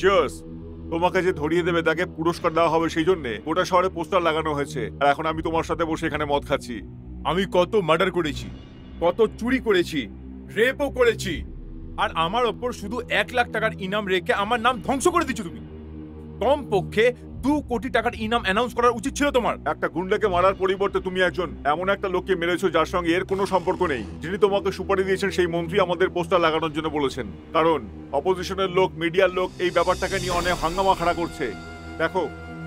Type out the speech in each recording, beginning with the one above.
Cheers তোমাকে যে ধরিয়ে দেবে তাকে পুরস্কার দেওয়া হবে সেই জন্য। গোটা শহরে পোস্টার লাগানো হয়েছে। আর এখন আমি তোমার সাথে বসে এখানে মদ খাচ্ছি। আমি কত মার্ডার করেছি, কত চুরি করেছি রেপও করেছি। আর আমার ওপর শুধু এক লাখ টাকার ইনাম রেখে আমার নাম ধ্বংস করে দিচ্ছ তুমি। কম পক্ষে দু কোটি টাকার ইনাম অ্যানাউন্স করার উচিত ছিল তোমার। একটা গুন্ডাকে মারার পরিবর্তে তুমি একজন এমন একটা লোককে মেরেছো যার সঙ্গে এর কোনো সম্পর্ক নেই। যিনি তোমাকে সুপারি দিয়েছেন সেই মন্ত্রী আমাদের পোস্টার লাগানোর জন্য বলেছেন। কারণ অপোজিশনের লোক মিডিয়ার লোক এই ব্যাপারটাকে নিয়ে অনেক হাঙ্গামা খাড়া করছে। দেখো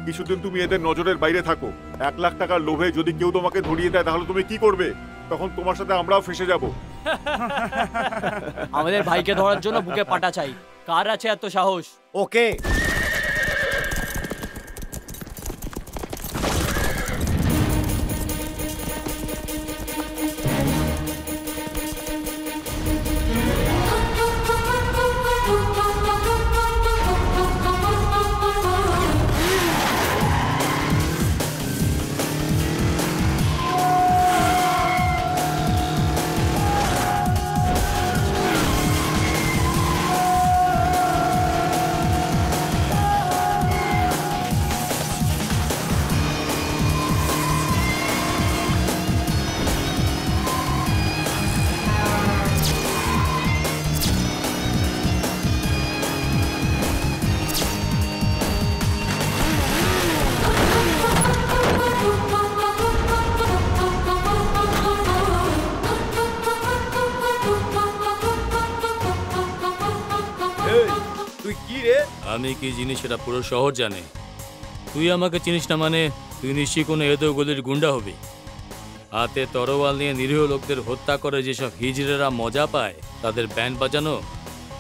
কিছুদিন তুমি এদের নজরের বাইরে থাকো। এক লাখ টাকার লোভে যদি কেউ তোমাকে ধরিয়ে দেয় তাহলে তুমি কি করবে? তখন তোমার সাথে আমরাও ফেসে যাব। আমাদের ভাইকে ধরার জন্য বুকে পাটা চাই। কার আছে এত সাহস? ওকে। জিনিস সেটা পুরো শহর জানে। তুই আমাকে চিনিস না মানে তুই নিশ্চয়ই কোনো এদো গলির গুন্ডা হবি। হাতে তরোয়াল নিয়ে নিরীহ লোকদের হত্যা করে যেসব হিজড়েরা মজা পায়, তাদের ব্যান্ড বাজানো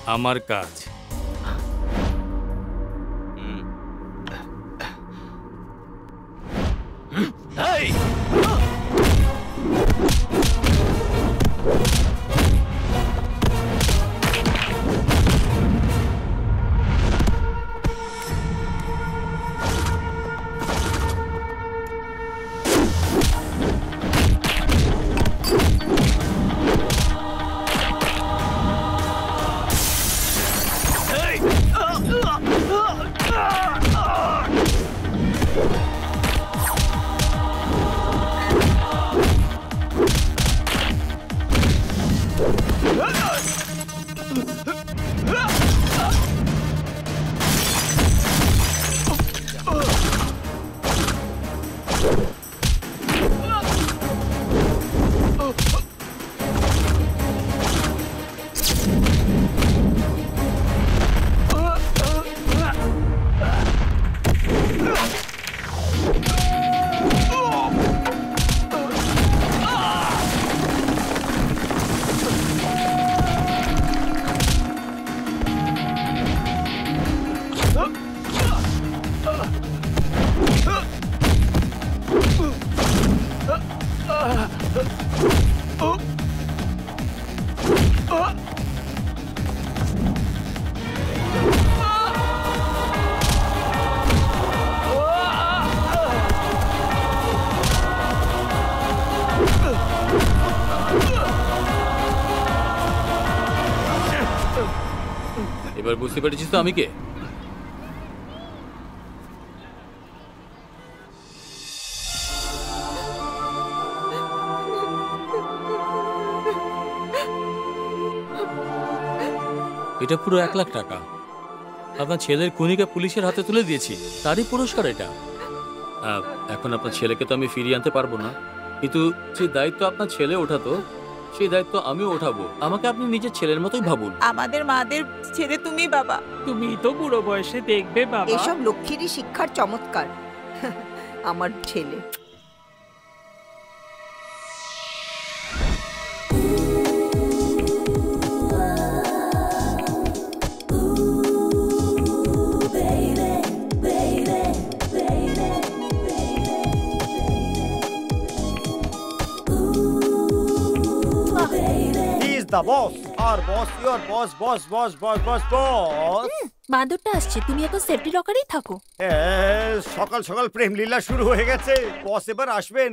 আমার কাজ। বুঝতে পেরেছিস তো আমি কে? এটা পুরো এক লাখ টাকা। আপনার ছেলের খুনিকে পুলিশের হাতে তুলে দিয়েছি। তারই পুরস্কার এটা। এখন আপনার ছেলেকে তো আমি ফিরিয়ে আনতে পারব না। কিন্তু যে দায়িত্ব আপনার ছেলে ওঠাতো সেই দায়িত্ব আমি ওঠাবো। আমাকে আপনি নিজের ছেলের মতোই ভাবুন। আমাদের মাদের ছেড়ে তুমি বাবা। তুমি তো বুড়ো বয়সে দেখবে বাবা। এসব লক্ষ্মীরই শিক্ষার চমৎকার। আমার ছেলে। The boss R boss your বস বস বস বস বস বস? বাঁদরটা আসছে তুমি এখন সেফটি লকারেই থাকো। সকাল সকাল প্রেম লীলা শুরু হয়ে গেছে বস এবার আসবেন।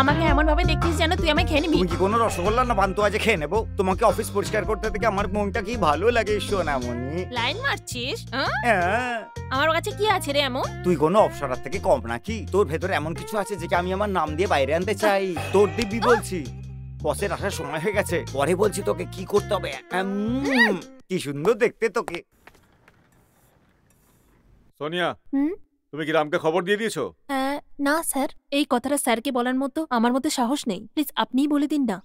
আমাকে এমন ভাবে দেখছিস যেন তুই আমায় খেয়ে নিবি? তুমি কি কোনো রসগোল্লা না পান্তুয়া যে খেয়ে নেব? তোমাকে অফিস পরিষ্কার করতে থেকে আমার মনটা কি ভালো লাগে সোনামণি। লাইন মারছিস হ্যাঁ? হ্যাঁ। আমার কাছে কি আছে রে এমন? তুই কোনো অপসরার থেকে কম নাকি? তোর ভেতরে এমন কিছু আছে যেটা আমি আমার নাম দিয়ে বাইরে আনতে চাই। তোর দিব্যি বলছি। বসের আসার সময় হয়ে গেছে। পরে বলছি তোকে কি করতে হবে। উম, কি সুন্দর দেখতে তোকে। সোনিয়া হুম? তুমি কি রামকে খবর দিয়ে দিয়েছ? হ্যাঁ, না, স্যার। এই কথাটা স্যারকে বলার মতো আমার মধ্যে সাহস নেই। প্লিজ, আপনিই বলে দিন না।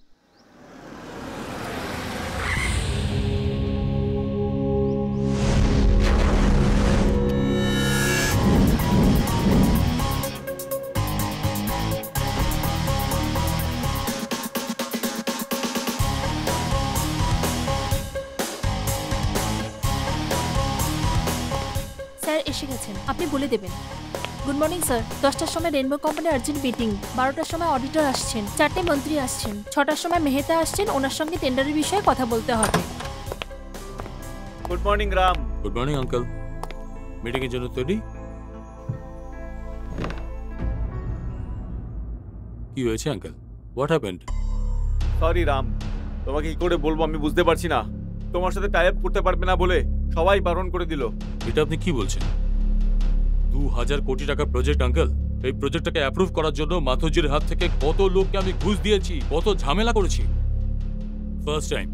স্যার, এসে গেছেন। আপনি বলে দেবেন। গুড মর্নিং স্যার দশটার সময় রেনবো কোম্পানি আর্জেন্ট মিটিং বারোটার সময় অডিটর আসছেন। চারটে মন্ত্রী আসছেন। ছটার সময় মেহেতা আসছেন। ওনার সঙ্গে টেন্ডারের বিষয়ে কথা বলতে হবে। Good morning Ram good morning uncle meeting এর জন্য তৈরি? কি হয়েছে uncle what happened sorry Ram তোমাকে কি করে বলব আমি বুঝতে পারছি না। তোমার সাথে টাই আপ করতে পারবে না বলে সবাই বারণ করে দিল। এটা আপনি কি বলছেন? দু হাজার কোটি টাকার প্রজেক্ট আঙ্কেল এই প্রজেক্টটাকে অ্যাপ্রুভ করার জন্য মাথুজির হাত থেকে কত লোককে আমি ঘুষ দিয়েছি, কত ঝামেলা করেছি। First time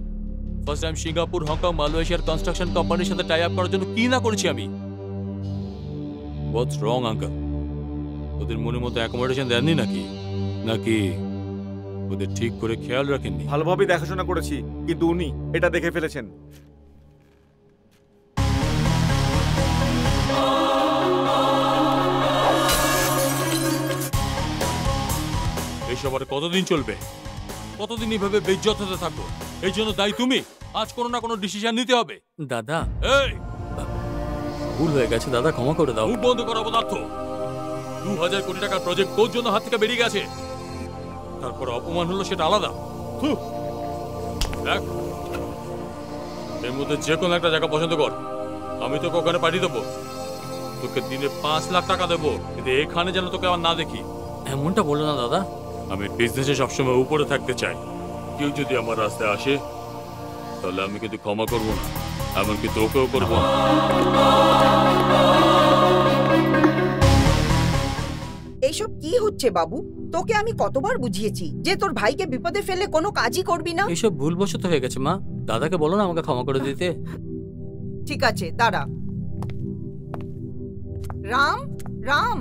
first time Singapore, Hong Kong, মালয়েশিয়ার কনস্ট্রাকশন কোম্পানির সাথে টাই আপ করার জন্য কি না করেছি আমি? হোয়াটস রং আঙ্কেল ওদের মনের মতো অ্যাকোমোডেশন দেননি নাকি? নাকি ওদের ঠিক করে খেয়াল রাখেননি? ভালোভাবে দেখাশোনা করেছি, কিন্তু উনি এটা দেখে ফেলেছেন। এইসব আর কতদিন চলবে? কতদিন এইভাবে বেজ্জত হতে থাকব? এই জন্য দায়ী তুমি? আজ কোনো না কোনো ডিসিশন নিতে হবে। দাদা। এই! ভুল হয়ে গেছে দাদা ক্ষমা করে দাও। মুখ বন্ধ করো পদার্থ দু হাজার কোটি টাকার প্রজেক্ট তোর জন্য হাত থেকে বেরিয়ে গেছে? তারপর অপমান হলো সেটা আলাদা। দেখ এর মধ্যে যে কোনো একটা জায়গা পছন্দ কর। আমি তোকে ওখানে পাঠিয়ে দেবো। তোকে দিনে পাঁচ লাখ টাকা দেবো। কিন্তু এখানে যেন তোকে আমার না দেখি। এমনটা বলো না দাদা। আমি বিজনেসে সবসময় উপরে থাকতে চাই। কেউ যদি আমার রাস্তায় আসে তাহলে আমি কিন্তু ক্ষমা করব না এমনকি তোকেও করব না। এইসব কি হচ্ছে বাবু? তোকে আমি কতবার বুঝিয়েছি যে তোর ভাইকে বিপদে ফেলে কোনো কাজই করবি না? এইসব ভুলবশত হয়ে গেছে মা। দাদাকে বলো না আমাকে ক্ষমা করে দিতে। ঠিক আছে দাঁড়া। রাম রাম।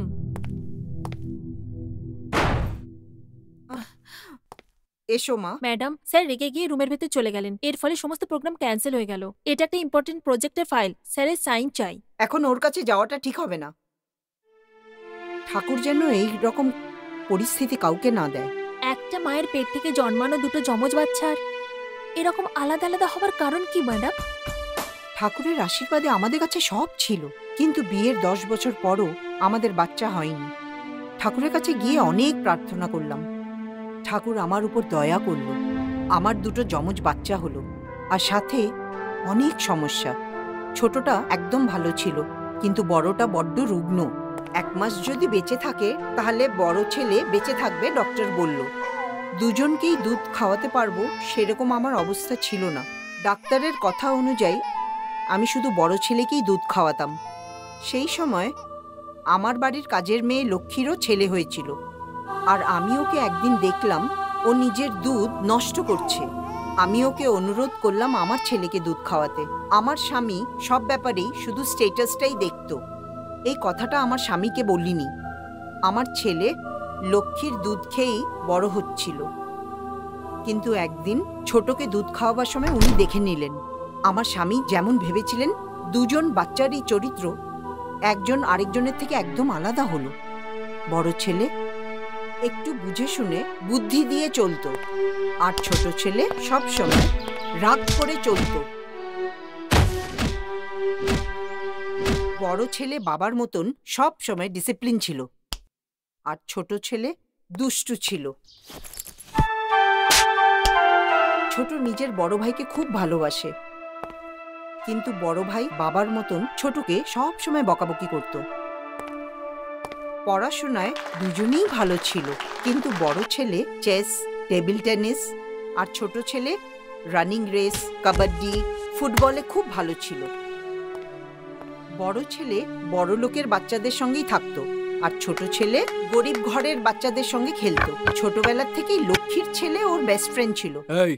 এসো মা। ম্যাডাম স্যার রেগে গিয়ে রুমের ভেতর চলে গেলেন। এর ফলে সমস্ত প্রোগ্রাম ক্যান্সেল হয়ে গেল। এটা একটা ইম্পর্টেন্ট প্রজেক্টের ফাইল স্যারের সাইন চাই। এখন ওর কাছে যাওয়াটা ঠিক হবে না। ঠাকুর যেন এই রকম পরিস্থিতি কাউকে না দেয়। একটা মায়ের পেট থেকে জন্মানো দুটো যমজ বাচ্চার। এরকম আলাদা আলাদা হবার কারণ কি ম্যাডাম? ঠাকুরের আশীর্বাদে আমাদের কাছে সব ছিল। কিন্তু বিয়ের দশ বছর পরও আমাদের বাচ্চা হয়নি। ঠাকুরের কাছে গিয়ে অনেক প্রার্থনা করলাম। ঠাকুর আমার উপর দয়া করল। আমার দুটো যমজ বাচ্চা হলো আর সাথে অনেক সমস্যা। ছোটটা একদম ভালো ছিল, কিন্তু বড়টা বড্ড রুগ্ন। এক মাস যদি বেঁচে থাকে, তাহলে বড় ছেলে বেঁচে থাকবে, ডক্টর বলল। দুজনকেই দুধ খাওয়াতে পারব, সেরকম আমার অবস্থা ছিল না। ডাক্তারের কথা অনুযায়ী, আমি শুধু বড় ছেলেকেই দুধ খাওয়াতাম। সেই সময় আমার বাড়ির কাজের মেয়ে লক্ষ্মীরও ছেলে হয়েছিল। আর আমি ওকে একদিন দেখলাম, ও নিজের দুধ নষ্ট করছে। আমি ওকে অনুরোধ করলাম আমার ছেলেকে দুধ খাওয়াতে। আমার স্বামী সব ব্যাপারেই শুধু স্টেটাসটাই দেখতো। এই কথাটা আমার স্বামীকে বলিনি। আমার ছেলে লক্ষ্মীর দুধ খেয়েই বড় হচ্ছিল। কিন্তু একদিন ছোটকে দুধ খাওয়াবার সময় উনি দেখে নিলেন। আমার স্বামী যেমন ভেবেছিলেন, দুজন বাচ্চারই চরিত্র, একজন আরেকজনের থেকে একদম আলাদা হলো। বড় ছেলে একটু বুঝে শুনে বুদ্ধি দিয়ে চলতো। আর ছোট ছেলে সব সময় রাগ করে চলতো। বড় ছেলে বাবার মতন সব সময় ডিসিপ্লিন ছিল। আর ছোট ছেলে দুষ্টু ছিল। ছোট নিজের বড় ভাইকে খুব ভালোবাসে। কিন্তু বড় ভাই বাবার মতন ছোটকে সব সময় বকাবকি করত। পড়াশোনায় দুজনেই ভালো ছিল। কিন্তু বড় ছেলে চেস টেবিল টেনিস আর ছোট ছেলে রানিং রেস কাবাডি ফুটবলে খুব ভালো ছিল। বড় ছেলে বড় লোকের বাচ্চাদের সঙ্গেই থাকতো আর ছোট ছেলে গরিব ঘরের বাচ্চাদের সঙ্গে খেলতো। ছোটবেলার থেকেই লক্ষ্মীর ছেলে ওর বেস্ট ফ্রেন্ড ছিল। এই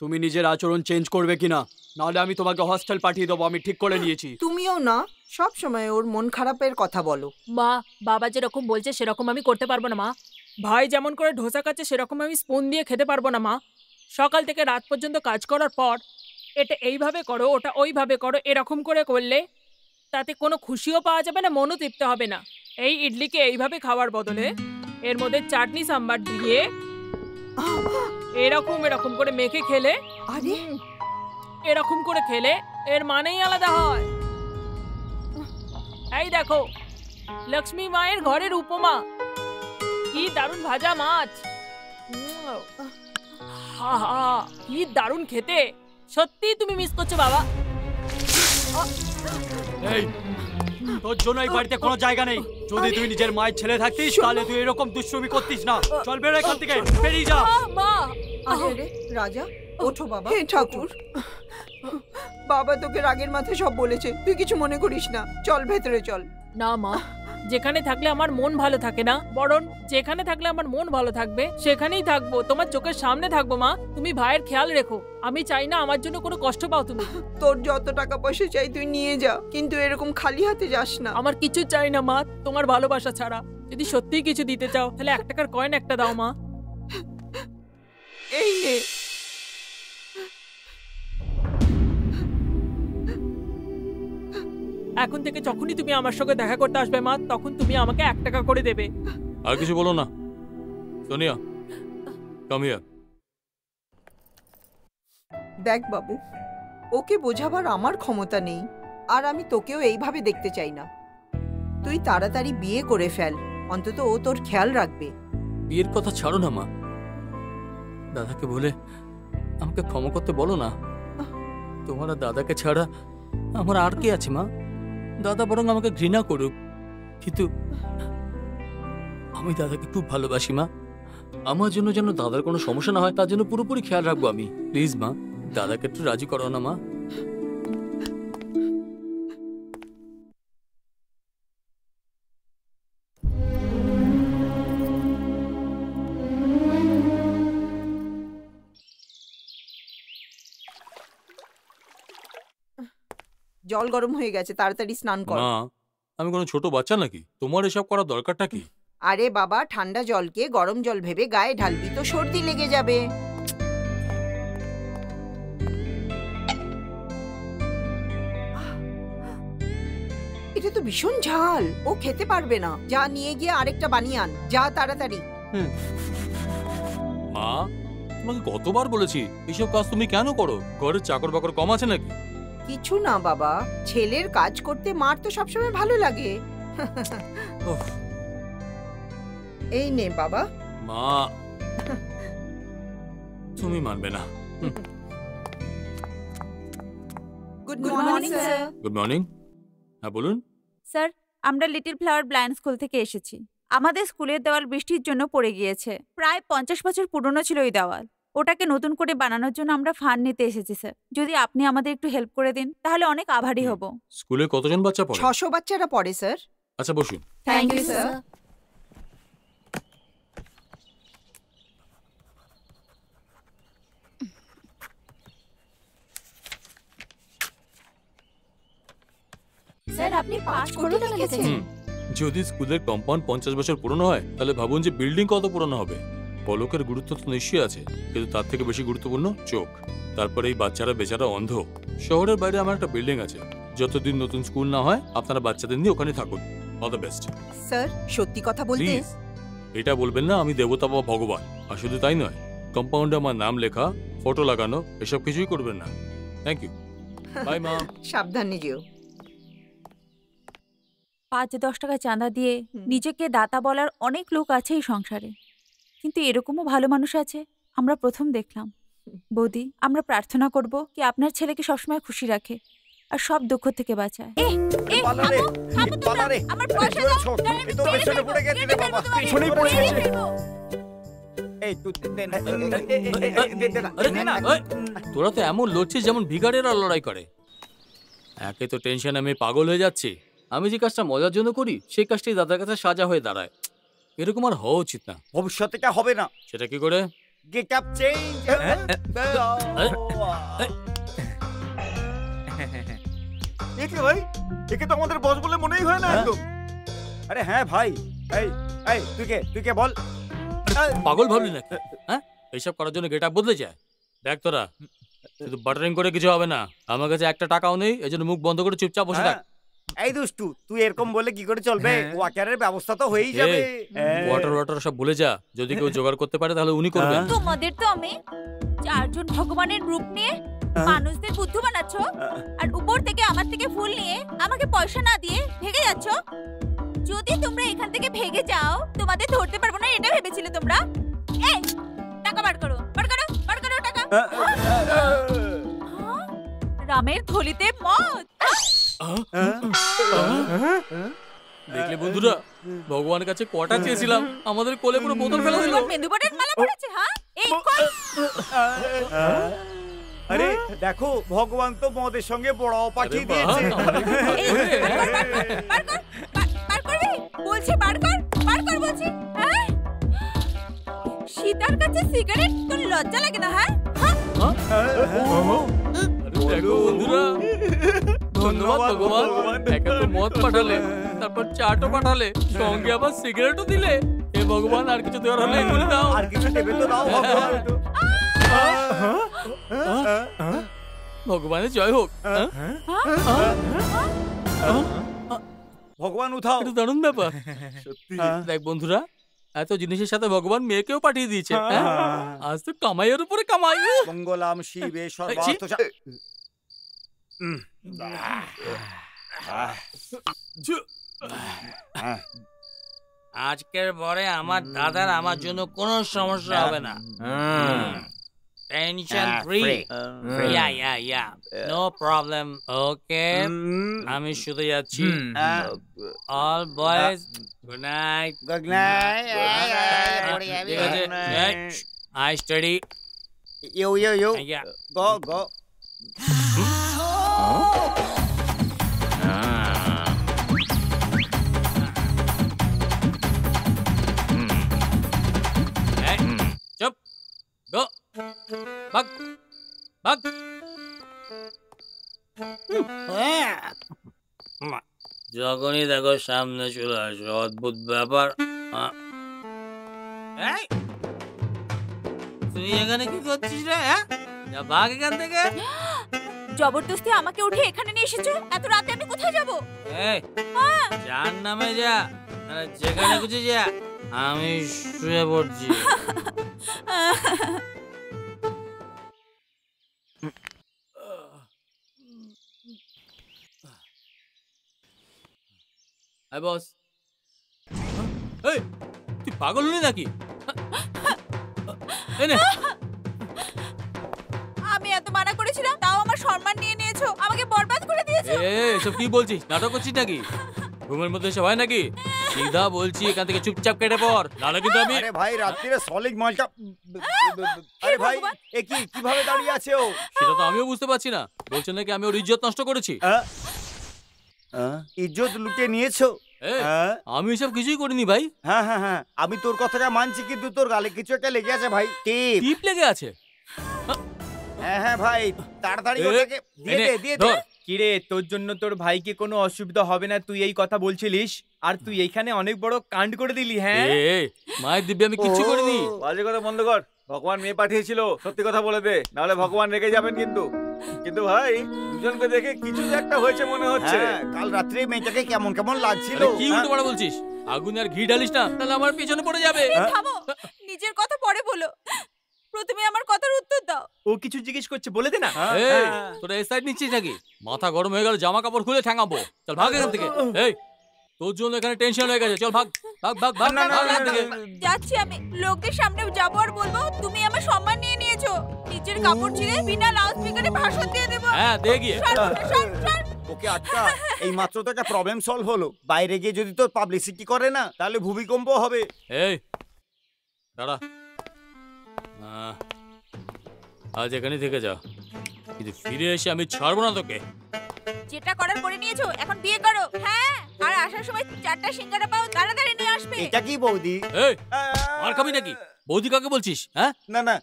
তুমি নিজের আচরণ চেঞ্জ করবে কিনা? নাহলে আমি তোমাকে হস্টেল পাঠিয়ে দেবো আমি ঠিক করে নিয়েছি। তুমিও না সব সময় ওর মন খারাপের কথা বলো। মা বাবা যেরকম বলছে সেরকম আমি করতে পারব না মা। ভাই যেমন করে ঢোসা কাছে সেরকম আমি স্পুন দিয়ে খেতে পারব না মা। সকাল থেকে রাত পর্যন্ত কাজ করার পর এটা এইভাবে করো ওটা ওইভাবে করো এরকম করে করলে তাতে কোনো খুশিও পাওয়া যাবে না মনও তৃপ্ত হবে না। এই ইডলিকে এইভাবে খাওয়ার বদলে এর মধ্যে চাটনি সাম্বার দিয়ে এরকম এরকম করে মেখে খেলে আরে! এরকম করে খেলে এর মানেই আলাদা হয়। এই দেখো লক্ষ্মী মায়ের ঘরের উপমা। কি দারুণ ভাজা মাছ। হা হা কি দারুণ খেতে। সত্যি তুমি মিস করছ বাবা। এই তোর জন্য এই বাড়িতে কোনো জায়গা নেই। যদি তুই নিজের মায়ের ছেলে থাকতিস তাহলে তুই এরকম দুষ্টুমি করতিস না। চল বেরো এখান থেকে। বেরিয়ে যা। মা। রাজা ওঠো বাবা ঠাকুর। বাবা তোকে রাগের মাথায় সব বলেছে। তুই কিছু মনে করিস না। চল ভেতরে চল। না মা যেখানে থাকলে আমার মন ভালো থাকে না। বরং যেখানে থাকলে আমার মন ভালো থাকবে সেখানেই থাকব। তোমার চোখের সামনে থাকব মা। তুমি ভাইয়ের খেয়াল রেখো। আমি চাই না আমার জন্য কোনো কষ্ট পাও তুমি। তোর যত টাকা পয়সা চাই তুই নিয়ে যা। কিন্তু এরকম খালি হাতে যাস না। আমার কিছু চাই না মা তোমার ভালোবাসা ছাড়া। যদি সত্যিই কিছু দিতে চাও তাহলে এক টাকার কয়েন একটা দাও মা। এই নে। এখন থেকে যখনই তুমি আমার সঙ্গে দেখা করতে আসবে মা তখন তুমি আমাকে এক টাকা করে দেবে। আর কিছু বলো না। সোনিয়া কাম হিয়ার দেখ বাবু ওকে বোঝাবার আমার ক্ষমতা নেই আর আমি তোকেও এইভাবে দেখতে চাই না। তুই তাড়াতাড়ি বিয়ে করে ফেল অন্তত ও তোর খেয়াল রাখবে। বিয়ের কথা ছাড়ো না মা। দাদাকে বলে আমাকে ক্ষমা করতে বলো না। তোমার দাদাকে ছাড়া আমার আর কে আছে মা? দাদা বরং আমাকে ঘৃণা করুক। কিন্তু আমি দাদাকে খুব ভালোবাসি, মা। আমার জন্য যেন দাদার কোনো সমস্যা না হয়, তার জন্য পুরোপুরি খেয়াল রাখব আমি। প্লিজ, মা, দাদাকে একটু রাজি করো না, মা। জল গরম হয়ে গেছে তাড়াতাড়ি স্নান কর। মা আমি কোনো ছোট বাচ্চা নাকি? তোমার এসব করার দরকারটা কি? আরে বাবা ঠান্ডা জলকে গরম জল ভেবে গায়ে ঢালবি তো সর্দি লেগে যাবে। এটা তো ভীষণ ঝাল ও খেতে পারবে না। যা নিয়ে গিয়ে আরেকটা বানিয়ে আন যা তাড়াতাড়ি। মা তোমাকে কতবার বলেছি এসব কাজ তুমি কেন করো? ঘরের চাকর বাকর কম আছে নাকি? কিছু না বাবা। ছেলের কাজ করতে মার তো সবসময় ভালো লাগে। এই নে বাবা। মা। তুমি মানবে না। Good morning sir good morning হ্যাঁ বলুন। স্যার আমরা লিটল ফ্লাওয়ার ব্লাইন্ড স্কুল থেকে এসেছি। আমাদের স্কুলের দেওয়াল বৃষ্টির জন্য পড়ে গিয়েছে। প্রায় পঞ্চাশ বছর পুরনো ছিল ওই দেওয়াল। ওটাকে নতুন করে বানানোর জন্য আমরা ফান্ড নিতে এসেছি স্যার। যদি আপনি আমাদের একটু হেল্প করে দিন তাহলে অনেক আভারী হব। স্কুলে কতজন বাচ্চা পড়ে? ছশো বাচ্চারা পড়ে স্যার। আচ্ছা বসুন। থ্যাংক ইউ স্যার স্যার আপনি পাঁচ কোটি টাকা লিখেছেন যদি স্কুলের কম্পাউন্ড পঞ্চাশ বছর পুরনো হয় তাহলে ভাবুন যে বিল্ডিং কত পুরনো হবে। পলকের গুরুত্ব তো নিশ্চয়ই আছে কিন্তু তার থেকে বেশি গুরুত্বপূর্ণ চোখ। তারপরে এই বাচ্চারা বেচারা অন্ধ। শহরের বাইরে আমার একটা বিল্ডিং আছে। যতদিন নতুন স্কুল না হয় আপনারা বাচ্চাদের নিয়ে ওখানে থাকুন। অল দ্য বেস্ট স্যার সত্যি কথা বলতে এটা বলবেন না আমি দেবতা বা ভগবান। আর শুধু তাই নয় কম্পাউন্ডে আমার নাম লেখা ফটো লাগানো এসব কিছুই করবেন না। থ্যাংক ইউ বাই মা সাবধানে যেও পাঁচ দশ টাকা চাঁদা দিয়ে নিজেকে দাতা বলার অনেক লোক আছে এই সংসারে। কিন্তু এরকমও ভালো মানুষ আছে আমরা প্রথম দেখলাম। বৌদি আমরা প্রার্থনা করব কি আপনার ছেলেকে সবসময় খুশি রাখে আর সব দুঃখ থেকে বাঁচায়। তোর তো এমন লড়ছিস যেমন ভিখারিরা লড়াই করে। একে তো টেনশন আমি পাগল হয়ে যাচ্ছি। আমি যে কাজটা মজার জন্য করি সেই কাজটাই দাদার কাছে সাজা হয়ে দাঁড়ায়। এরকম আর হওয়া উচিত না। ভবিষ্যতে কা হবে না। সেটা কি করে? গেট আপ চেঞ্জ একে ভাই একে তো আমাদের বস বলে মনেই হয় না হ্যাঁ? একদম। আরে হ্যাঁ ভাই এই এই তুই কে তুই কে বল। পাগল ভাবলি নাকি? হ্যাঁ? এইসব করার জন্য গেট আপ বদলে যায়। দেখ তোরা শুধু বাটারিং করে কিছু হবে না। আমার কাছে একটা টাকাও নেই এই জন্য মুখ বন্ধ করে চুপচাপ বসে থাক। হ্যাঁ। এই দুষ্টু তুই এরকম বলে কি করে চলবে? ওয়াকারের ব্যবস্থা তো হয়েই যাবে। হ্যাঁ। ওয়াটার ওয়াটার সব বলে যা। যদি কেউ জোগাড় করতে পারে তাহলে উনি করবেন। হ্যাঁ। তোমাদের তো আমি চারজন ভগবানের রূপ নিয়ে মানুষদের বুদ্ধ বানাচ্ছ আর উপর থেকে আমার থেকে ফুল নিয়ে আমাকে পয়সা না দিয়ে ভেগে যাচ্ছ। যদি তোমরা এখান থেকে ভেগে যাও তোমাদের ধরতে পারব না এটা ভেবেছিলে তোমরা? এই টাকা বার করো বার করো বার করো টাকা। হ্যাঁ? রামের থলিতে মদ। দেখলে বন্ধুরা ভগবানের কাছে কটা চেয়েছিলাম? আমাদের কোলে পুরো বোতল ফেলে দিল। মেদুবটের মালা পড়েছে হ্যাঁ? এই আরে দেখো ভগবান তো মদের সঙ্গে বড় পাঠিয়ে দিয়েছে। বার কর, বার কর, বার- বার করবি? বলছি বার কর, বার কর বলছি, হ্যাঁ? সীতার কাছে সিগারেট তোর লজ্জা লাগে না হ্যাঁ? হ্যাঁ? দেখো বন্ধুরা ধন্যবাদ ভগবান। একে তো মদ পাঠালে তারপর চাটও পাঠালে সঙ্গে আবার সিগারেটও দিলে। ভগবান আর কিছু দেওয়ার হলে এগুলো দাও। আর কিছু দেবে তো দাও ভগবানের জয় হোক। হ্যাঁ? ভগবান উঠাও। এটা দারুণ ব্যাপার। দেখ বন্ধুরা এত জিনিসের সাথে ভগবান মেয়েকেও পাঠিয়ে দিয়েছে। হ্যাঁ? আজ তো কামাইয়ের উপরে কামাই। মঙ্গলাম শিবে। সর্বার্থ আজকের পরে আমার দাদার আমার জন্য কোনো সমস্যা হবে না। Tension free yeah yeah yeah no problem okay আমি শুতে যাচ্ছি। All boys good night good night I study you you you go go চুপ গো ভাগ ভাগ যখনই দেখো সামনে চলে আসো অদ্ভুত ব্যাপার আহ। এই! তুই এখানে কি করছিস রে হ্যাঁ? যা ভাগ এখান থেকে। জবরদস্তি আমাকে উঠে এখানে নিয়ে এসেছ? এত রাতে আমি কোথায় যাব? এই যার নামে যা আরে যেখানে খুঁজে যা আমি শুয়ে পড়ছি। বস। এই তুই পাগল হলি নাকি? আমি এত মানা করেছিলাম তাও আমার সম্মান নিয়ে নিয়েছো। আমাকে বরবাদ করে দিয়েছ। এ এসব কি বলছিস? নাটক করছিস নাকি? ঘুমের মধ্যে হয় নাকি? সিধা বলছি এখান থেকে চুপচাপ কেটে পড়। নাহলে কিন্তু আমি আরে ভাই রাত্রিরে সলিড মালটা আরে ভাই এ কি কীভাবে দাঁড়িয়ে আছে ও? সেটা তো আমিও বুঝতে পারছি না। বলছেন নাকি আমি ওর ইজ্জত নষ্ট করেছি? হ্যাঁ? হ্যাঁ? ইজ্জত লুটে নিয়েছো? আমি এসব কিছুই করিনি ভাই। হ্যাঁ হ্যাঁ হ্যাঁ। আমি তোর কথাটা মানছি কিন্তু তোর গালে কিছু একটা লেগে আছে ভাই। টিপ। টিপ লেগে আছে? হ্যাঁ হ্যাঁ ভাই। তাড়াতাড়ি এ, ওটাকে দিয়ে দে দিয়ে দে। কিরে তোর জন্য তোর ভাইকে কোনো অসুবিধা হবে না? তুই এই কথা বলছিলিস? আর তুই এইখানে অনেক বড় কাণ্ড করে দিলি হ্যাঁ? মায়ের দিব্যে আমি কিচ্ছু ও। করিনি। বাজে কথা বন্ধ কর। ভগবান মেয়ে পাঠিয়েছিল সত্যি কথা বলে দে নাহলে ভগবান রেগে যাবেন কিন্তু। কিন্তু ভাই দুজনকে দেখে কিছু একটা হয়েছে মনে হচ্ছে। হ্যাঁ কাল রাত্রে মেয়েটাকে কেমন কেমন লাগছিল। কি উল্টো পাল্টা বলছিস? আগুন আর ঘি ঢালিস না তাহলে আমার পেছনে পড়ে যাবে। থামো নিজের কথা পরে বলো। প্রথমে আমার কথার উত্তর দাও। ও কিছু জিজ্ঞেস করছে বলে দে না। এই তোরা এই সাইড নিচ্ছিস নাকি? মাথা গরম হয়ে গেল জামা কাপড় খুলে ঠ্যাঙাবো। চল ভাগ এখান থেকে। এই তোর জন্য এখানে টেনশন হয়ে গেছে। চল ভাগ ভাগ ভাগ ভাগ না, না, যাচ্ছি আমি। লোকদের সামনে যাব আর বলব তুমি আমার সম্মান নিয়ে নিয়েছো। নিজের কাপড় ছিঁড়ে বিনা লাউড স্পিকারে ভাষণ দিয়ে দেবো। হ্যাঁ দে গিয়ে। ওকে আটকা এই মাত্র তো একটা প্রবলেম সলভ হলো। বাইরে গিয়ে যদি তোর পাবলিসিটি করে না তাহলে ভূমিকম্প হবে। এই দাঁড়া। আজ এখানে থেকে যা কিন্তু ফিরে এসে আমি ছাড়বো না তোকে। যেটা করার করে নিয়েছো এখন বিয়ে করো। হ্যাঁ আর আসার সময় চারটা সিঙ্গারা পাও তাড়াতাড়ি নিয়ে আসবে। এটা কি বৌদি? এই মার খাবি নাকি? বৌদি কাকে বলছিস হ্যাঁ? না না।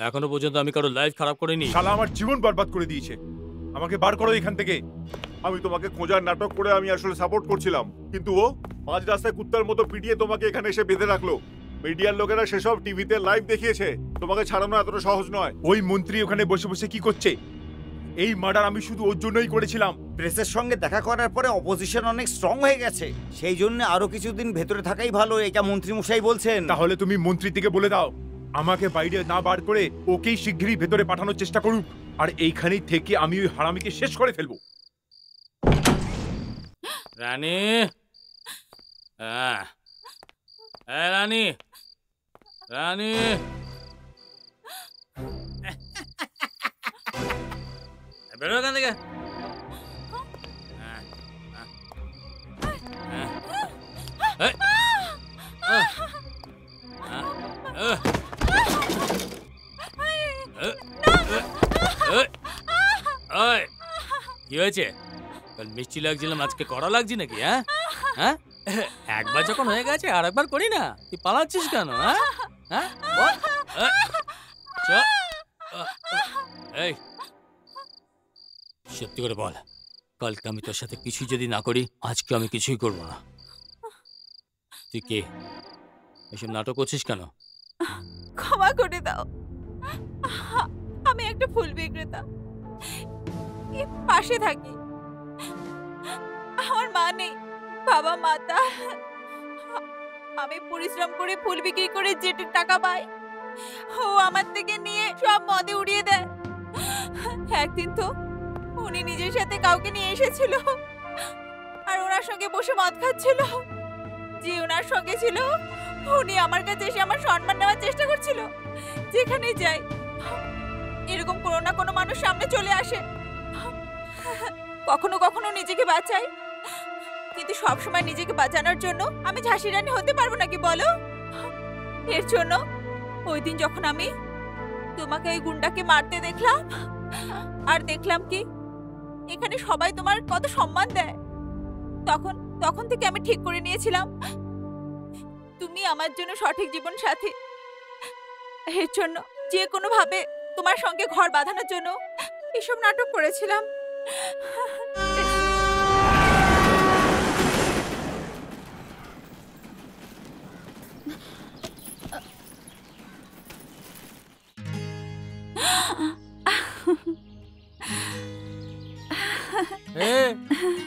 এখনও পর্যন্ত আমি কারও লাইফ খারাপ করিনি। শালা আমার জীবন বরবাদ করে দিয়েছে। আমাকে বার করো এখান থেকে। আমি তোমাকে খোঁজার নাটক করে আমি আসলে সাপোর্ট করছিলাম। কিন্তু ও মাঝ রাস্তায় কুত্তার মতো পিটিয়ে তোমাকে এখানে এসে বেঁধে রাখল। মিডিয়ার লোকেরা সেসব টিভিতে লাইভ দেখিয়েছে। তোমাকে ছাড়ানো এতটা সহজ নয়। ওই মন্ত্রী ওখানে বসে বসে কি করছে? এই মার্ডার আমি শুধু ওর জন্যই করেছিলাম। প্রেসের সঙ্গে দেখা করার পরে অপোজিশন অনেক স্ট্রং হয়ে গেছে। সেই জন্য আরও কিছুদিন ভেতরে থাকাই ভালো এটা মন্ত্রী মশাই বলছেন। তাহলে তুমি মন্ত্রী থেকে বলে দাও। আমাকে বাইরে না বার করে ওকেই শিগগিরই ভেতরে পাঠানোর চেষ্টা করুক। আর এইখানেই থেকে আমি ওই হারামিকে শেষ করে ফেলব। রানী। হ্যাঁ এই রানী রানী বেরো এখান থেকে হ্যাঁ, হ্যাঁ, হ্যাঁ। এই, আহ, আহ, আহ। এ, এ, এ, ওই, কি হয়েছে কাল মিষ্টি লাগছিলাম আজকে কড়া লাগছি নাকি হ্যাঁ হ্যাঁ একবার যখন হয়ে গেছে, আর একবার করি না। তুই পালাচ্ছিস কেন হ্যাঁ? হ্যাঁ। এই। সত্যি করে বল, কালকে আমি তোর সাথে কিছুই যদি না করি, আজকে আমি কিছুই করব না। তুই কে? এসব নাটক করছিস কেন? ক্ষমা করে দাও। আমি একটা ফুল বিক্রেতা। পাশে থাকি। আমার মা নেই। বাবা, মাতা। আমি পরিশ্রম করে ফুল বিক্রি করে যেটা টাকা পাই। ও আমার থেকে নিয়ে সব মদে উড়িয়ে দেয়। একদিন তো উনি নিজের সাথে কাউকে নিয়ে এসেছিল আর ওনার সঙ্গে বসে মদ খাচ্ছিল। যে ওনার সঙ্গে ছিল, উনি আমার কাছে এসে আমার সম্মান নেওয়ার চেষ্টা করছিল। যেখানে যাই, এরকম কোনো না কোনো মানুষ সামনে চলে আসে। কখনো কখনো নিজেকে বাঁচাই। কিন্তু সব সময় নিজেকে বাঁচানোর জন্য আমি ঝাঁসি রানী হতে পারব নাকি বলো? এর জন্য ওই দিন যখন আমি তোমাকে ওই গুন্ডাকে মারতে দেখলাম, আর দেখলাম কি, এখানে সবাই তোমার কত সম্মান দেয়। তখন তখন থেকে আমি ঠিক করে নিয়েছিলাম। তুমি আমার জন্য সঠিক জীবন সাথী। এর জন্য যে কোনো ভাবে তোমার সঙ্গে ঘর বাঁধানোর জন্য এসব নাটক করেছিলাম।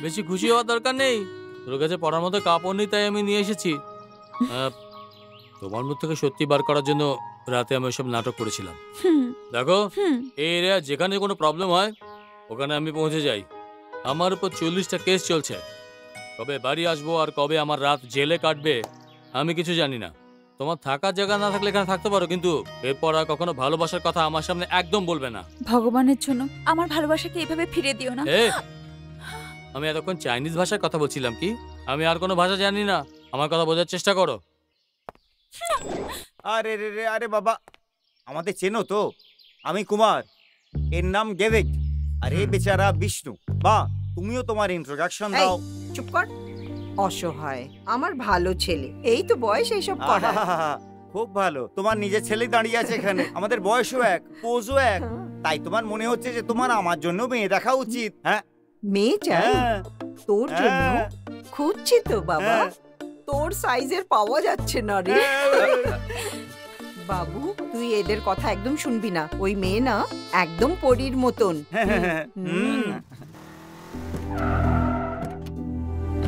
বেশি খুশি হওয়ার দরকার নেই। তোর কাছে পড়ার মতো কাপড় নেই তাই আমি নিয়ে এসেছি। তোমার মুখ থেকে সত্যি বার করার জন্য রাতে আমি ওইসব নাটক করেছিলাম। দেখো এই এরিয়া যেখানে কোনো প্রবলেম হয় ওখানে আমি পৌঁছে যাই। আমার উপর চল্লিশটা কেস চলছে। কবে বাড়ি আসব আর কবে আমার রাত জেলে কাটবে আমি কিছু জানি না। তোমার থাকার জায়গা না থাকলে এখানে থাকতে পারো কিন্তু এরপর আর কখনো ভালোবাসার কথা আমার সামনে একদম বলবে না। ভগবানের জন্য আমার ভালোবাসাকে এইভাবে ফিরে দিও না। আমি এতক্ষণ চাইনিজ ভাষায় কথা বলছিলাম কি? আমি আর কোনো ভাষা জানি না। আমার কথা বোঝার চেষ্টা করো। আরে রে রে আরে বাবা। আমাদের চেনো তো? আমি কুমার। এর নাম গেভেক আর এ বেচারা বিষ্ণু। বা তুমিও তোমার ইন্ট্রোডাকশন দাও। চুপ কর। অসহায় আমার ভালো ছেলে। এই তো বয়স এইসব করা খুব ভালো। তোমার নিজের ছেলে দাঁড়িয়ে আছে এখানে। আমাদের বয়সও এক পোজও এক। তাই তোমার মনে হচ্ছে যে তোমার আমার জন্য মেয়ে দেখা উচিত হ্যাঁ? মেয়ে চাই হ্যাঁ, তোর জন্য হ্যাঁ, খুঁজছি তো বাবা। হ্যাঁ। তোর সাইজের পাওয়া যাচ্ছে না রে। বাবু তুই এদের কথা একদম শুনবি না। ওই মেয়ে না একদম পরীর মতন।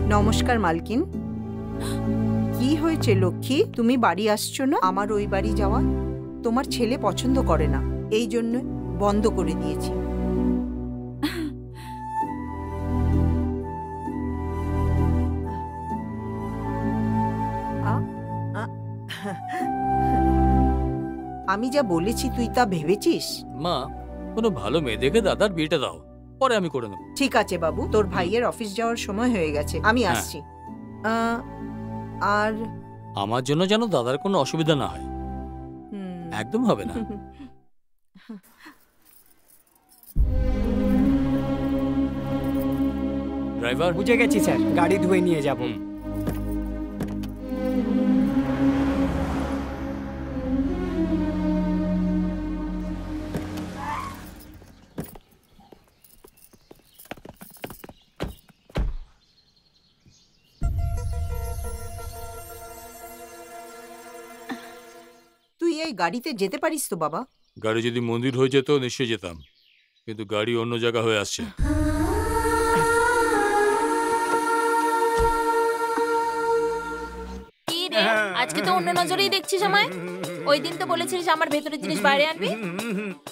নমস্কার মালকিন। কি হয়েছে লক্ষ্মী? তুমি বাড়ি আসছো না? আমার ওই বাড়ি যাওয়া তোমার ছেলে পছন্দ করে না। এই জন্য বন্ধ করে দিয়েছি। আমি যা বলেছি তুই তা ভেবেছিস? মা কোনো ভালো মেয়ে দেখে দাদার বিয়েটা দাও। পরে আমি করে নেব। ঠিক আছে বাবু তোর ভাইয়ের অফিস যাওয়ার সময় হয়ে গেছে আমি হ্যাঁ। আসছি। আর আমার জন্য যেন দাদার কোনো অসুবিধা না হয়। হুম, একদম হবে না। ড্রাইভার। বুঝে গেছি স্যার। গাড়ি ধুয়ে নিয়ে যাব। এই গাড়িতে যেতে পারিস তো বাবা। গাড়ি যদি মন্দির হয়ে যেত নিশ্চয়ই যেতাম। কিন্তু গাড়ি অন্য জায়গা হয়ে আসছে। আজকে তো অন্য নজরেই দেখছিস আমায়? ওই দিন তো বলেছিলিস আমার ভেতরের জিনিস বাইরে আনবি।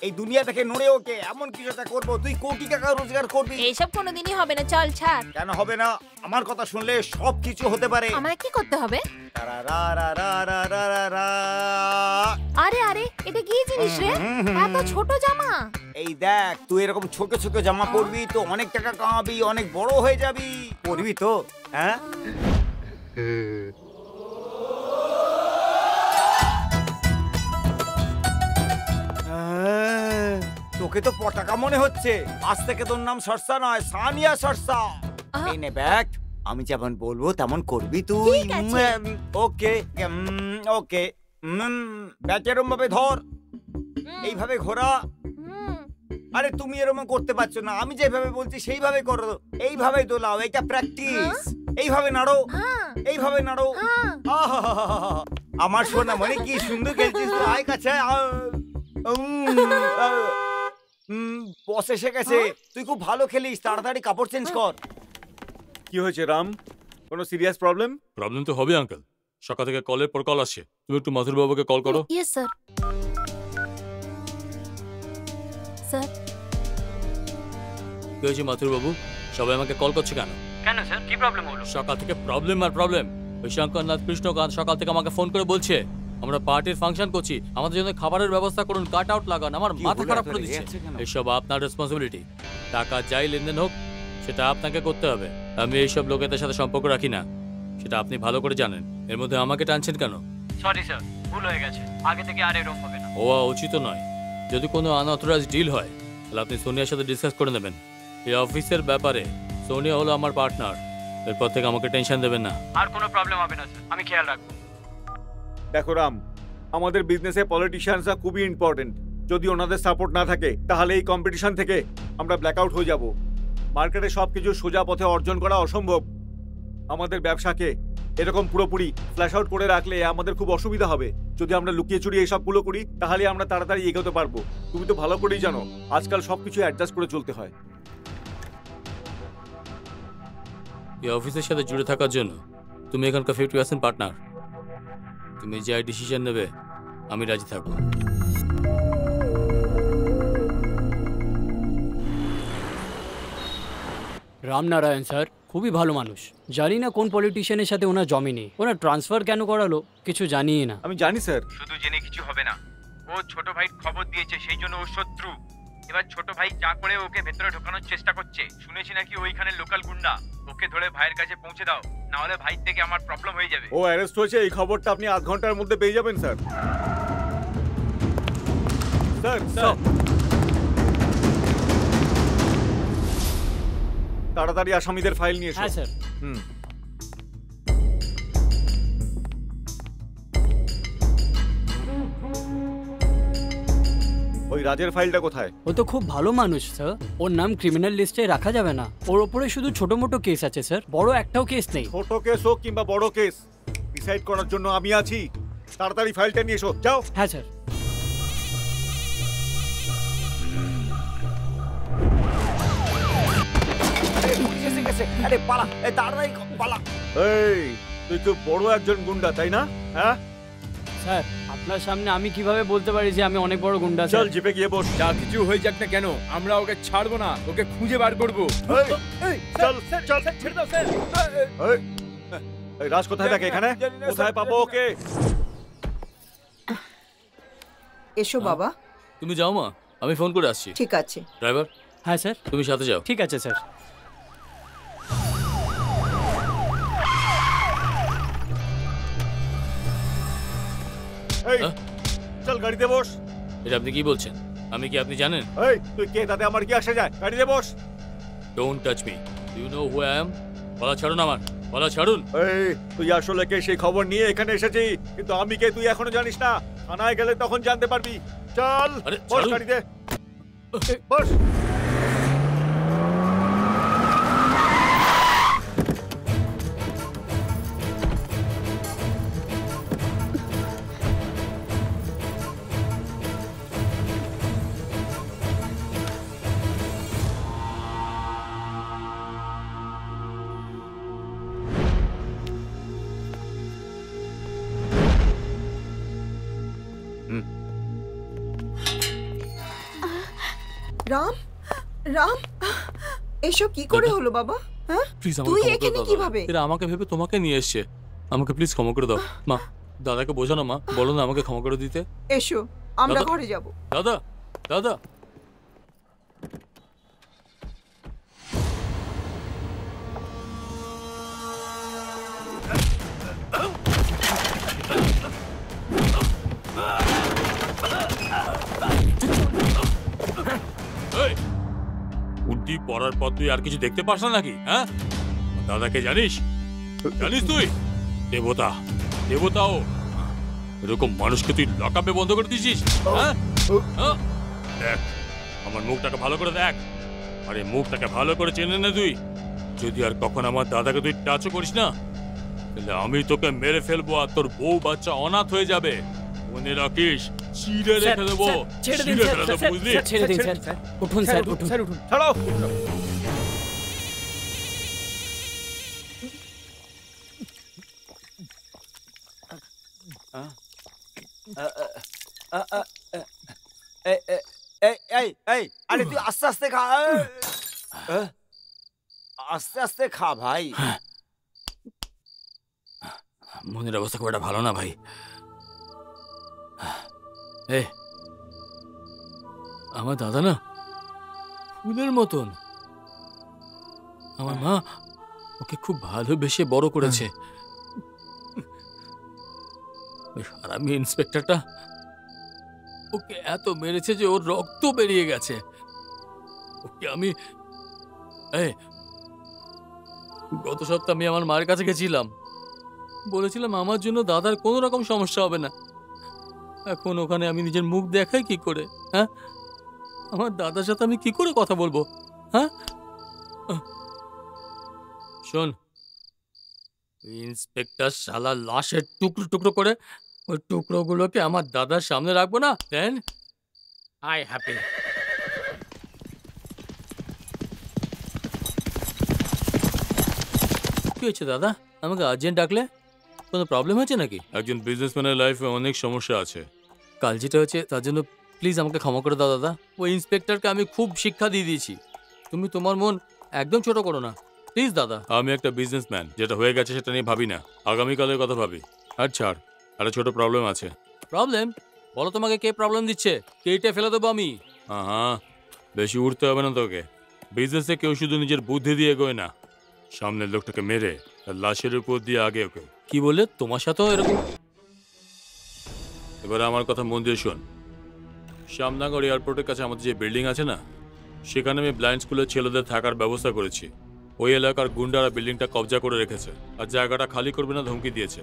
এই দুনিয়া থেকে নড়ে ওকে এমন কিছু একটা করব তুই কোটি টাকা রোজগার করবি। এইসব কোনোদিনই হবে না চল ছাড়। কেন হবে না? আমার কথা শুনলে সব কিছু হতে পারে। আমায় কি করতে হবে? আরে আরে এটা কি জিনিস রে? এত ছোট জামা। এই দেখ তুই এরকম ছোট ছোট জামা পরবি তো অনেক টাকা কামাবি অনেক বড় হয়ে যাবি। পরবি তো হ্যাঁ? তোকে তো পটাকা মনে হচ্ছে। আজ থেকে তোর নাম সরসা নয় সানিয়া সরসা। এই নে ব্যাগ আমি যেমন বলব তেমন করবি তুই। ঠিক আছে। ওকে ওকে ব্যাগ এরম ভাবে ধর। এইভাবে ঘোরা। হুম, আরে তুমি এরকম করতে পারছ না আমি যেভাবে বলছি সেইভাবে করো। এইভাবে দোলাও এটা প্র্যাকটিস এইভাবে নাড়ো। হ্যাঁ, এইভাবে নাড়ো। হ্যাঁ। আমার সোনা মানে কি সুন্দর খেলছিস তুই আয় কাছে। উম, আহ, উম, বস এসে গেছে। তুই খুব ভালো খেলিস তাড়াতাড়ি কাপড় চেঞ্জ কর। কি হয়েছে রাম? কোনো সিরিয়াস প্রবলেম প্রবলেম তো হবে আঙ্কেল সকাল থেকে কলের পর কল আসছে। তুমি একটু মাথুর বাবুকে কল করো। ইয়েস স্যার স্যার কি হয়েছে মাথুর বাবু সবাই আমাকে কল করছে কেন? কেন স্যার কি প্রবলেম হলো? সকাল থেকে প্রবলেম আর প্রবলেম ওই শঙ্করনাথ কৃষ্ণকান্ত সকাল থেকে আমাকে ফোন করে বলছে আমরা পার্টির ফাংশন করছি। আমাদের জন্য খাবারের ব্যবস্থা করুন কাট আউট লাগান আমার মাথা খারাপ করে দিচ্ছে? এইসব আপনার রেসপন্সিবিলিটি টাকা যাই লেনদেন হোক সেটা আপনাকে করতে হবে। আমি এইসব লোকেদের সাথে সম্পর্ক রাখি না। সেটা আপনি ভালো করে জানেন। এর মধ্যে আমাকে টানছেন কেন? সরি স্যার ভুল হয়ে গেছে। আগে থেকে আর এরকম হবে না। হওয়া উচিত নয়। যদি কোনো আনঅথরাইজ ডিল হয় তাহলে আপনি সোনিয়ার সাথে ডিসকাস করে নেবেন। এই অফিসের ব্যাপারে সোনিয়া হলো আমার পার্টনার এরপর থেকে আমাকে টেনশন দেবেন না। আর কোনো প্রবলেম হবে না স্যার আমি খেয়াল রাখব। দেখো রাম, আমাদের বিজনেসে পলিটিশিয়ানসরা খুবই ইম্পর্টেন্ট যদি ওনাদের সাপোর্ট না থাকে, তাহলে এই কম্পিটিশন থেকে আমরা ব্ল্যাকআউট হয়ে যাব। মার্কেটে সব কিছু সোজা পথে অর্জন করা অসম্ভব। আমাদের ব্যবসাকে এরকম পুরোপুরি ফ্ল্যাশ আউট করে রাখলে আমাদের খুব অসুবিধা হবে। যদি আমরা লুকিয়ে চুরিয়ে এইসবগুলো করি, তাহলে আমরা তাড়াতাড়ি এগোতে পারব। তুমি তো ভালো করেই জানো, আজকাল সবকিছু অ্যাডজাস্ট করে চলতে হয়। এই অফিসের সাথে জুড়ে থাকার জন্য তুমি এখানকার ফিফটি পার্সেন্ট পার্টনার তুমি যে ডিসিশন নেবে আমি রাজি থাকব। রামনারায়ণ স্যার খুবই ভালো মানুষ। জানি না কোন পলিটিশিয়ানের সাথে ওনার জমি নেই। ওনার ট্রান্সফার কেন করালো কিছু জানিই না। আমি জানি স্যার। শুধু জেনে কিছু হবে না। ও ছোট ভাই খবর দিয়েছে সেই জন্য ও শত্রু। এবার ছোট ভাই যা করে ওকে ভেতরে ঢোকানোর চেষ্টা করছে। শুনেছি নাকি ওইখানে লোকাল গুন্ডা। ওকে ধরে ভাইয়ের কাছে পৌঁছে দাও না হলে ভাই থেকে আমার প্রবলেম হয়ে যাবে। ও অ্যারেস্ট হয়েছে এই খবরটা আপনি আধ ঘণ্টার মধ্যে পেয়ে যাবেন স্যার। Sir sir. তাড়াতাড়ি আসামিদের ফাইল নিয়ে এসো। হ্যাঁ স্যার। হুম। ওই রাজের ফাইলটা কোথায়? ও তো খুব ভালো মানুষ স্যার। ওর নাম ক্রিমিনাল লিস্টে রাখা যাবে না। ওর ওপরে শুধু ছোট মোটো কেস আছে স্যার। বড় একটাও কেস নেই। ছোট কেস হোক কিংবা বড় কেস ডিসাইড করার জন্য আমি আছি। তাড়াতাড়ি ফাইলটা নিয়ে এসো। যাও। হ্যাঁ স্যার। আরে পালা। এ তাড়াতাড়ি কর, পালা। এই তুই তো বড় একজন গুন্ডা তাই না? হ্যাঁ? স্যার আপনার সামনে আমি কীভাবে বলতে পারি যে আমি অনেক বড় গুন্ডা চল জিপে গিয়ে বস যা কিছু হয়ে যাক না কেন আমরা ওকে ছাড়বো না ওকে খুঁজে বার করব। চল রাজ কোথায় থাকে এখানে? কোথায় পাবো ওকে? এসো বাবা। তুমি যাও মা আমি ফোন করে আসছি। ঠিক আছে। ড্রাইভার হ্যাঁ স্যার। তুমি সাথে যাও। ঠিক আছে স্যার। এই চল গাড়িতে বস। এটা আপনি কি বলছেন? আমি কি আপনি জানেন? এই তুই কে? তাতে আমার কি আসে যায়? গাড়িতে boss. Don't touch me you know who I am বলা ছাড়ুন আমার বলা ছাড়ুন। এই তুই আসলে কে সেই খবর নিয়ে এখানে এসেছি? কিন্তু আমি কে তুই এখনও জানিস না? থানায় গেলে তখন জানতে পারবি। চল বস। গাড়িতে। বস। রাম? রাম? এসব কি করে হলো বাবা? হ্যাঁ? প্লিজ তুই এখানে কীভাবে? এরা আমাকে ভেবে তোমাকে নিয়ে এসছে। আমাকে প্লিজ ক্ষমা করে দাও। মা দাদাকে বোঝানো মা। বলো না আমাকে ক্ষমা করে দিতে। এসো আমরা ঘরে যাব। দাদা দাদা। উড্ডি পড়ার পর তুই আর কিছু দেখতে পাস না নাকি হ্যাঁ? দাদাকে জানিস? জানিস তুই? দেবতা দেবতা ও। এরকম মানুষকে তুই লকাপে বন্ধ করে দিছিস হ্যাঁ? হ্যাঁ? দেখ, আমার মুখটাকে ভালো করে দেখ। আরে, মুখটাকে ভালো করে চেনে না তুই। যদি আর কখন আমার দাদাকে তুই টাচও করিস না, তাহলে আমি তোকে মেরে ফেলব আর তোর বউ বাচ্চা অনাথ হয়ে যাবে। মনে রাখিস? চিড়ে স্যার, রেখে দেবো স্যার, ছেড়ে দিন, চিড়ে স্যার, ফেলে দেবো, স্যার, বুঝলি স্যার, ছেড়ে দিন, স্যার, স্যার। উঠুন, স্যার, উঠুন। স্যার উঠুন ছাড়াও এই এই, এই এই এই আরে তুই আস্তে আস্তে খা এ, আমার দাদা না ফুলের মতন। আমার মা ওকে খুব ভালোবেসে বড় করেছে। আমি ইন্সপেক্টরটা ওকে এত মেরেছে যে ওর রক্ত বেরিয়ে গেছে। ওকে আমি গত সপ্তাহে আমি আমার মায়ের কাছে গেছিলাম। বলেছিলাম আমার জন্য দাদার কোনো রকম সমস্যা হবে না। এখন ওখানে আমি নিজের মুখ দেখাই কি করে হ্যাঁ? আমার দাদার সাথে আমি কি করে কথা বলব হ্যাঁ। শোন, ইন্সপেক্টর শালা লাশের টুকরো টুকরো করে ওই টুকরোগুলোকে আমার দাদার সামনে রাখব না, দেন? আই হ্যাপি কি হয়েছে দাদা? আমাকে আর্জেন্ট ডাকলে? কোনো প্রবলেম হয়েছে নাকি? একজন বিজনেসম্যানের লাইফে অনেক সমস্যা আছে। কাল যেটা হয়েছে তার জন্য প্লিজ আমাকে ক্ষমা করে দাও দাদা। ওই ইন্সপেক্টরকে আমি খুব শিক্ষা দিয়ে দিয়েছি। তুমি তোমার মন একদম ছোট করো না। প্লিজ দাদা। আমি একটা বিজনেসম্যান যেটা হয়ে গেছে সেটা নিয়ে ভাবি না। আগামীকালের কথা ভাবি। আর ছাড় একটা ছোট প্রবলেম আছে। প্রবলেম বলো তোমাকে কে প্রবলেম দিচ্ছে? কেটে ফেলে দেবো আমি। হ্যাঁ হ্যাঁ বেশি উঠতে হবে না তোকে। বিজনেসে কেউ শুধু নিজের বুদ্ধি দিয়ে এগোয় না। সামনের লোকটাকে মেরে তার লাশের উপর দিয়ে আগে ওকে কি বললে? তোমার সাথেও এরকম। এবার আমার কথা মন দিয়ে শোন। শ্যামনগর এয়ারপোর্টের কাছে আমাদের যে বিল্ডিং আছে না, সেখানে আমি ব্লাইন্ড স্কুলের ছেলেদের থাকার ব্যবস্থা করেছি। ওই এলাকার গুন্ডারা বিল্ডিংটা কবজা করে রেখেছে আর জায়গাটা খালি করবে না, ধমকি দিয়েছে।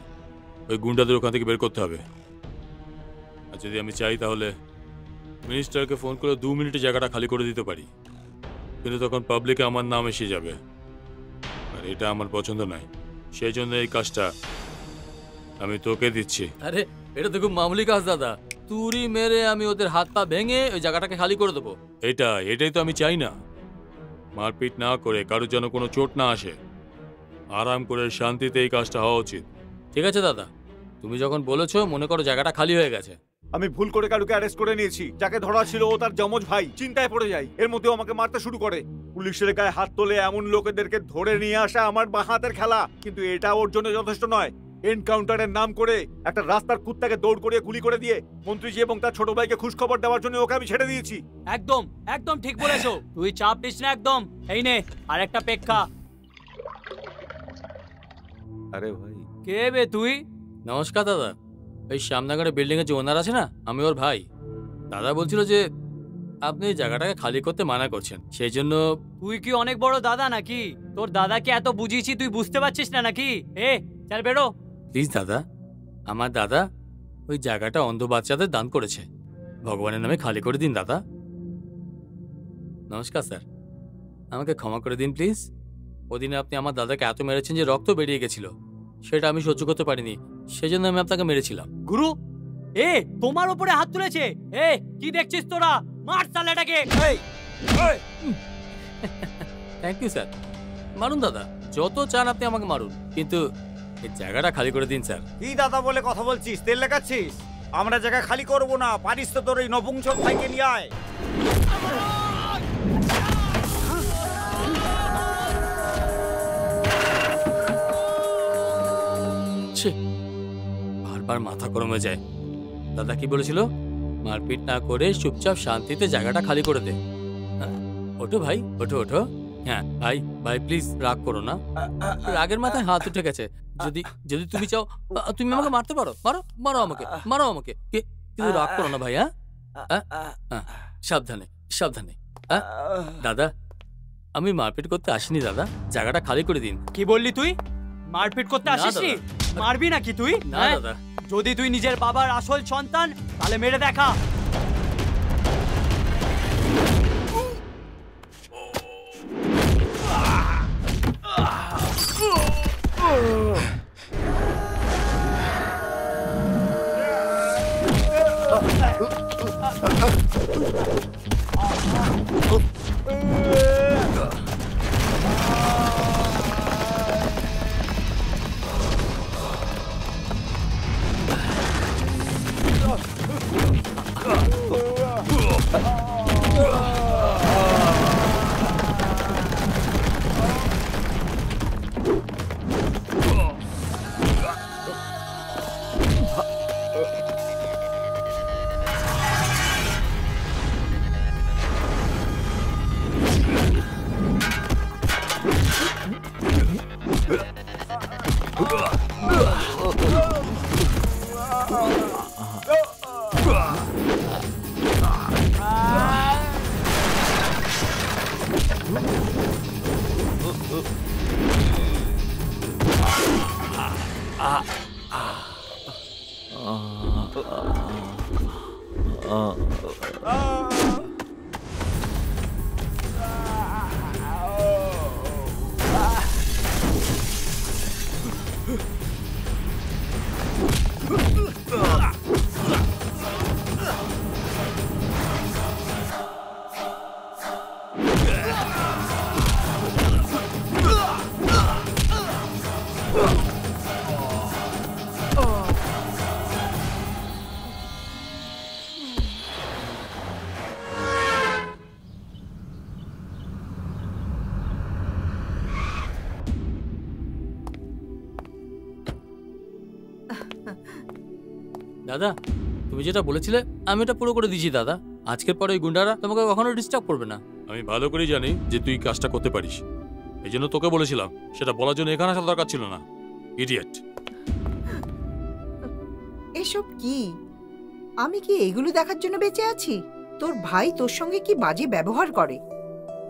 ওই গুন্ডাদের ওখান থেকে বের করতে হবে। আর যদি আমি চাই তাহলে মিনিস্টারকে ফোন করে দু মিনিটে জায়গাটা খালি করে দিতে পারি। কিন্তু তখন পাবলিকে আমার নাম এসে যাবে। আর এটা আমার পছন্দ নয়। সেই জন্য এই কাজটা আমি তোকে দিচ্ছি। আরে এটা তো খুব মামুলি কাজ দাদা। তুরি মেরে আমি ওদের হাত পা ভেঙে ওই জায়গাটাকে খালি করে দেবো। এটা এটাই তো আমি চাই না। মারপিট না করে কারোর যেন কোনো চোট না আসে। আরাম করে শান্তিতে এই কাজটা হওয়া উচিত। ঠিক আছে দাদা। তুমি যখন বলেছ মনে করো জায়গাটা খালি হয়ে গেছে। আমি ভুল করে কারুকে অ্যারেস্ট করে নিয়েছি। যাকে ধরা ছিল ও তার যমজ ভাই চিন্তায় পড়ে যাই এর মধ্যেও আমাকে মারতে শুরু করে। পুলিশের গায়ে হাত তোলে এমন লোকেদেরকে ধরে নিয়ে আসা আমার বাঁ হাতের খেলা। কিন্তু এটা ওর জন্য যথেষ্ট নয়। এনকাউন্টারের নাম করে একটা রাস্তার কুত্তাকে দৌড় করিয়ে গুলি করে দিয়ে মন্ত্রীজি এবং তার ছোট ভাইকে খুশখবর দেওয়ার জন্য ওকে আমি ছেড়ে দিয়েছি। একদম একদম ঠিক বলেছ। তুই চাপ নিস না একদম। এই নে আর একটা পেক্ষা। আরে ভাই। কে বে তুই? নমস্কার দাদা। ওই শ্যামনগরের বিল্ডিং এর যে ওনার আছে না আমি ওর ভাই। দাদা বলছিল যে আপনি এই জায়গাটাকে খালি করতে মানা করছেন সেই জন্য তুই কি অনেক বড় দাদা নাকি? তোর দাদাকে এত বুঝিয়েছি তুই বুঝতে পারছিস না নাকি? এ চল বেরো। প্লিজ দাদা আমার দাদা ওই জায়গাটা অন্ধ বাচ্চাদের দান করেছে। ভগবানের নামে খালি করে দিন দাদা। নমস্কার স্যার। আমাকে ক্ষমা করে দিন প্লিজ ওদিনে আপনি আমার দাদাকে এত মেরেছেন যে রক্ত বেরিয়ে গেছিল। সেটা আমি সহ্য করতে পারিনি। সেজন্য আমি আপনাকে মেরেছিলাম। গুরু? এ তোমার উপরে হাত তুলেছে। এ কি দেখছিস তোরা? মার সালেটাকে থ্যাংক ইউ স্যার মারুন দাদা যত চান আপনি আমাকে মারুন। কিন্তু এই জায়গাটা খালি করে দিন স্যার কি দাদা বলে কথা বলছিস? তেল লেখাচ্ছিস আমরা জায়গা খালি করব না। পারিস তো তোর এই নপুংসক ভাইকে নিয়ে আয়। বারবার মাথা হয়ে যায়। দাদা কি বলেছিল? মারপিট না করে চুপচাপ শান্তিতে জায়গাটা খালি করে দে। হ্যাঁ, ওঠো ভাই ওঠো ওঠো। হ্যাঁ ভাই ভাই প্লিজ রাগ করো না। রাগের মাথায় হাত উঠে গেছে। যদি যদি তুমি চাও তুমি আমাকে মারতে পারো। মারো মারো আমাকে মারো আমাকে। কিন্তু রাগ করো না ভাই হ্যাঁ? হ্যাঁ? হ্যাঁ, সাবধানে সাবধানে? দাদা আমি মারপিট করতে আসিনি দাদা। জায়গাটা খালি করে দিন। কি বললি তুই? মারপিট করতে না, আসিসনি মারবি নাকি তুই? না হ্যাঁ? দাদা। যদি তুই নিজের বাবার আসল সন্তান তাহলে মেরে দেখা। 嗯啊 দাদা তুমি যেটা বলেছিলে আমি এটা পুরো করে দিয়েছি দাদা। আজকের পরে ওই গুন্ডারা তোমাকে কখনো ডিস্টার্ব করবে না। আমি ভালো করেই জানি যে তুই কাজটা করতে পারিস। এই জন্য তোকে বলেছিলাম সেটা বলার জন্য এখানে আসা দরকার ছিল না। ইডিয়েট এসব কি? আমি কি এগুলো দেখার জন্য বেঁচে আছি? তোর ভাই তোর সঙ্গে কি বাজে ব্যবহার করে?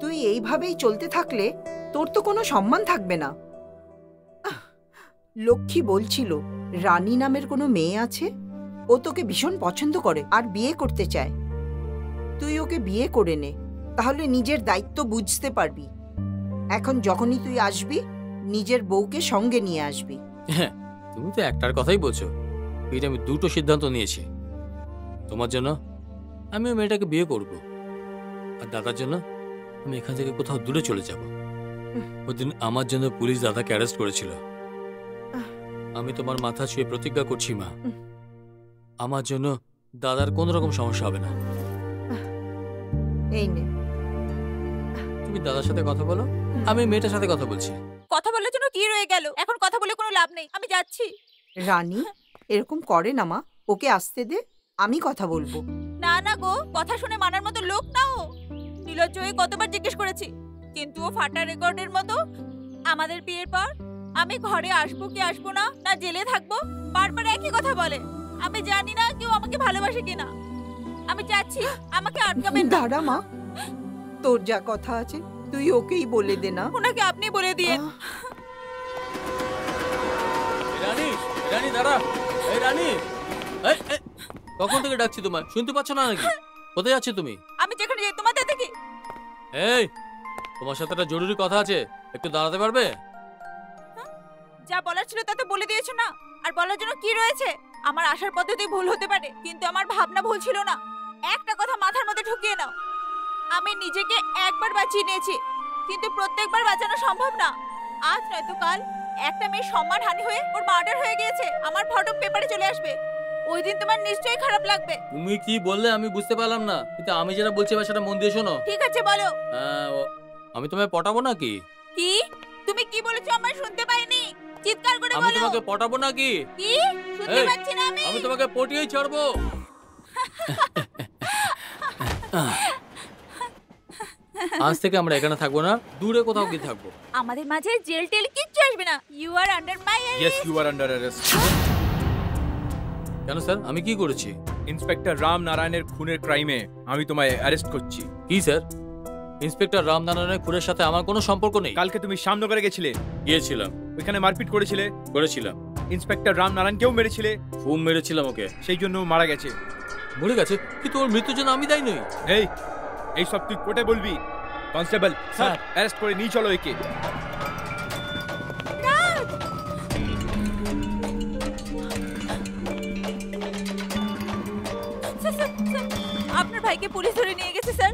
তুই এইভাবেই চলতে থাকলে তোর তো কোনো সম্মান থাকবে না। আহ, লক্ষ্মী বলছিল রানী নামের কোনো মেয়ে আছে? ও তোকে ভীষণ পছন্দ করে আর বিয়ে করতে চায়। তুই ওকে বিয়ে করে নে তাহলে নিজের দায়িত্ব বুঝতে পারবি। এখন যখনই তুই আসবি নিজের বউকে সঙ্গে নিয়ে আসবি। হ্যাঁ তুমি তো একটার কথাই বলছো। এটা আমি দুটো সিদ্ধান্ত নিয়েছি। তোমার জন্য আমি ওই মেয়েটাকে বিয়ে করব। আর দাদার জন্য আমি এখান থেকে কোথাও দূরে চলে যাব। ওদিন আমার জন্য পুলিশ দাদাকে অ্যারেস্ট করেছিল। আমি তোমার মাথা ছুঁয়ে প্রতিজ্ঞা করছি মা। আমার জন্য দাদার কোন রকম সমস্যা হবে না। এই নে। তুমি দাদার সাথে কথা বলো আমি মেয়েটার সাথে কথা বলছি। কথা বলার জন্য কি রয়ে গেল? এখন কথা বলে কোনো লাভ নেই। আমি যাচ্ছি। রানী এরকম করে না মা। ওকে আসতে দে আমি কথা বলব। না না গো কথা শুনে মানার মতো লোক না ও। নীলজ্জ হয়ে কতবার জিজ্ঞেস করেছি কিন্তু ও ফাটা রেকর্ডের মতো। আমাদের বিয়ের পর আমি ঘরে আসব কি আসব না না জেলে থাকব বারবার একই কথা বলে। আমি জানি না কেউ আমাকে ভালোবাসে কিনা। আমি চাচ্ছি আমাকে আটকাবেন না। দাঁড়া মা। তোর যা কথা আছে তুই ওকেই বলে দে না। ওনাকে আপনি বলে দিয়ে রানী রানী দাঁড়া। এই রানী। এই, কখন থেকে ডাকছি তোমায়? শুনতে পাচ্ছ না নাকি? কোথায় যাচ্ছ তুমি? আমি যেখানে যাই তোমাদের দেখি। এই তোমার সাথে একটা জরুরি কথা আছে। একটু দাঁড়াতে পারবে? যা বলার ছিল তা তো বলে দিয়েছ না। আর বলার জন্য কি রয়েছে? আমার আসার পদ্ধতি ভুল হতে পারে কিন্তু আমার ভাবনা ভুল ছিল না। একটা কথা মাথার মধ্যে ঢুকিয়ে নাও। আমি নিজেকে একবার বাঁচিয়ে নিয়েছি কিন্তু প্রত্যেকবার বাঁচানো সম্ভব না। আজ নয়তো কাল একটা মেয়ের সম্মান হানি হয়ে ওর মার্ডার হয়ে গিয়েছে আমার ফটো পেপারে চলে আসবে। ওই দিন তোমার নিশ্চয়ই খারাপ লাগবে। তুমি কি বললে আমি বুঝতে পারলাম না কিন্তু আমি যেটা বলছি এবার সেটা মন দিয়ে শোনো। ঠিক আছে বলো। হ্যাঁ, ও- আমি তোমায় পটাবো নাকি? কি? তুমি কি বলেছ আমার শুনতে পাইনি? চিৎকার করে আমি বলো। তোমাকে পটাবো নাকি? কি? শুনতে এই, পাচ্ছি না আমি। আমি তোমাকে পটিয়েই ছাড়বো। আজ থেকে আমরা এখানে থাকব না দূরে কোথাও গিয়ে থাকব। আমাদের মাঝে জেল টেল কিচ্ছু আসবে না। You are under my yes you are under arrest কেন স্যার? আমি কি করেছি? ইন্সপেক্টর রাম নারায়ণের খুনের ক্রাইমে আমি তোমায় অ্যারেস্ট করছি। কি স্যার? ইন্সপেক্টর রামনারায়ণের খুনের সাথে আমার কোনো সম্পর্ক নেই। কালকে তুমি শ্যামনগরে গেছিলে। গিয়েছিলাম। ওইখানে মারপিট করেছিলে? করেছিলাম। ইন্সপেক্টর রাম নারায়ণকেও মেরেছিলে? ফুম মেরেছিলাম ওকে। সেই জন্য ও মারা গেছে। মরে গেছে? কিন্তু ওর মৃত্যুর জন্য আমি দায়ী নই? এই এই সব তুই কোর্টে বলবি? Constable sir. অ্যারেস্ট করে নিয়ে চলো একে। আপনার ভাইকে পুলিশ ধরে নিয়ে গেছে স্যার।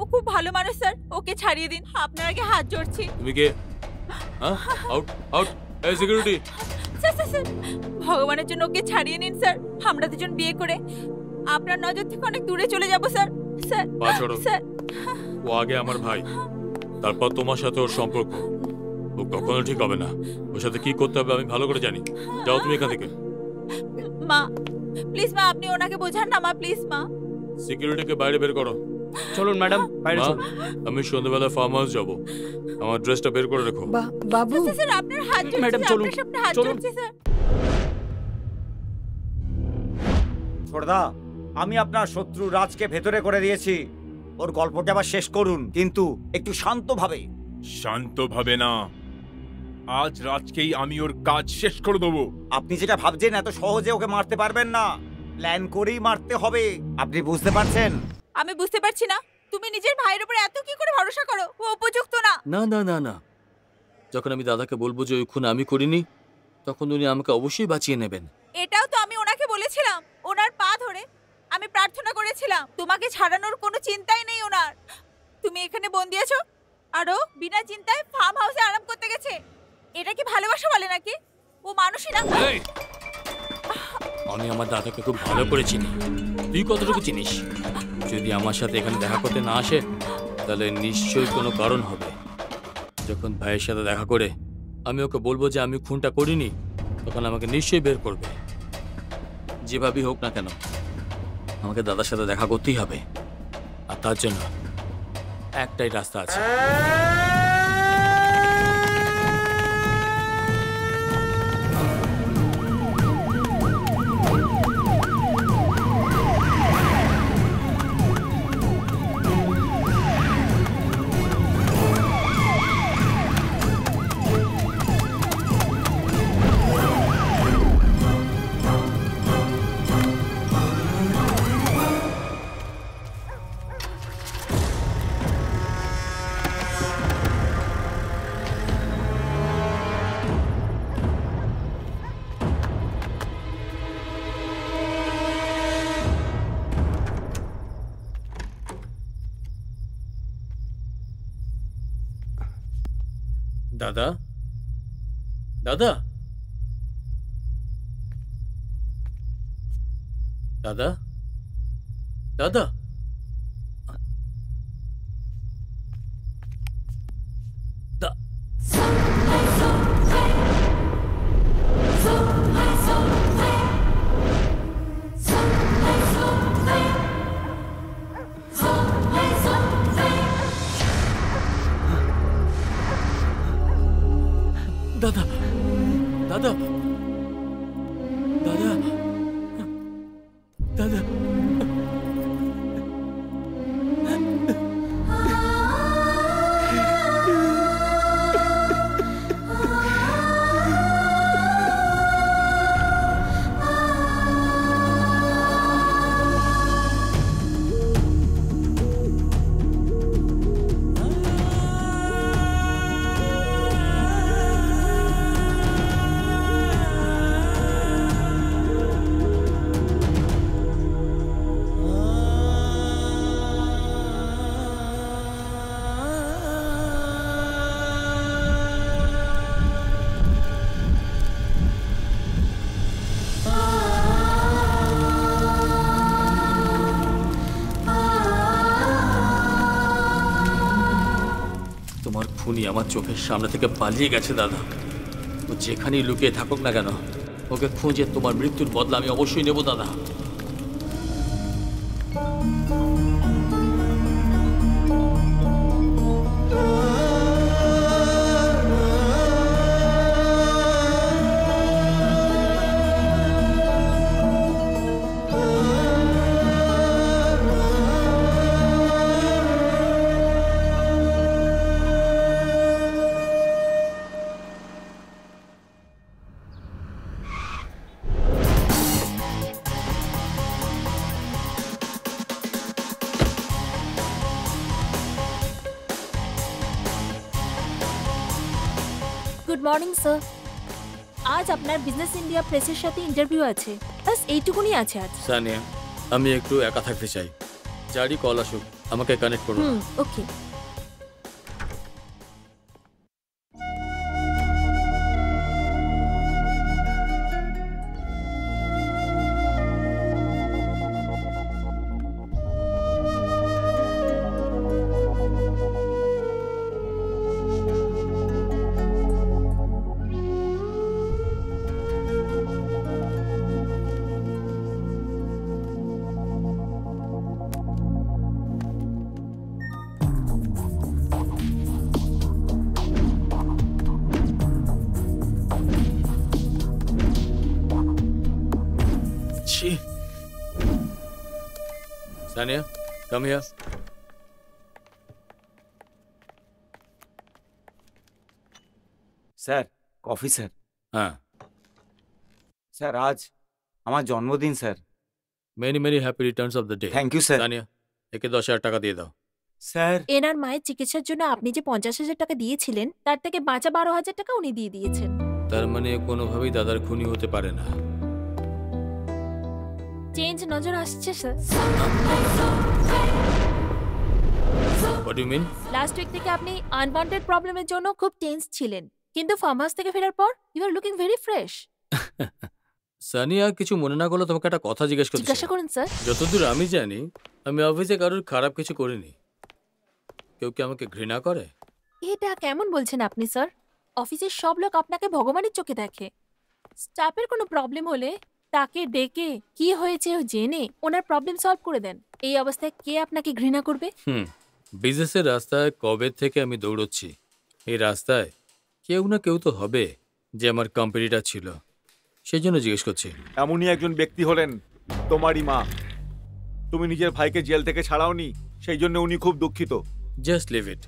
ও খুব ভালো মানুষ স্যার। ওকে ছাড়িয়ে দিন। আপনার আগে হাত জোড়ছি। তুমি কে? আউট আউট এই সিকিউরিটি স্যার স্যার স্যার। ভগবানের জন্য ওকে ছাড়িয়ে নিন স্যার। আমরা দুজন বিয়ে করে আপনার নজর থেকে অনেক দূরে চলে যাব স্যার। স্যার পা ছড়ো। স্যার। ও আগে আমার ভাই। তারপর তোমার সাথে ওর সম্পর্ক। ও কখনো ঠিক হবে না। ওর সাথে কি করতে হবে আমি ভালো করে জানি। যাও তুমি এখান থেকে। মা প্লিজ মা আপনি ওনাকে বোঝান না মা প্লিজ মা। সিকিউরিটিকে বাইরে বের করো। চলুন ম্যাডাম বাইরে চলুন। আমি সন্ধ্যাবেলা ফার্ম হাউস যাব। আমার ড্রেসটা বের করে রেখো। বাবু। স্যার স্যার আপনার হাত ম্যাডাম, চলুন, আপনার সামনে হাত চলুন। আমি আপনার শত্রু রাজকে ভেতরে করে দিয়েছি। ওর গল্পটা আবার শেষ করুন কিন্তু একটু শান্তভাবে। শান্তভাবে না। আজ রাজকেই আমি ওর কাজ শেষ করে দেবো। আপনি যেটা ভাবছেন এত সহজে ওকে মারতে পারবেন না। প্ল্যান করেই মারতে হবে। আপনি বুঝতে পারছেন? আমি বুঝতে পারছি না। তুমি নিজের ভাইয়ের উপর এত কি করে ভরসা করো? ও উপযুক্ত না। না না না না। যখন আমি দাদাকে বলব যে ওই খুন আমি করিনি তখন উনি আমাকে অবশ্যই বাঁচিয়ে নেবেন। এটাও তো আমি ওনাকে বলেছিলাম ওনার পা ধরে। আমি প্রার্থনা করেছিলাম তোমাকে ছাড়ানোর কোনো চিন্তাই নেই ওনার। তুমি এখানে বন্দি আছো? আরও বিনা চিন্তায় ফার্ম হাউসে আরাম করতে গেছে? এটা কি ভালোবাসা বলে নাকি? ও মানুষই না। আমি আমার দাদাকে খুব ভালো করে চিনি তুই কতটুকু চিনিস? যদি আমার সাথে এখানে দেখা করতে না আসে, তাহলে নিশ্চয়ই কোনো কারণ হবে। যখন ভাইয়ের সাথে দেখা করে আমি ওকে বলব যে আমি খুনটা করিনি, তখন আমাকে নিশ্চয়ই বের করবে। যেভাবেই হোক না কেন, আমাকে দাদার সাথে দেখা করতেই হবে। আর তার জন্য একটাই রাস্তা আছে। দাদা দাদা দাদা খুনি আমার চোখের সামনে থেকে পালিয়ে গেছে, দাদা। ও যেখানেই লুকিয়ে থাকুক না কেন, ওকে খুঁজে তোমার মৃত্যুর বদলা আমি অবশ্যই নেব, দাদা। বিজনেস ইন্ডিয়া প্রেসের সাথে ইন্টারভিউ আছে। বাস এইটুকুনি আছে আজ। সানিয়া আমি একটু একা থাকতে চাই। যারই কল আসুক আমাকে কানেক্ট করুন okay come here sir coffee sir হ্যাঁ স্যার আজ আমার জন্মদিন sir many many happy returns of the day Thank you, sir. Sania একে দশ হাজার টাকা দিয়ে দাও। স্যার এনার মায়ের চিকিৎসার জন্য আপনি যে পঞ্চাশ হাজার টাকা দিয়েছিলেন তার থেকে বাঁচা বারো হাজার টাকা উনি দিয়ে দিয়েছেন। তার মানে কোনোভাবেই দাদার খুনি হতে পারে না। চেঞ্জ নজর আসছে sir what you mean last week থেকে আপনি আনওয়ান্টেড প্রবলেমের জন্য খুব টেন্স ছিলেন। কিন্তু ফার্ম হাউস থেকে ফেরার পর you are looking very fresh Sania কিছু মনে না করলে তোমাকে একটা কথা জিজ্ঞেস করতে জিজ্ঞাসা চাই। করুন স্যার যতদূর আমি জানি আমি অফিসে কারোর খারাপ কিছু করিনি। কেউ কি আমাকে ঘৃণা করে? এটা কেমন বলছেন আপনি স্যার অফিসের সব লোক আপনাকে ভগবানের চোখে দেখে। স্টাফের কোনো প্রবলেম হলে তাকে ডেকে কি হয়েছে জেনে ওনার প্রবলেম সলভ করে দেন। এই অবস্থায় কে আপনাকে ঘৃণা করবে? হুম বিজনেসের রাস্তায় কবে থেকে আমি দৌড়চ্ছি? এই রাস্তায় কেউ না কেউ তো হবে যে আমার কোম্পানিটা ছিল। সেই জন্য জিজ্ঞেস করছি। এমনই একজন ব্যক্তি হলেন তোমারই মা। তুমি নিজের ভাইকে জেল থেকে ছাড়াওনি সেই জন্য উনি খুব দুঃখিত। জাস্ট লিভ ইট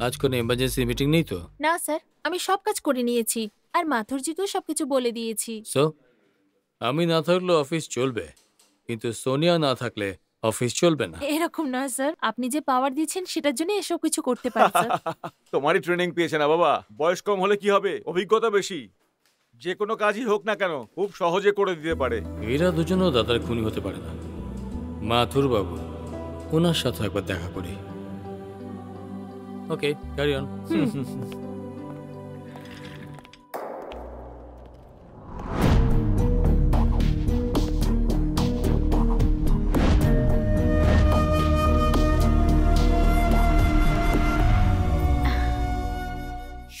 আজ কোনো এমার্জেন্সি মিটিং নেই তো? না স্যার আমি সব কাজ করে নিয়েছি। আর মাথুরজিকেও সবকিছু বলে দিয়েছি। সো আমি না থাকলে অফিস চলবে কিন্তু সোনিয়া না থাকলে অফিস চলবে না। এরকম নয় স্যার। আপনি যে পাওয়ার দিচ্ছেন সেটার জন্য এসব কিছু করতে পারি স্যার। তোমারই ট্রেনিং পেয়েছে না বাবা। বয়স কম হলে কি হবে? অভিজ্ঞতা বেশি। যে কোনো কাজই হোক না কেন খুব সহজে করে দিতে পারে। এরা দুজনও দাদার খুনি হতে পারে না। মাথুর বাবু ওনার সাথে একবার দেখা করি। ওকে ক্যারি অন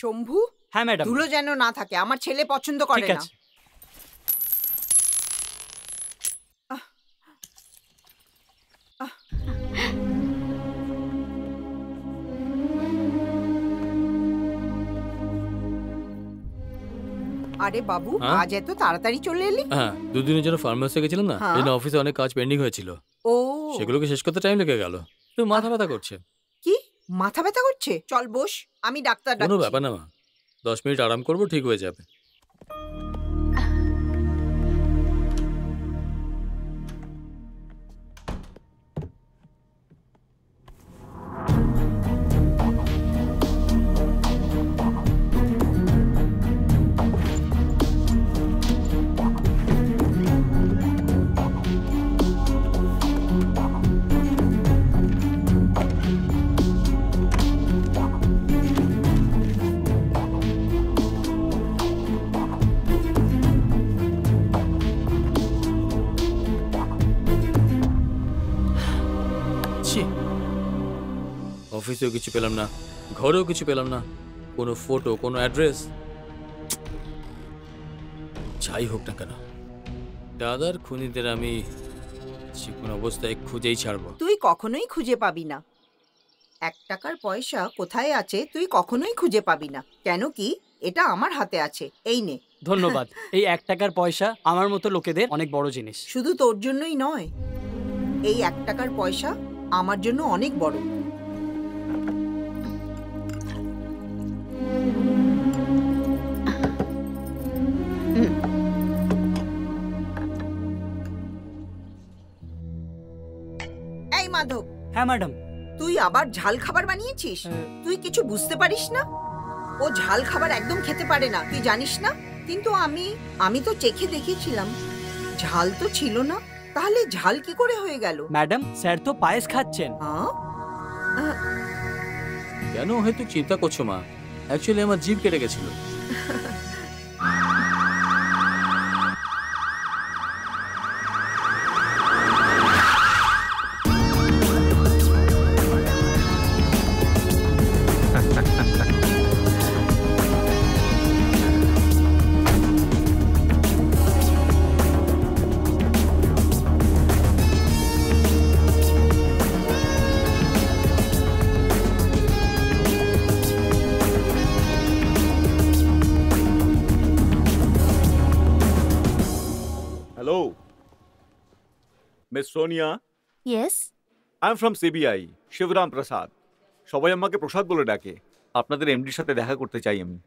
শম্ভু হ্যাঁ ম্যাডাম। ধুলো যেন না থাকে আমার ছেলে পছন্দ করে ঠিক না। আছে। আরে বাবু হ্যাঁ? আজ এত তাড়াতাড়ি চলে এলি? হ্যাঁ দুদিনের জন্য ফার্মাসি গেছিলাম না হ্যাঁ। এই অফিসে অনেক কাজ পেন্ডিং হয়েছিল। ও। সেগুলোকে শেষ করতে টাইম লেগে গেল। একটু মাথা ব্যথা করছে। কি? মাথা ব্যথা করছে? চল বস। আমি ডাক্তার কোনো ডাকছি। ব্যাপার না মা। দশ মিনিট আরাম করব ঠিক হয়ে যাবে। অফিসেও কিছু পেলাম না ঘরেও কিছু পেলাম না কোনো ফটো কোনো অ্যাড্রেস যাই হোক না কেন দাদার খুনিদের আমি যে কোনো অবস্থায় খুঁজেই ছাড়বো। তুই কখনোই খুঁজে পাবি না। এক টাকার পয়সা কোথায় আছে তুই কখনোই খুঁজে পাবি না। কেন কি? এটা আমার হাতে আছে। এই নে। ধন্যবাদ। এই এক টাকার পয়সা আমার মতো লোকেদের অনেক বড় জিনিস। শুধু তোর জন্যই নয় এই এক টাকার পয়সা আমার জন্য অনেক বড়। এই মাধব হ্যাঁ ম্যাডাম। তুই আবার ঝাল খাবার বানিয়েছিস? তুই কিছু বুঝতে পারিস না? ও ঝাল খাবার একদম খেতে পারে না তুই জানিস না? কিন্তু আমি আমি তো চেখে দেখিয়েছিলাম ঝাল তো ছিল না তাহলে ঝাল কি করে হয়ে গেল? ম্যাডাম স্যার তো পায়েস খাচ্ছেন। কেন হয়তো চিন্তা করছ মা? অ্যাকচুয়ালি আমার জিভ কেটে গেছিল। Sonia yes I am from CBI Shivram Prasad সবাই আমাকে প্রসাদ বলে ডাকে। আপনাদের এমডির সাথে দেখা করতে চাই আমি।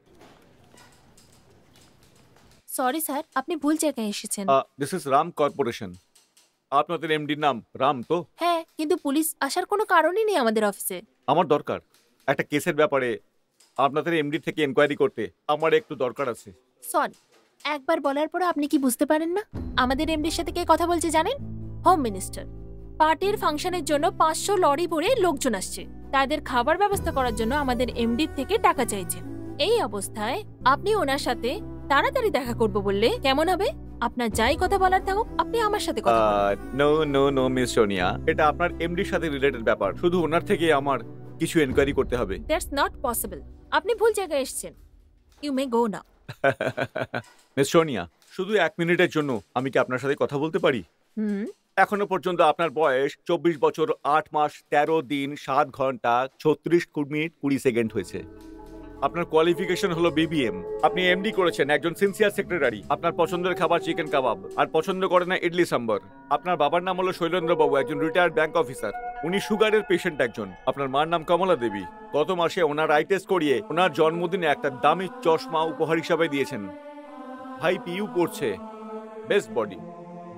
সরি স্যার আপনি ভুল জায়গায় এসেছেন। দিস ইজ রাম কর্পোরেশন আপনাদের এমডির নাম রাম তো? হ্যাঁ কিন্তু পুলিশ আসার কোনো কারণই নেই আমাদের অফিসে। আমার দরকার। একটা কেসের ব্যাপারে আপনাদের এমডি থেকে এনকোয়ারি করতে। আমার একটু দরকার আছে। সরি একবার বলার পরে আপনি কি বুঝতে পারেন না? আমাদের এমডির সাথে কে কথা বলছে জানেন? হোম মিনিস্টার পার্টির ফাংশনের জন্য পাঁচশো লরি ভরে লোকজন আসছে। তাদের খাবার ব্যবস্থা করার জন্য আমাদের এমডির থেকে টাকা চাইছেন এই অবস্থায় আপনি ওনার সাথে তাড়াতাড়ি দেখা করব বললে কেমন হবে? আপনার যাই কথা বলার থাকুক আপনি আমার সাথে কথা। No no no miss Sonia এটা আপনার এমডির সাথে রিলেটেড ব্যাপার। শুধু ওনার থেকে আমার কিছু এনকোয়ারি করতে হবে। দ্যাটস নট পসিবল আপনি ভুল জায়গায় এসেছেন। ইউ মে গো না মিস সোনিয়া শুধু এক মিনিটের জন্য আমি কি আপনার সাথে কথা বলতে পারি? হুম। এখনও পর্যন্ত আপনার বয়স চব্বিশ বছর, আট মাস, তেরো দিন, সাত ঘণ্টা, ছত্রিশ মিনিট কুড়ি সেকেন্ড হয়েছে। আপনার কোয়ালিফিকেশন হলো বিবিএম আপনি এমডি করেছেন, একজন সিনসিয়ার সেক্রেটারি আপনার পছন্দের খাবার চিকেন কাবাব আর পছন্দ করে না ইডলি সাম্বার। আপনার বাবার নাম হলো শৈলেন্দ্র বাবু, একজন রিটায়ার্ড ব্যাংক অফিসার উনি সুগারের পেশেন্ট একজন। আপনার মার নাম কমলা দেবী। গত মাসে ওনার আই টেস্ট করিয়ে ওনার জন্মদিনে একটা দামি চশমা উপহার হিসাবে দিয়েছেন। ভাই পিইউ পড়ছে বেস্ট বডি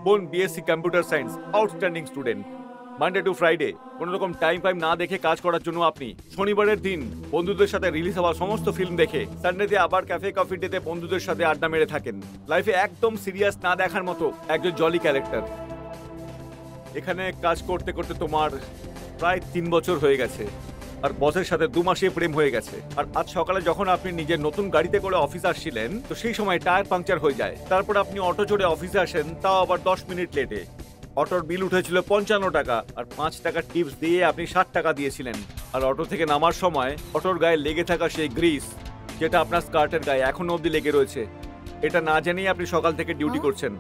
বোন BSc computer science outstanding student Monday to Friday কোনো রকম টাইম ফাইম না দেখে কাজ করার জন্য আপনি শনিবারের দিন বন্ধুদের সাথে রিলিজ হওয়া সমস্ত ফিল্ম দেখে সানডেতে আবার ক্যাফে কফি ডেতে বন্ধুদের সাথে আড্ডা মেরে থাকেন। লাইফে একদম সিরিয়াস না দেখার মতো একজন জলি ক্যারেক্টার এখানে কাজ করতে করতে তোমার প্রায় তিন বছর হয়ে গেছে। আর বসের সাথে দু মাসে প্রেম হয়ে গেছে। আর আজ সকালে যখন আপনি নিজের নতুন গাড়িতে করে অফিস আসছিলেন তো সেই সময় টায়ার পাংচার হয়ে যায়। তারপর আপনি অটো চড়ে অফিসে আসেন তাও আবার দশ মিনিট লেটে। অটোর বিল উঠেছিল পঞ্চান্ন টাকা আর পাঁচ টাকা টিপস দিয়ে আপনি ষাট টাকা দিয়েছিলেন। আর অটো থেকে নামার সময় অটোর গায়ে লেগে থাকা সেই গ্রিস যেটা আপনার স্কার্টের গায়ে এখনও অবধি লেগে রয়েছে। এটা না জেনেই আপনি সকাল থেকে ডিউটি করছেন।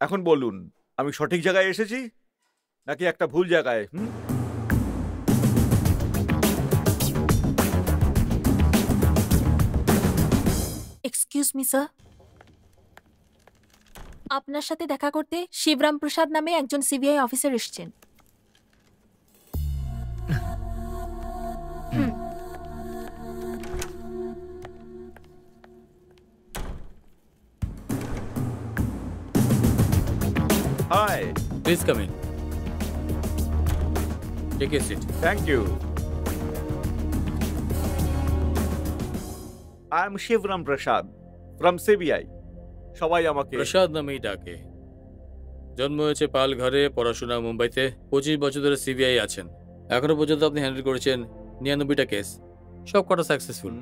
এখন বলুন আমি সঠিক জায়গায় এসেছি নাকি একটা ভুল জায়গায়, হুম? এক্সকিউজ মি স্যার আপনার সাথে দেখা করতে শিবরাম প্রসাদ নামে একজন সিবিআই অফিসার এসছেন। হুম। Hi please come in take a seat thank you I am Shivram Prasad from CBI সবাই আমাকে প্রসাদ নামেই ডাকে। জন্ম হয়েছে পাল ঘরে পড়াশোনা মুম্বাইতে। পঁচিশ বছর ধরে সিবিআই আছেন। এখনও পর্যন্ত আপনি হ্যান্ডেল করেছেন নিরানব্বইটা কেস। সব কটা সাকসেসফুল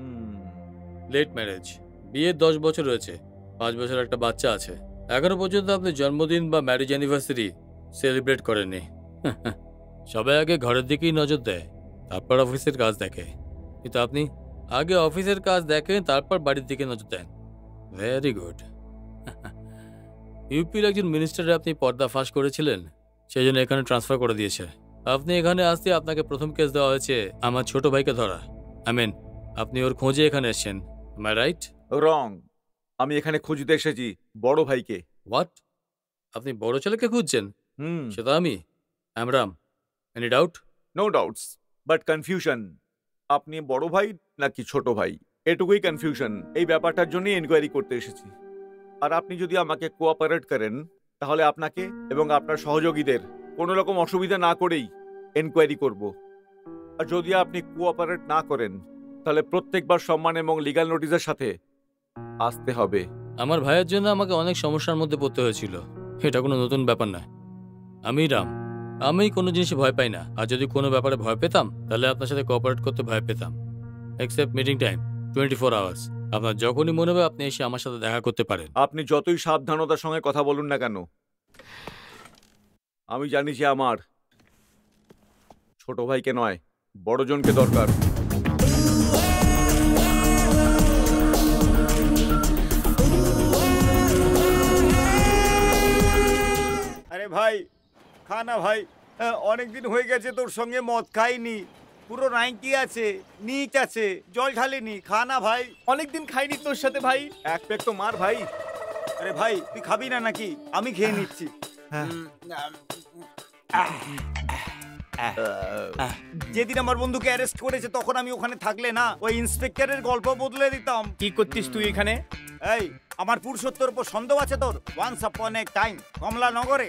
লেট ম্যারেজ বিয়ের দশ বছর রয়েছে। পাঁচ বছর একটা বাচ্চা আছে। এখনও পর্যন্ত আপনি জন্মদিন বা ম্যারেজ অ্যানিভার্সারি সেলিব্রেট করেননি। সবাই আগে ঘরের দিকেই নজর দেয়, তারপর অফিসের কাজ দেখে। কিন্তু আপনি আগে অফিসের কাজ দেখেন তারপর বাড়ির দিকে নজর দেন। ভেরি গুড ইউপির একজন মিনিস্টারে আপনি পর্দা ফাঁস করেছিলেন সেই জন্য এখানে ট্রান্সফার করে দিয়েছে। আপনি এখানে আসতে আপনাকে প্রথম কেস দেওয়া হয়েছে আমার ছোট ভাইকে ধরা। আই মিন আপনি ওর খোঁজে এখানে এসেছেন। রাইট রং আমি এখানে খুঁজতে এসেছি বড় ভাইকে। হোয়াট আপনি বড় ছেলেকে খুঁজছেন? হুম। সেটা আমি আম। Ram any doubt no doubts but confusion আপনি বড় ভাই নাকি ছোট ভাই? এটুকুই কনফিউশন এই ব্যাপারটার জন্যই এনকোয়ারি করতে এসেছি। আর আপনি যদি আমাকে কোঅপারেট করেন তাহলে আপনাকে এবং আপনার সহযোগীদের কোনো রকম অসুবিধা না করেই এনকোয়ারি করব। আর যদি আপনি কোঅপারেট না করেন তাহলে প্রত্যেকবার সম্মান এবং লিগ্যাল নোটিশের সাথে আসতে হবে। আমার ভাইয়ের জন্য আমাকে অনেক সমস্যার মধ্যে পড়তে হয়েছিল। এটা কোনো নতুন ব্যাপার নয়। আমি রাম। আমি কোনো জিনিসে ভয় পাই না। আর যদি কোনো ব্যাপারে ভয় পেতাম তাহলে আপনার সাথে কোঅপারেট করতে ভয় পেতাম। Except meeting time twenty four hours আপনার যখনই মনে হবে আপনি এসে আমার সাথে দেখা করতে পারেন। আপনি যতই সাবধানতার সঙ্গে কথা বলুন না কেন। আমি জানি যে আমার ছোট ভাইকে নয় বড়জনকে দরকার। ভাই। খা না ভাই। অনেক দিন হয়ে গেছে তোর সঙ্গে মদ খাইনি। পুরো নাইনটি আছে নিচ আছে জল ঢালিনি। খা না ভাই। অনেকদিন খাইনি তোর সাথে ভাই। এক পেক তো মার ভাই। আরে ভাই তুই খাবি না নাকি? আমি খেয়ে নিচ্ছি। যেদিন আমার বন্ধুকে অ্যারেস্ট করেছে তখন আমি ওখানে থাকলে না ওই ইন্সপেক্টরের গল্প বদলে দিতাম। কি করতিস তুই এখানে? এই আমার পুরুষত্বর উপর সন্দেহ আছে তোর? ওয়ান্স আপন এক টাইম কমলা নগরে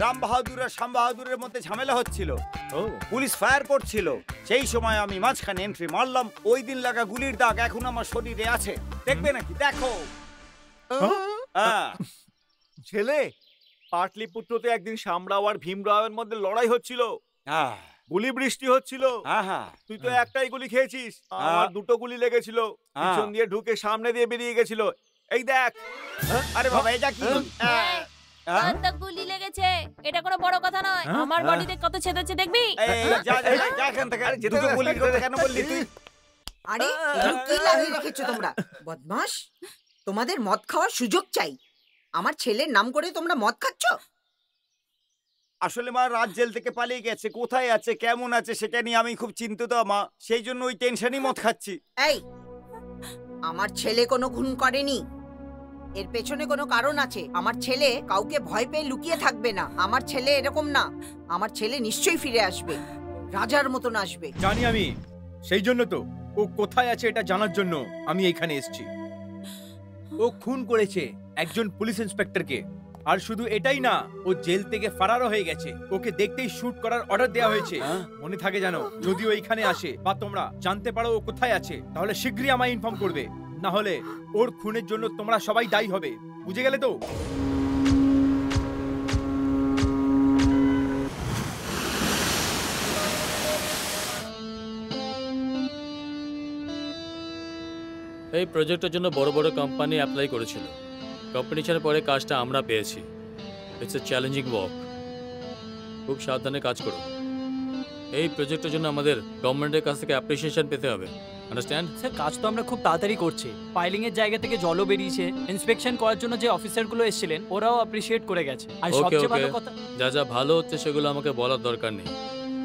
রাম বাহাদুর আর শ্যাম বাহাদুরের মধ্যে ঝামেলা হচ্ছিল। ও। পুলিশ ফায়ার করছিল। সেই সময় আমি মাঝখানে এন্ট্রি মারলাম। ওই দিন লাগা গুলির দাগ এখন আমার শরীরে আছে। দেখবে নাকি? দেখো। হ্যাঁ? ছেলে পাটলিপুত্রতে একদিন শামরাও আর ভীমরাওয়ের মধ্যে লড়াই হচ্ছিল। হ্যাঁ। গুলি বৃষ্টি হচ্ছিল। হ্যাঁ হ্যাঁ। তুই তো একটাই গুলি খেয়েছিস। আমার দুটো গুলি লেগেছিল। পিছন দিয়ে ঢুকে সামনে দিয়ে বেরিয়ে গেছিল। এই দেখ। আরে বাবা এটা কি? গুলি লেগেছে। এটা কোনো বড় কথা নয়? আমার বডিতে কত ছেদেছে দেখবি? এই, যা, যা, যা, যা এখান থেকে। আরে দুটো গুলির কথা কেন বললি তুই? আরে এগুলো কি লাগিয়ে রেখেছো তোমরা? বদমাস তোমাদের মদ খাওয়ার সুযোগ চাই। আমার ছেলের নাম করে তোমরা মদ খাচ্ছ? আসলে মা রাত জেল থেকে পালিয়ে গেছে। কোথায় আছে কেমন আছে সেটা নিয়ে আমি খুব চিন্তিত মা। সেই জন্য ওই টেনশনই মত খাচ্ছি। এই আমার ছেলে কোনো খুন করেনি। এর পেছনে কোনো কারণ আছে। আমার ছেলে কাউকে ভয় পেয়ে লুকিয়ে থাকবে না। আমার ছেলে এরকম না। আমার ছেলে নিশ্চয়ই ফিরে আসবে। রাজার মতন আসবে। জানি আমি। সেই জন্য তো। ও কোথায় আছে এটা জানার জন্য আমি এখানে এসেছি। ও খুন করেছে একজন পুলিশ ইন্সপেক্টরকে। আর শুধু এটাই না ও জেল থেকে ফারারও হয়ে গেছে। ওকে দেখতেই শুট করার অর্ডার দেওয়া হয়েছে। মনে থাকে জানো যদি ও এখানে আসে। বা তোমরা জানতে পারো ও কোথায় আছে তাহলে শীঘ্রই আমায় ইনফর্ম করবে। না হলে ওর খুনের জন্য তোমরা সবাই দায়ী হবে। বুঝে গেলে তো? এই প্রজেক্টের জন্য বড় বড় কোম্পানি অ্যাপ্লাই করেছিল। কম্পিটিশনের পরে কাজটা আমরা পেয়েছি। ইটস এ চ্যালেঞ্জিং ওয়ার্ক খুব সাবধানে কাজ করো। এই প্রজেক্টের জন্য আমাদের গভর্নমেন্টের কাছ থেকে অ্যাপ্রিসিয়েশন পেতে হবে। আন্ডারস্ট্যান্ড স্যার কাজ তো আমরা খুব তাড়াতাড়ি করছি। ফাইলিং এর জায়গা থেকে জলও বেরিয়েছে। ইন্সপেকশন করার জন্য যে অফিসারগুলো এসেছিলেন ওরাও অ্যাপ্রিশিয়েট করে গেছে। আর ওকে সবচেয়ে ভালো কথা যা যা ভালো হচ্ছে সেগুলো আমাকে বলার দরকার নেই।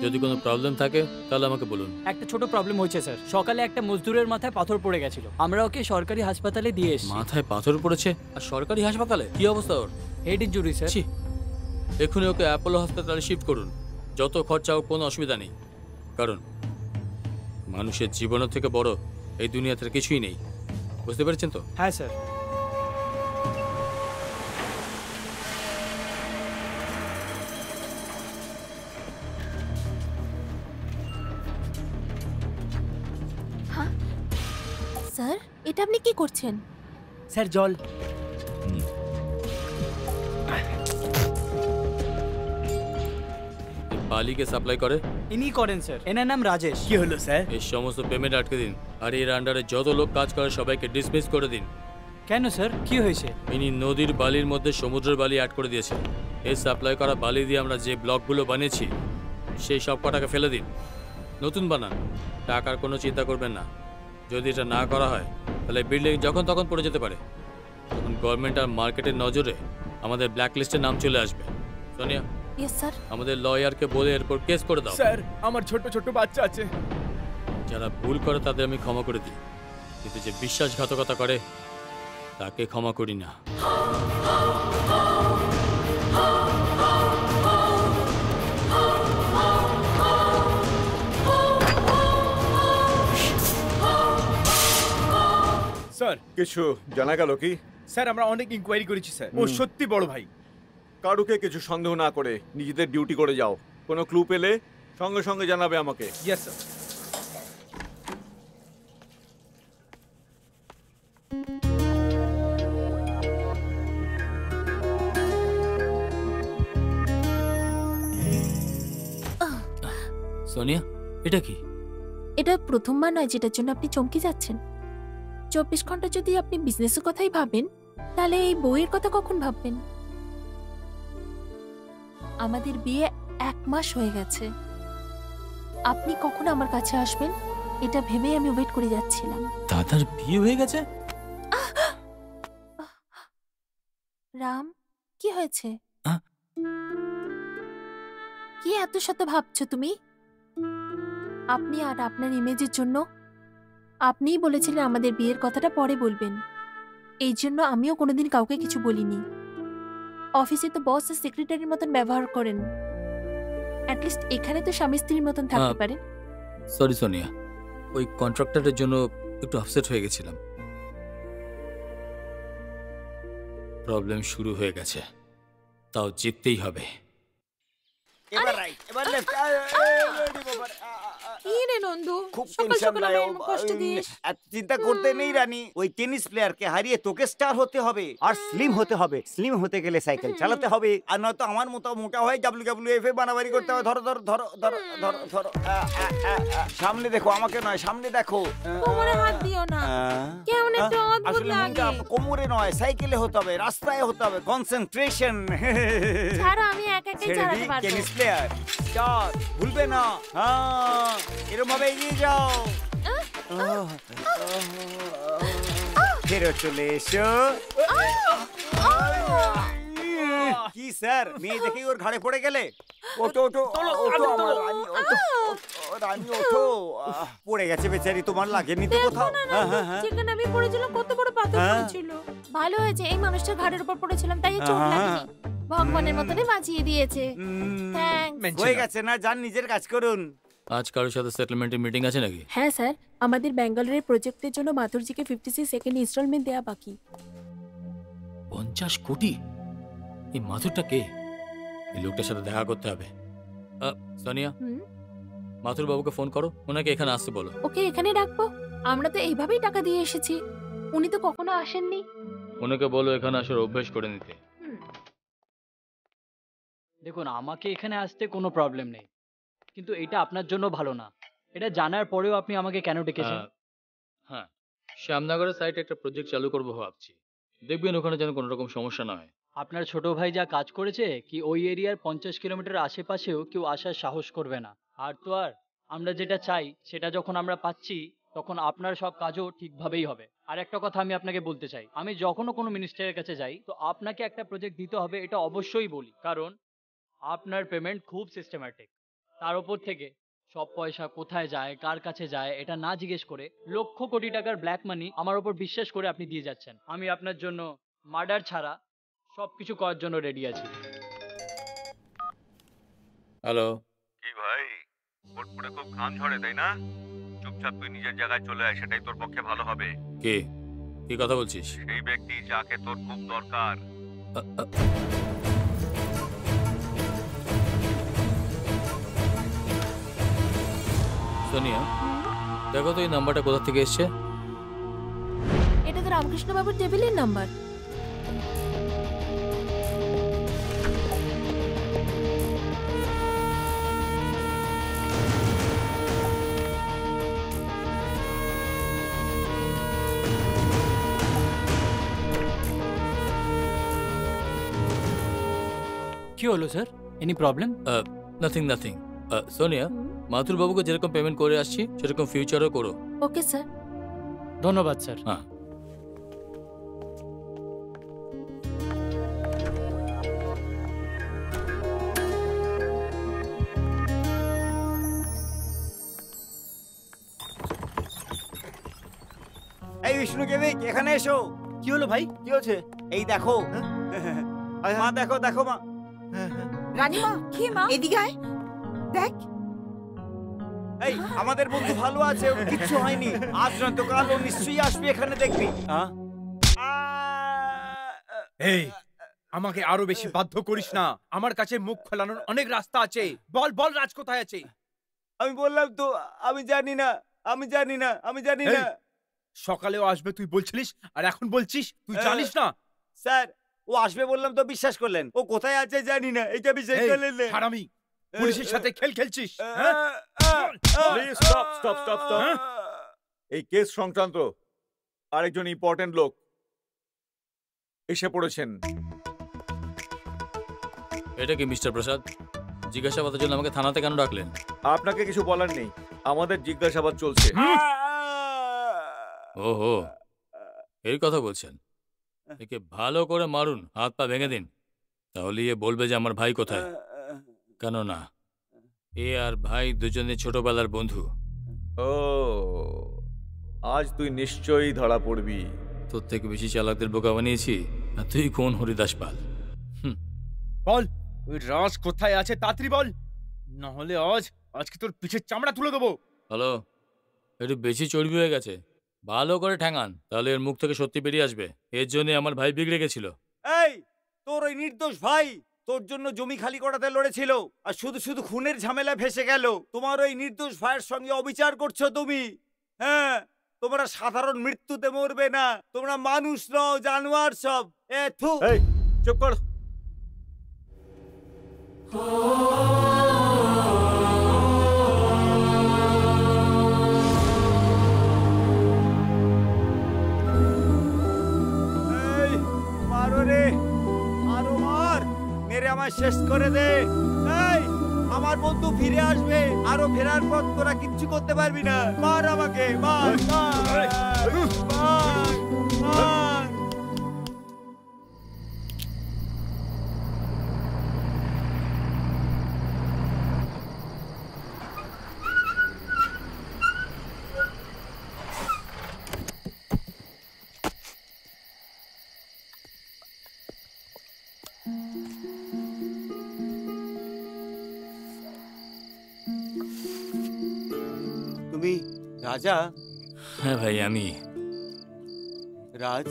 যদি কোনো প্রবলেম থাকে তাহলে আমাকে বলুন। একটা ছোট প্রবলেম হয়েছে স্যার সকালে একটা মজদুরের মাথায় পাথর পড়ে গেছিল। আমরা ওকে সরকারি হাসপাতালে দিয়ে এসেছি। মাথায় পাথর পড়েছে? আর সরকারি হাসপাতালে? কি অবস্থা ওর? হেড ইঞ্জুরি স্যার ছি। এক্ষুনি ওকে অ্যাপোলো হাসপাতালে শিফট করুন। যত খরচা হোক কোনো অসুবিধা নেই। কারণ মানুষের জীবনের থেকে বড়। এই দুনিয়াতে কিছুই নেই। বুঝতে পেরেছেন তো? হ্যাঁ স্যার। স্যার এটা আপনি কি করছেন? স্যার জল। বালিকে সাপ্লাই করে। ইনি করেন স্যার এনার নাম রাজেশ। কি হলো স্যার এই সমস্ত পেমেন্ট আটকে দিন। আর এর আন্ডারে যত লোক কাজ করে সবাইকে ডিসমিস করে দিন। কেন স্যার কি হয়েছে? ইনি নদীর বালির মধ্যে সমুদ্রের বালি অ্যাড করে দিয়েছে। এই সাপ্লাই করা বালি দিয়ে আমরা যে ব্লকগুলো বানিয়েছি সেই সব কটাকে ফেলে দিন। নতুন বানান। টাকার কোনো চিন্তা করবেন না। যদি এটা না করা হয় তাহলে বিল্ডিং যখন তখন পড়ে যেতে পারে। তখন গভর্নমেন্ট আর মার্কেটের নজরে আমাদের ব্ল্যাক লিস্টে নাম চলে আসবে। সোনিয়া। ইয়েস স্যার আমাদের লয়ারকে বলে এরপর কেস করে দাও। স্যার আমার ছোট ছোট বাচ্চা আছে। যারা ভুল করে তাদের আমি ক্ষমা করে দিই। কিন্তু যে বিশ্বাসঘাতকতা করে তাকে ক্ষমা করি না। স্যার কিছু জানা গেল কি? স্যার আমরা অনেক ইনকোয়ারি করেছি স্যার। ও সত্যি বড় ভাই। কারুকে কিছু সন্দেহ না করে নিজেদের ডিউটি করে যাও। কোনো ক্লু পেলে সঙ্গে সঙ্গে জানাবে আমাকে। ইয়েস স্যার সোনিয়া এটা কি? এটা প্রথমবার নয় যেটার জন্য আপনি চমকে যাচ্ছেন। চব্বিশ ঘণ্টা যদি আপনি বিজনেসের কথাই ভাবেন তাহলে এই বইয়ের কথা কখন ভাববেন? আমাদের বিয়ে এক মাস হয়ে গেছে। আপনি কখন আমার কাছে আসবেন? এটা ভেবেই আমি ওয়েট করে যাচ্ছিলাম। দাদার বিয়ে হয়ে গেছে? রাম কি হয়েছে? কি এত শত ভাবছ তুমি? আপনি আর আপনার ইমেজের জন্য আপনিই বলেছিলেন আমাদের বিয়ের কথাটা পরে বলবেন। এই জন্য আমিও কোনোদিন কাউকে কিছু বলিনি। অফিসে তো বস আর সেক্রেটারির মতন ব্যবহার করেন অ্যাটলিস্ট এখানে তো স্বামী স্ত্রীর মতন থাকতে পারেন সরি সোনিয়া ওই কন্ট্রাক্টরের জন্য একটু আপসেট হয়ে গেছিলাম প্রবলেম শুরু হয়ে গেছে তাও জিততেই হবে এবার রাইট এবার লেফট কি রে নন্দু? খুব টেনশন কষ্ট দিস। চিন্তা করতে নেই রানী। ওই টেনিস প্লেয়ারকে হারিয়ে তোকে স্টার হতে হবে আর স্লিম হতে হবে। স্লিম হতে গেলে সাইকেল চালাতে হবে আর নয়তো আমার মতো মোটা হয়ে ডাব্লিউ ডাব্লিউ এফ এ বানাবাড়ি করতে হবে। ধরো ধরো ধরো ধরো ধরো ধরো সামনে দেখো আমাকে নয় সামনে দেখো। কোমরে হাত দিও না। কেমন একটা অদ্ভুত লাগে। কোমরে নয় সাইকেলে হতে হবে রাস্তায় হতে হবে কনসেন্ট্রেশন ছাড়ো আমি একা একাই চালাতে পারব। টেনিস প্লেয়ার স্টার ভুলবে না হ্যাঁ এরকম ভাবে এগিয়ে যাও আহ, ফেরত চলে এসো কি স্যার? মেয়ে দেখেই ওর ঘাড়ে পড়ে গেলে? ওটো ওটো ওটো আমার রানী ওটো রানী ওঠো। পড়ে গেছে বেচারি তোমার লাগেনি তো কোথাও? হ্যাঁ হ্যাঁ হ্যাঁ। যেখানে আমি পড়েছিলাম কত বড় পাথর। পড়েছিল ভালো হয়েছে এই মানুষটার ঘাড়ের উপর পড়েছিলাম তাই চোট। লাগেনি। ভগবানের মতনই বাঁচিয়ে দিয়েছে। থ্যাঙ্কস হয়ে গেছে না যান নিজের কাজ করুন। আজ কারোর সাথে সেটেলমেন্টের মিটিং আছে নাকি? হ্যাঁ স্যার। আমাদের ব্যাঙ্গালোরের প্রজেক্টের জন্য মাথুরজিকে ফিফটি সিক্স সেকেন্ড ইনস্টলমেন্ট দেওয়া বাকি। পঞ্চাশ কোটি? এই মাথুরটা কে? এই লোকটার সাথে দেখা করতে হবে। আহ, সোনিয়া হুম? মাথুর বাবুকে ফোন করো ওনাকে এখানে আসতে বলো। ওকে এখানে রাখব। আমরা তো এইভাবেই টাকা দিয়ে এসেছি। উনি তো কখনো আসেননি। ওনাকে বলো এখানে আসার অভ্যেস করে নিতে। দেখুন আমাকে এখানে আসতে কোনো প্রবলেম নেই। কিন্তু এটা আপনার জন্য ভালো না। এটা জানার পরেও আপনি আমাকে কেন ডেকেছেন? আহ, হ্যাঁ। শ্যামনগরের সাইটে একটা প্রজেক্ট চালু করব ভাবছি। দেখবেন ওখানে যেন কোনো রকম সমস্যা না হয়। আপনার ছোট ভাই যা কাজ করেছে, কি ওই এরিয়ার পঞ্চাশ কিলোমিটার আশেপাশেও কেউ আসার সাহস করবে না। আর তো আর, আমরা যেটা চাই, সেটা যখন আমরা পাচ্ছি, তখন আপনার সব কাজও ঠিকভাবেই হবে। আর একটা কথা আমি আপনাকে বলতে চাই, আমি যখনও কোনো মিনিস্টারের কাছে যাই, তো আপনাকে একটা প্রজেক্ট দিতে হবে, এটা অবশ্যই বলি। কারণ, আপনার পেমেন্ট খুব সিস্টেম্যাটিক তার ওপর থেকে, সব পয়সা কোথায় যায়, কার কাছে যায়, এটা না জিজ্ঞেস করে, লক্ষ কোটি টাকার ব্ল্যাক মানি আমার ওপর বিশ্বাস করে আপনি দিয়ে যাচ্ছেন। আমি আপনার জন্য মার্ডার ছাড়া সব কিছু করার জন্য রেডি আছি। হ্যালো কি ভাই? কোটপুরে খুব ঘাম ঝরে তাই না? চুপচাপ তুই নিজের জায়গায় চলে আয় সেটাই তোর পক্ষে ভালো হবে। কে? কি কথা বলছিস? সেই ব্যক্তি যাকে তোর খুব দরকার। সোনিয়া দেখো তো এই নাম্বারটা কোথা থেকে এসছে? এটা তো রামকৃষ্ণ বাবুর টেবিলের নাম্বার কি হলো sir any problem nothing nothing Sonia Mathur বাবুকে যেরকম পেমেন্ট করে আসছি সেরকম ফিউচারও করো। ওকে স্যার ধন্যবাদ স্যার হ্যাঁ। এই বিষ্ণু কেবিক এখানে এসো। কি হলো ভাই? কি হচ্ছে এই দেখো। মা দেখো দেখো মা। রানীমা কি মা? এদিকে আয়। দেখ। এই আমাদের বন্ধু ভালো আছে কিচ্ছু হয়নি। আজ নয়তো কাল ও নিশ্চয়ই আসবে এখানে দেখবি। হ্যাঁ এই আমাকে আরও বেশি বাধ্য করিস না। আমার কাছে মুখ খোলানোর অনেক রাস্তা আছে। বল বল রাজ কোথায় আছে? আমি বললাম তো আমি জানি না আমি জানি না আমি জানি না। সকালেও আসবে তুই বলছিলিস আর এখন বলছিস তুই জানিস না? স্যার ও আসবে বললাম তো বিশ্বাস করলেন ও কোথায় আছে জানি না এটা বিশ্বাস করলেন হারামি পুলিশের সাথে খেল খেলছিস হ্যাঁ? স্টপ স্টপ স্টপ স্টপ এই কেস সংক্রান্ত আরেকজন ইম্পর্টেন্ট লোক এসে পড়েছেন এটা কি মিস্টার প্রসাদ জিজ্ঞাসাবাদের জন্য আমাকে থানাতে কেন ডাকলেন আপনাকে কিছু বলার নেই আমাদের জিজ্ঞাসাবাদ চলছে ওহো এই কথা বলছেন একে ভালো করে মারুন হাত পা ভেঙে দিন। তাহলে এ বলবে যে আমার ভাই কোথায়। কেন না এ আর ভাই দুজনে ছোটবেলার বন্ধু। ও আজ তুই নিশ্চয়ই ধরা পড়বি। তোর থেকে বেশি চালাকদের বোকা বানিয়েছি আর তুই কোন হরিদাস পাল? বল ওই রাজ কোথায় আছে তাড়াতাড়ি বল। না হলে আজ আজকে তোর পিঠের চামড়া তুলে দেবো। হ্যালো একটু বেশি চর্বি হয়ে গেছে। ভালো করে ঠ্যাঙান তাহলে এর মুখ থেকে সত্যি বেরিয়ে আসবে। এর জন্য আমার ভাই বিগড়ে গেছিল। এই তোর ওই নির্দোষ ভাই তোর জন্য জমি খালি করাতে লড়েছিল আর শুধু শুধু খুনের ঝামেলা ভেসে গেল। তোমার ওই নির্দোষ ভাইয়ের সঙ্গে অবিচার করছ তুমি। হ্যাঁ তোমরা সাধারণ মৃত্যুতে মরবে না। তোমরা মানুষ নও জানোয়ার সব। এ থু। এই চুপ কর। মারো রে আরও মার মেরে আমার শেষ করে দে। এই আমার বন্ধু ফিরে আসবে। আরও ফেরার পর তোরা কিচ্ছু করতে পারবি না। মার আমাকে মার মার মার। রাজা? হ্যাঁ ভাই আমি। রাজ?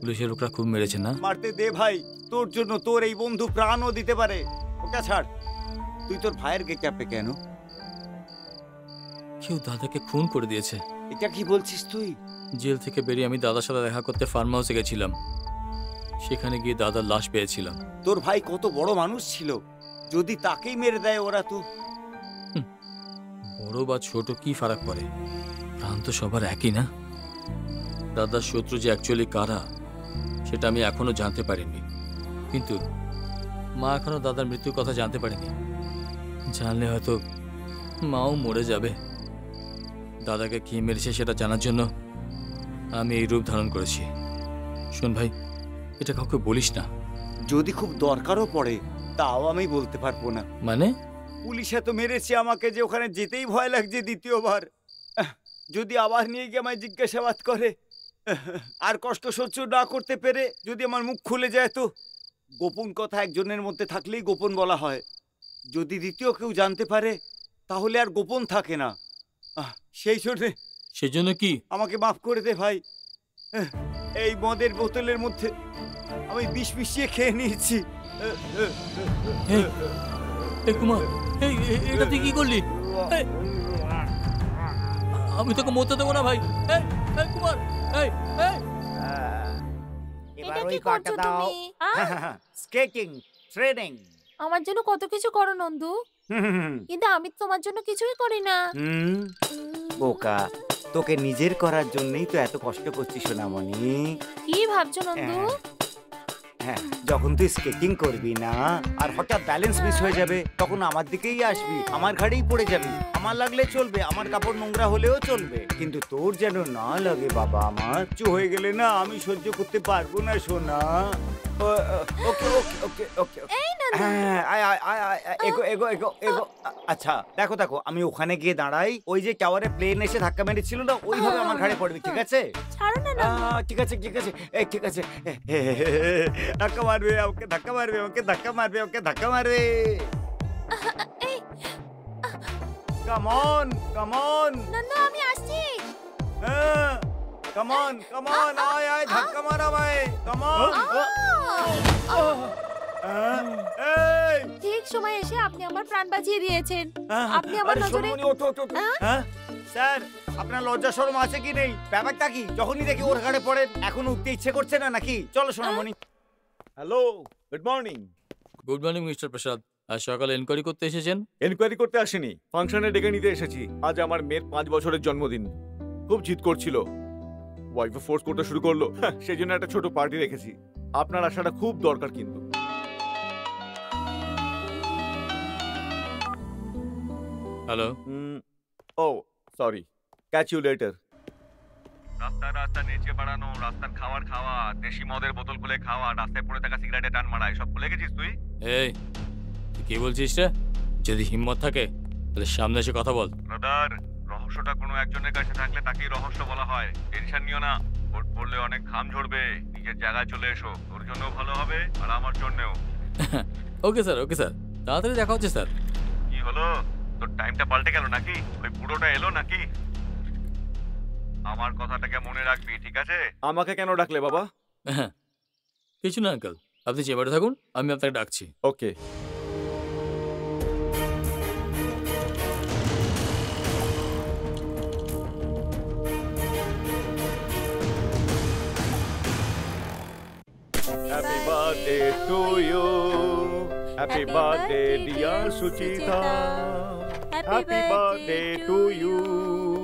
পুলিশের লোকরা খুব মেরেছে না? মারতে দে ভাই তোর জন্য তোর এই বন্ধু প্রাণও দিতে পারে। ওটা ছাড়। তুই তোর ভাইয়ের গে ক্যাপে কেন? কেউ দাদাকে খুন করে দিয়েছে। এটা কি বলছিস তুই? জেল থেকে বেরিয়ে আমি দাদার সাথে দেখা করতে ফার্ম হাউসে গেছিলাম। সেখানে গিয়ে দাদার লাশ পেয়েছিলাম। তোর ভাই কত বড় মানুষ ছিল। যদি তাকেই মেরে দেয় ওরা তো বড় বা ছোট কি ফারাক পড়ে? প্রাণ তো সবার একই না? দাদার শত্রু যে অ্যাকচুয়ালি কারা সেটা আমি এখনও জানতে পারিনি। কিন্তু মা এখনও দাদার মৃত্যুর কথা জানতে পারেনি। জানলে হয়তো মাও মরে যাবে। দাদাকে কি মেরেছে সেটা জানার জন্য আমি এই রূপ ধারণ করেছি। শোন ভাই এটা কাউকে বলিস না। যদি খুব দরকারও পড়ে তাও আমি বলতে পারব না। মানে? পুলিশ এত মেরেছে আমাকে যে ওখানে যেতেই ভয় লাগছে দ্বিতীয়বার। যদি আবার নিয়ে গিয়ে আমায় জিজ্ঞাসাবাদ করে আর কষ্ট সহ্য না করতে পেরে যদি আমার মুখ খুলে যায় তো? গোপন কথা একজনের মধ্যে থাকলেই গোপন বলা হয়। যদি দ্বিতীয় কেউ জানতে পারে তাহলে আর গোপন থাকে না। সেই জন্যে সেজন্য কি? আমাকে মাফ করে দে ভাই। এই মদের বোতলের মধ্যে আমি বিষ মিশিয়ে খেয়ে নিয়েছি। এই, এই কুমার এই এটা তুই কি করলি? আমি তোকে মরতে দেবো না ভাই। এই, এই কুমার এই এই। এবার ওই কি পাটা করছ দাও। স্কেটিং ট্রেনিং আমার জন্য কত কিছু করো নন্দু। কিন্তু আমি তোমার জন্য কিছুই করি না। হুম? বোকা তোকে নিজের করার জন্যই তো এত কষ্ট করছিস সোনামণি। কি ভাবছ নন্দু? হ্যাঁ যখন তুই স্কেটিং করবি না আর হঠাৎ ব্যালেন্স মিস হয়ে যাবে তখন আমার দিকেই আসবি আমার ঘাড়েই পড়ে যাবি। আমার লাগলে চলবে আমার কাপড় নোংরা হলেও চলবে। কিন্তু তোর যেন না লাগে বাবা আমার চু হয়ে গেলে না আমি সহ্য করতে পারব না সোনা। ওকে ওকে ওকে ওকে আচ্ছা দেখো দেখো আমি ওখানে গিয়ে দাঁড়াই ওই যে টাওয়ারে প্লেন এসে ধাক্কা মেরেছিল না ওইভাবে আমার ঘাড়ে পড়বে ঠিক আছে? ঠিক আছে ঠিক আছে ঠিক আছে। ধাক্কা মারবে ওকে ধাক্কা মারবে ওকে ধাক্কা মারবে ওকে ধাক্কা মারবে come on come on Nandu আমি আসছি কাম অন কাম অন আয় আয় ধাক্কা মারা ভাই কাম অন এই ঠিক সময় এসে আপনি আমার প্রাণ বাঁচিয়ে দিয়েছেন আপনি আমার নজরে? স্যার আপনার লজ্জা শরম আছে কি নেই ব্যাপারটা কি? যখনই দেখি ওর ঘাড়ে পড়েন এখন উঠতে ইচ্ছে করছে না নাকি? চলো সোনামণি। Hello good morning good morning mister Prasad আজ সকালে এনকোয়ারি করতে এসেছেন? এনকোয়ারি করতে আসেনি। ফাংশনে ডেকে নিতে এসেছি। আজ আমার মেয়ের পাঁচ বছরের জন্মদিন। খুব জিদ করছিল। ওয়াইফে ফোর্স করতে শুরু করল। হ্যাঁ, সেই জন্য একটা ছোট পার্টি রেখেছি। আপনার আসাটা খুব দরকার কিন্তু। Hello oh sorry catch you later রাস্তায় রাস্তা নিচে বাড়ানো রাস্তার খাবার খাওয়া দেশি মদের বোতল খুলে খাওয়া রাস্তায় পড়ে থাকা সিগারেটে টান মারা এসব ভুলে গেছিস তুই? এই তুই কি বলছিস রে? যদি হিম্মত থাকে তাহলে সামনে এসে কথা বল। ব্রাদার রহস্যটা কোনো একজনের কাছে থাকলে তাকেই রহস্য বলা হয়। টেনশন নিও না ভোট পড়লে অনেক ঘাম ঝরবে নিজের জায়গায় চলে এসো। তোর জন্য ভালো হবে আর আমার জন্যও। Okay sir okay sir. তাড়াতাড়ি দেখা হচ্ছে স্যার। কি হলো? তোর টাইমটা পাল্টে গেল নাকি? ওই বুড়োটা এলো নাকি? আমার কথাটাকে মনে রাখবি ঠিক আছে আমাকে কেন ডাকলে বাবা হ্যাঁ কিছু না আঙ্কেল আপনি চেম্বারে থাকুন আমি আপনাকে ডাকছি okay Happy birthday to you. Happy birthday, dear Suchita. Happy birthday to you.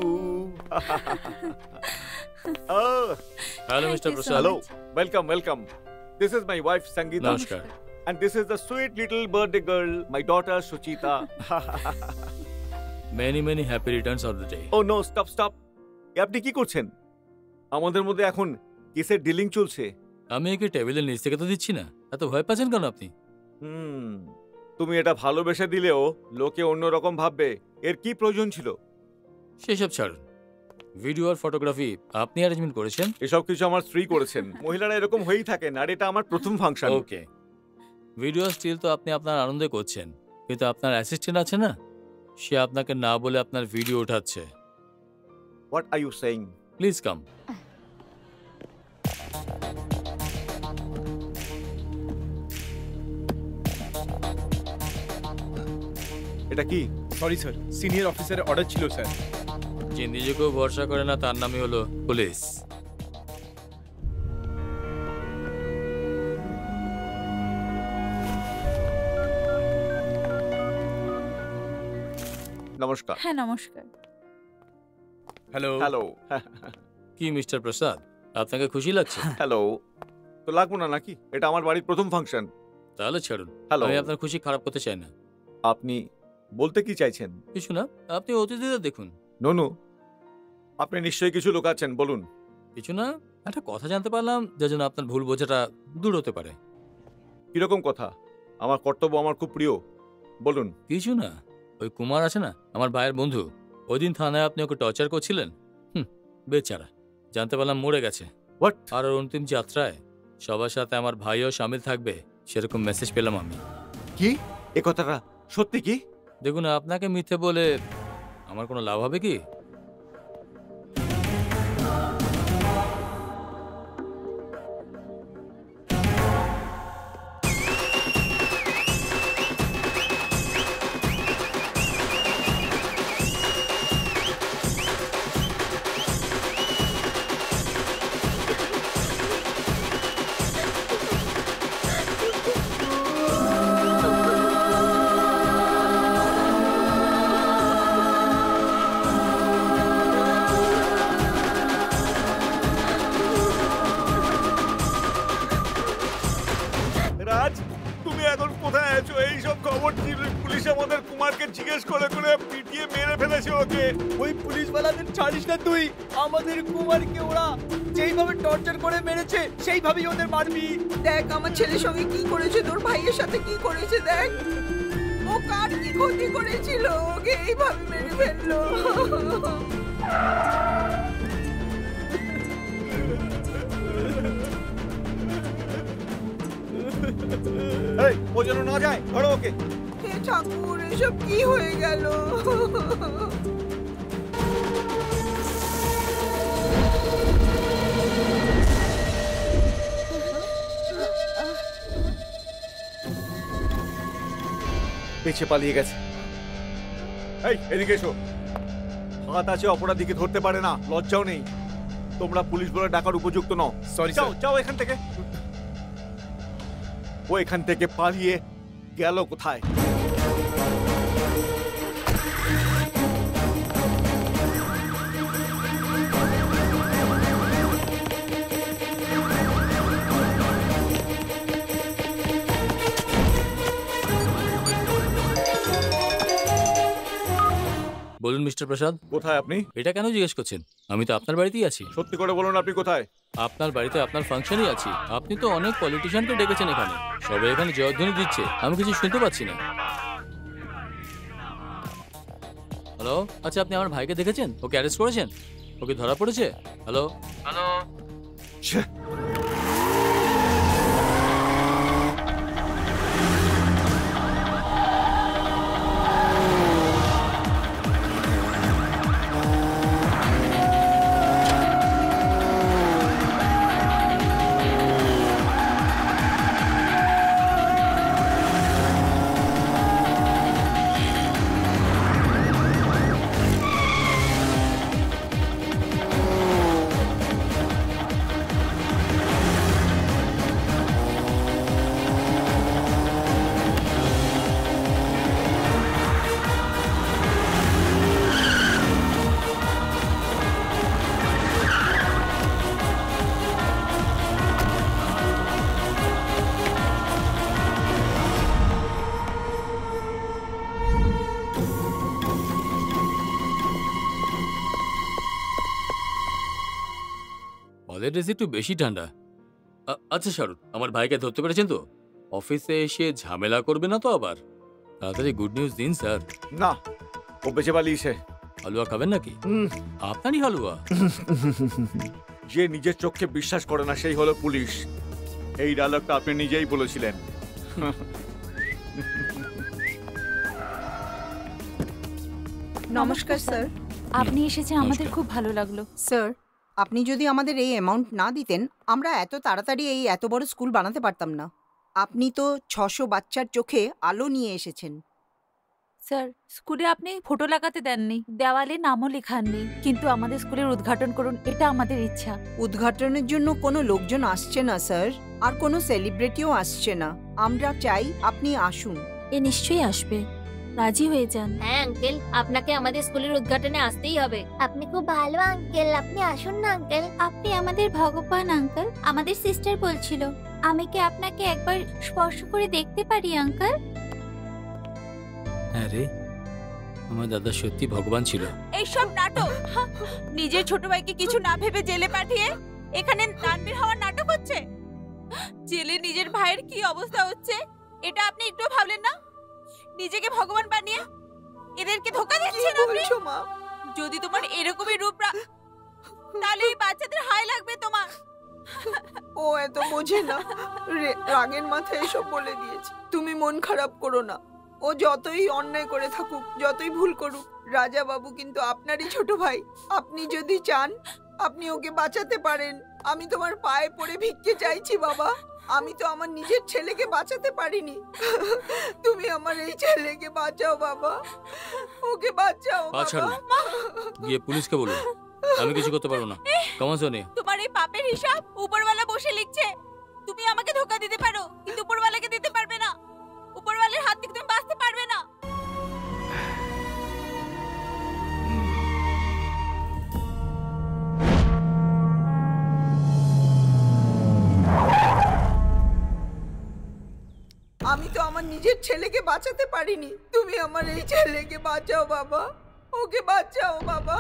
oh, hello mister Prasad hello. Welcome, welcome. This is my wife Sangeeta. নমস্কার And this is the sweet little birthday girl, my daughter Suchita. Many many happy returns of the day oh no stop stop আপনি কি করছেন? আমাদের মধ্যে এখন কেসের dealing চলছে। আমি একে টেবিলের নিচ থেকে তো দিচ্ছি না। এত ভয় পাচ্ছেন কেন আপনি? হুম তুমি এটা ভালোবেসে দিলেও লোকে অন্যরকম ভাববে। এর কি প্রয়োজন ছিল? সেসব ছাড়ুন। ভিডিও আর ফটোগ্রাফি আপনি অ্যারেঞ্জমেন্ট করেছেন? এসব কিছু আমার স্ত্রী করেছেন। মহিলারা এরকম হয়েই থাকেন আর এটা আমার প্রথম ফাংশন ওকে ভিডিও স্টিল তো আপনি আপনার আনন্দে করছেন কিন্তু আপনার অ্যাসিস্ট্যান্ট আছে না? সে আপনাকে না বলে আপনার video উঠাচ্ছে। What are you saying please come এটা কি? সরি স্যার সিনিয়র অফিসারের অর্ডার ছিল স্যার যে নিজেকেও ভরসা করে না তার নামই হলো পুলিশ। নমস্কার। হ্যাঁ নমস্কার। হ্যালো। হ্যালো। কি মিস্টার প্রসাদ? আপনাকে খুশি লাগছে? হ্যালো। তো লাগবো না নাকি? এটা আমার বাড়ির প্রথম ফাংশন। তাহলে ছাড়ুন। হ্যালো। আমি আপনার খুশি খারাপ করতে চাই না। আপনি বলতে কি চাইছেন? কিছু না আপনি অতিথিদের দেখুন। ননু আপনি নিশ্চয়ই কিছু লোকাচ্ছেন বলুন। কিছু না একটা কথা জানতে পারলাম যার জন্য আপনার ভুল বোঝাটা দূর হতে পারে। কীরকম কথা? আমার কর্তব্য আমার খুব প্রিয়। বলুন। কিছু না ওই কুমার আছে না আমার ভাইয়ের বন্ধু। ওই দিন থানায় আপনি ওকে টর্চার করছিলেন? হুম বেচারা জানতে পারলাম মরে গেছে। হোয়াট আর ওর অন্তিম যাত্রায় সবার সাথে আমার ভাইও সামিল থাকবে সেরকম মেসেজ পেলাম আমি। কি? এ কথাটা সত্যি কি? দেখুন আপনাকে মিথ্যে বলে আমার কোনো লাভ হবে কি? ক্ষতি করেছিল ওকে এইভাবে মেরে ফেলল। এই ও যেন না যায় ধরো ওকে। হে ঠাকুর এসব কি হয়ে গেল? পেছে পালিয়ে গেছে। এই এদিকে এসো। হাত আছে অপরাধীকে ধরতে পারে না লজ্জাও নেই। তোমরা পুলিশ বলে ডাকার উপযুক্ত নও। সরি যাও. যাও এখান থেকে। ও এখান থেকে পালিয়ে গেল কোথায়? বলুন মিস্টার প্রসাদ। কোথায় আপনি? এটা কেন জিজ্ঞেস করছেন? আমি তো আপনার বাড়িতেই আছি। সত্যি করে বলুন আপনি কোথায়? আপনার বাড়িতে আপনার ফাংশনই আছি। আপনি তো অনেক পলিটিশিয়ানকে ডেকেছেন এখানে। সবাই এখানে জয়ধ্বনি দিচ্ছে। আমি কিছু শুনতে পাচ্ছি না। হ্যালো আচ্ছা আপনি আমার ভাইকে দেখেছেন? ওকে অ্যারেস্ট করেছেন? ওকে ধরা পড়েছে? হ্যালো হ্যালো ড্রেস একটু বেশি ঠান্ডা। আচ্ছা শারুন আমার ভাইকে ধরতে পেরেছেন তো? অফিসে এসে ঝামেলা করবে না তো আবার? তাড়াতাড়ি গুড নিউজ দিন স্যার। না ও বেঁচে পালিয়েছে। হালুয়া খাবেন নাকি? আপনারই হালুয়া। যে নিজের চোখকে বিশ্বাস করে না সেই হলো পুলিশ। এই ডায়লগটা আপনি নিজেই বলেছিলেন। নমস্কার স্যার। আপনি এসেছে আমাদের খুব ভালো লাগল। স্যার আপনি যদি আমাদের এই অ্যামাউন্ট না দিতেন আমরা এত তাড়াতাড়ি এই এত বড় স্কুল বানাতে পারতাম না। আপনি তো ছশো বাচ্চার চোখে আলো নিয়ে এসেছেন। স্যার স্কুলে আপনি ফটো লাগাতে দেননি দেওয়ালে নামও লেখাননি। কিন্তু আমাদের স্কুলের উদ্ঘাটন করুন এটা আমাদের ইচ্ছা। উদ্ঘাটনের জন্য কোনো লোকজন আসছে না স্যার। আর কোনো সেলিব্রিটিও আসছে না। আমরা চাই আপনি আসুন। এ নিশ্চয়ই আসবে। রাজি হয়ে যান। হ্যাঁ আঙ্কেল আপনাকে আমাদের স্কুলের উদ্ঘাটনে আসতেই হবে। আপনি খুব ভালো আঙ্কেল আপনি আসুন না আঙ্কেল আপনি আমাদের ভগবান আঙ্কেল আমাদের সিস্টার বলছিল। আমি কি আপনাকে একবার স্পর্শ করে দেখতে পারি আঙ্কেল হ্যাঁ রে আমার দাদা সত্যি ভগবান ছিল। এইসব নাটক! নিজের ছোট ভাইকে কিছু না ভেবে জেলে পাঠিয়ে এখানে তানবীর হওয়ার নাটক হচ্ছে? জেলে নিজের ভাইয়ের কি অবস্থা হচ্ছে? এটা আপনি একটু ভাবলেন না? নিজেকে ভগবান বানিয়ে এদেরকে ধোকা দিচ্ছেন আপনি? মা? যদি তোমার এরকমই রূপ তাহলে এই বাচ্চাদের হাই লাগবে তোমার। ও এত বোঝে না। রাগের মাথায় এসব বলে দিয়েছে। তুমি মন খারাপ করো না। ও যতই অন্যায় করে থাকুক যতই ভুল করুক রাজা বাবু কিন্তু আপনারই ছোট ভাই। আপনি যদি চান আপনি ওকে বাঁচাতে পারেন। আমি তোমার পায়ে পড়ে ভিক্ষে চাইছি বাবা। আমি তো আমার নিজের ছেলেকে বাঁচাতে পারিনি। তুমি আমার এই ছেলেকে বাঁচাও বাবা। ওকে বাঁচাও পা ছাড়ুন গিয়ে পুলিশকে বলুন আমি কিছু করতে পারব না। কেমন শোনে তোমার এই পাপের হিসাব উপরওয়ালা বসে লিখছে। তুমি আমাকে ধোকা দিতে পারো কিন্তু উপরওয়ালাকে দিতে পারবে না। উপরওয়ালার হাত থেকে তুমি বাঁচতে পারবে না। আমি তো আমার নিজের ছেলেকে বাঁচাতে পারিনি। তুমি আমার এই ছেলেকে বাঁচাও বাবা। ওকে বাঁচাও বাবা।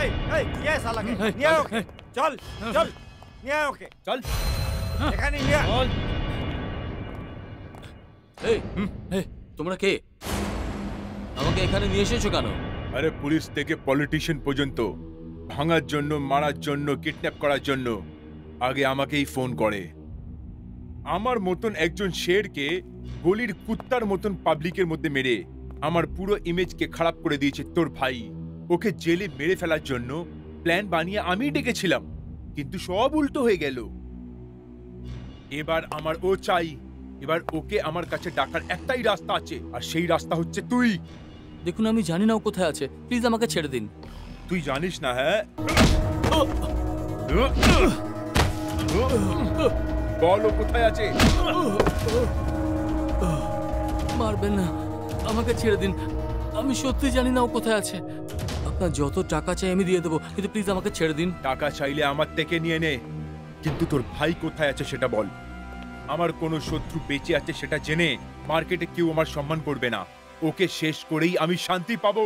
এই এই নিয়ে আয় শালাকে নিয়ে আয় ওকে চল চল নিয়ে আয় ওকে চল এখানে। এই এই, তোমরা কে? আমাকে এখানে নিয়ে এসেছ কেন? আরে পুলিশ থেকে পলিটিশিয়ান পর্যন্ত। ভাঙার জন্য মারার জন্য কিডন্যাপ করার জন্য আগে আমাকেই ফোন করে। আমার মতন একজন শেরকে গলির কুত্তার মতন পাবলিকের মধ্যে মেরে আমার পুরো ইমেজকে খারাপ করে দিয়েছে তোর ভাই। ওকে জেলে মেরে ফেলার জন্য প্ল্যান বানিয়ে আমি ডেকেছিলাম। কিন্তু সব উল্টো হয়ে গেল। এবার আমার ও চাই। এবার ওকে আমার কাছে ডাকার একটাই রাস্তা আছে আর সেই রাস্তা হচ্ছে তুই। দেখুন আমি জানি না ও কোথায় আছে। প্লিজ আমাকে ছেড়ে দিন। তুই জানিস না হ্যাঁ? বল ও কোথায় আছে? মারবেন না। আমাকে ছেড়ে দিন। আমি সত্যি জানি না ও কোথায় আছে। আপনার যত টাকা চাই আমি দিয়ে দেবো কিন্তু প্লিজ আমাকে ছেড়ে দিন। টাকা চাইলে আমার থেকে নিয়ে নে। কিন্তু তোর ভাই কোথায় আছে সেটা বল। আমার কোনো শত্রু বেঁচে আছে সেটা জেনে মার্কেটে কেউ আমার সম্মান করবে না। ওকে শেষ করেই আমি শান্তি পাবো।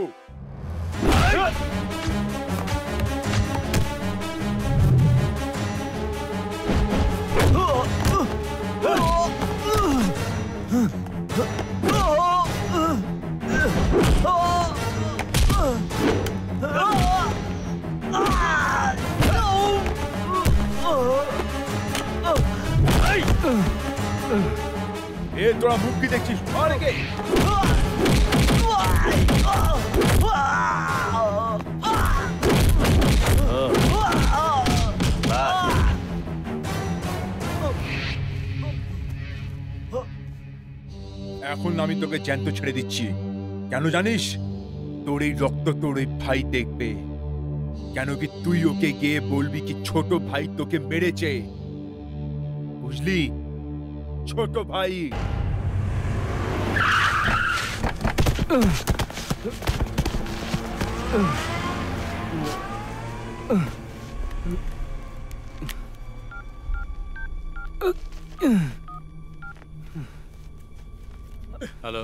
এ তোরা কি দেখছিস? একে। এখন আমি তোকে জ্যান্ত ছেড়ে দিচ্ছি। কেন জানিস? তোর এই রক্ত তোর এই ভাই দেখবে। কেন কি তুই ওকে গিয়ে বলবি কি ছোট ভাই তোকে মেরেছে? বুঝলি? ছোট ভাই হ্যালো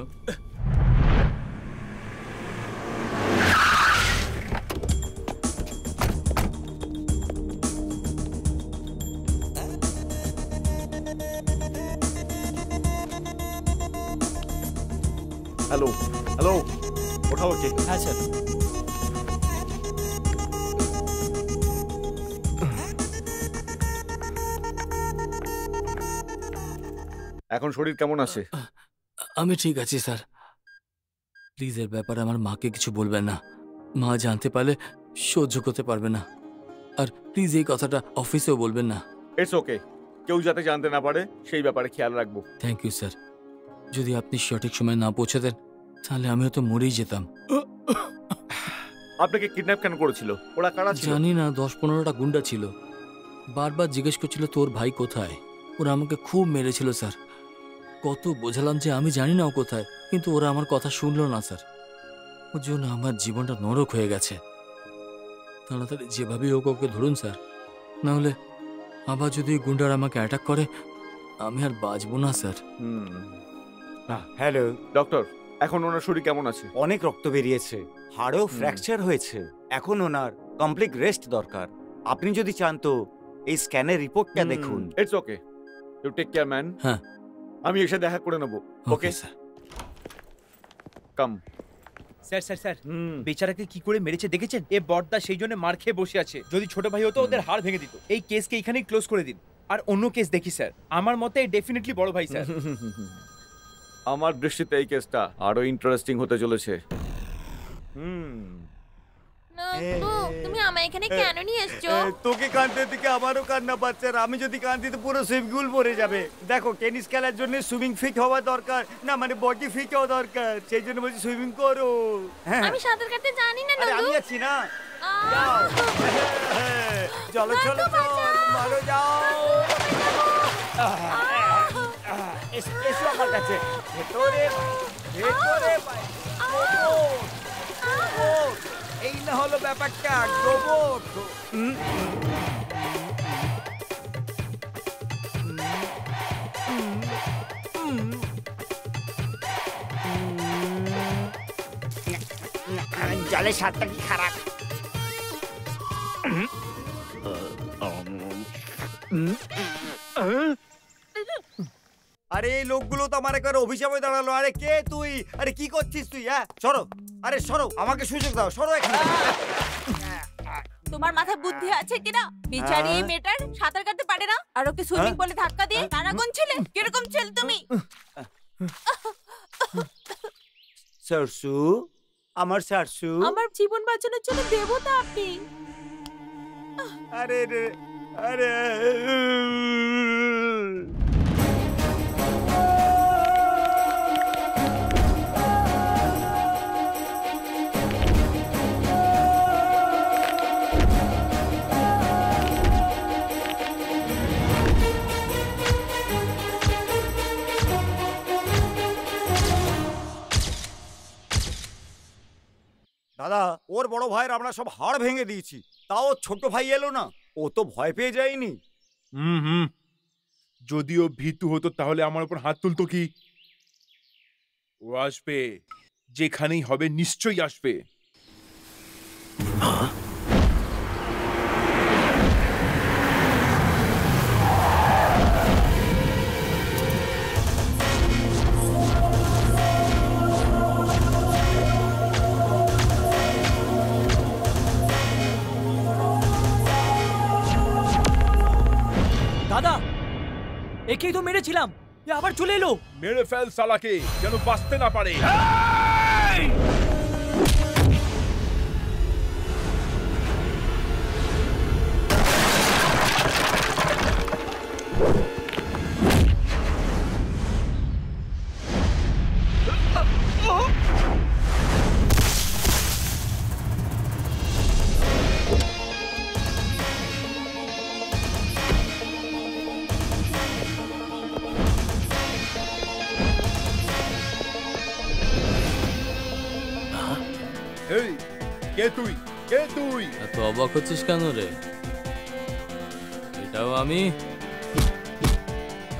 হ্যালো হ্যালো ওঠাও ওকে। হ্যাঁ স্যার। এখন শরীর কেমন আছে? আমি ঠিক আছি স্যার। প্লিজ এর ব্যাপারে আমার মাকে কিছু বলবেন না। মা জানতে পারলে সহ্য করতে পারবে না। আর প্লিজ এই কথাটা অফিসেও বলবেন না। ইটস ওকে কেউ যাতে জানতে না পারে সেই ব্যাপারে খেয়াল রাখব। থ্যাংক ইউ স্যার যদি আপনি সঠিক সময় না পৌঁছে দেন তাহলে আমিও তো মরেই যেতাম। আপনাকে কিডন্যাপ কেন করেছিল? ওরা কারা ছিল? জানি না দশ পনেরোটা গুন্ডা ছিল। বারবার জিজ্ঞেস করছিল তোর ভাই কোথায়? ওরা আমাকে খুব মেরেছিল স্যার। কত বোঝালাম যে আমি জানি না ও কোথায় কিন্তু ওরা আমার কথা শুনলো না স্যার। ওর জন্য আমার জীবনটা নরক হয়ে গেছে। তাড়াতাড়ি যেভাবেই হোক ওকে ধরুন স্যার। নাহলে আবার যদি গুন্ডারা আমাকে অ্যাটাক করে আমি আর বাঁচবো না স্যার। হুম। হ্যালো। ডক্টর এখন ওনার শরীর কেমন আছে? অনেক রক্ত বেরিয়েছে হাড়ও ফ্র্যাকচার হয়েছে। এখন ওনার কমপ্লিট রেস্ট দরকার। আপনি যদি চান তো এই স্ক্যানের রিপোর্টটা দেখুন। It's okay you take care man হ্যাঁ। আমি এসে দেখা করে নেব okay sir come sir sir sir বেচারাকে কি করে মেরেছে দেখেছেন? এ বড়দা সেই জন্য মার খেয়ে বসে আছে। যদি ছোট ভাই হতো ওদের হাড় ভেঙে দিত। এই কেসকে এখানেই ক্লোজ করে দিন। আর অন্য কেস দেখি স্যার আমার মতে ডেফিনেটলি বড় ভাই স্যার আমার দৃষ্টিতে এই কেসটা আরও ইন্টারেস্টিং হতে চলেছে। হুম। তুমি আমায় এখানে কেন নিয়ে এসছো? তোকে কাঁদতে থেকে আমারও কান্না পাচ্ছে আর আমি যদি কাঁদি তো পুরো সুইমিং পুল ভরে যাবে। দেখো টেনিস খেলার জন্য সুইমিং ফিট হওয়া দরকার না মানে বডি ফিট হওয়া দরকার সেই জন্য বলছি সুইমিং করো। হ্যাঁ। আমি সাঁতার কাটতে জানি না আমি আছি না। যাও। চলো চলো চলো মারো যাও। এস- এসো আমার কাছে। ভেতরে ভেতরে। এই না হলো ব্যাপারটা গোবর হুম, জলের স্বাদটা কি খারাপ? আরে এই লোকগুলো তো আমার একবার অভিশাপে দাঁড়াল। আরে কে তুই? আরে কি করছিস তুই হ্যাঁ? সরো। আরে সরো আমাকে সুযোগ দাও সরো এখানে। তোমার মাথায় বুদ্ধি আছে কিনা? বিচারি এই হ্যাঁ? মেয়েটার সাঁতার কাটতে পারে না? আর ওকে সুইমিং হ্যাঁ? পুলে ধাক্কা দিয়ে তারা কোন ছেলে? কীরকম ছেলে তুমি? সারসু আমার সারসু। আমার জীবন বাঁচানোর জন্য দেবতা আপনি। আরে রে আরে। দাদা ওর বড় ভাইয়ের আমরা সব হাড় ভেঙে দিয়েছি তাও ছোট ভাই এলো না ও তো ভয় পেয়ে যায়নি। হুম হুম। যদিও ভীতু হতো তাহলে আমার উপর হাত তুলতো কি? ও আসবে যেখানেই হবে নিশ্চয়ই আসবে। দাদা একেই তো মেরেছিলাম এ আবার চলে এলো মেরে ফেল সালাকে যেন বাঁচতে না পারে হচ্ছিস কেন রে? এটাও আমি?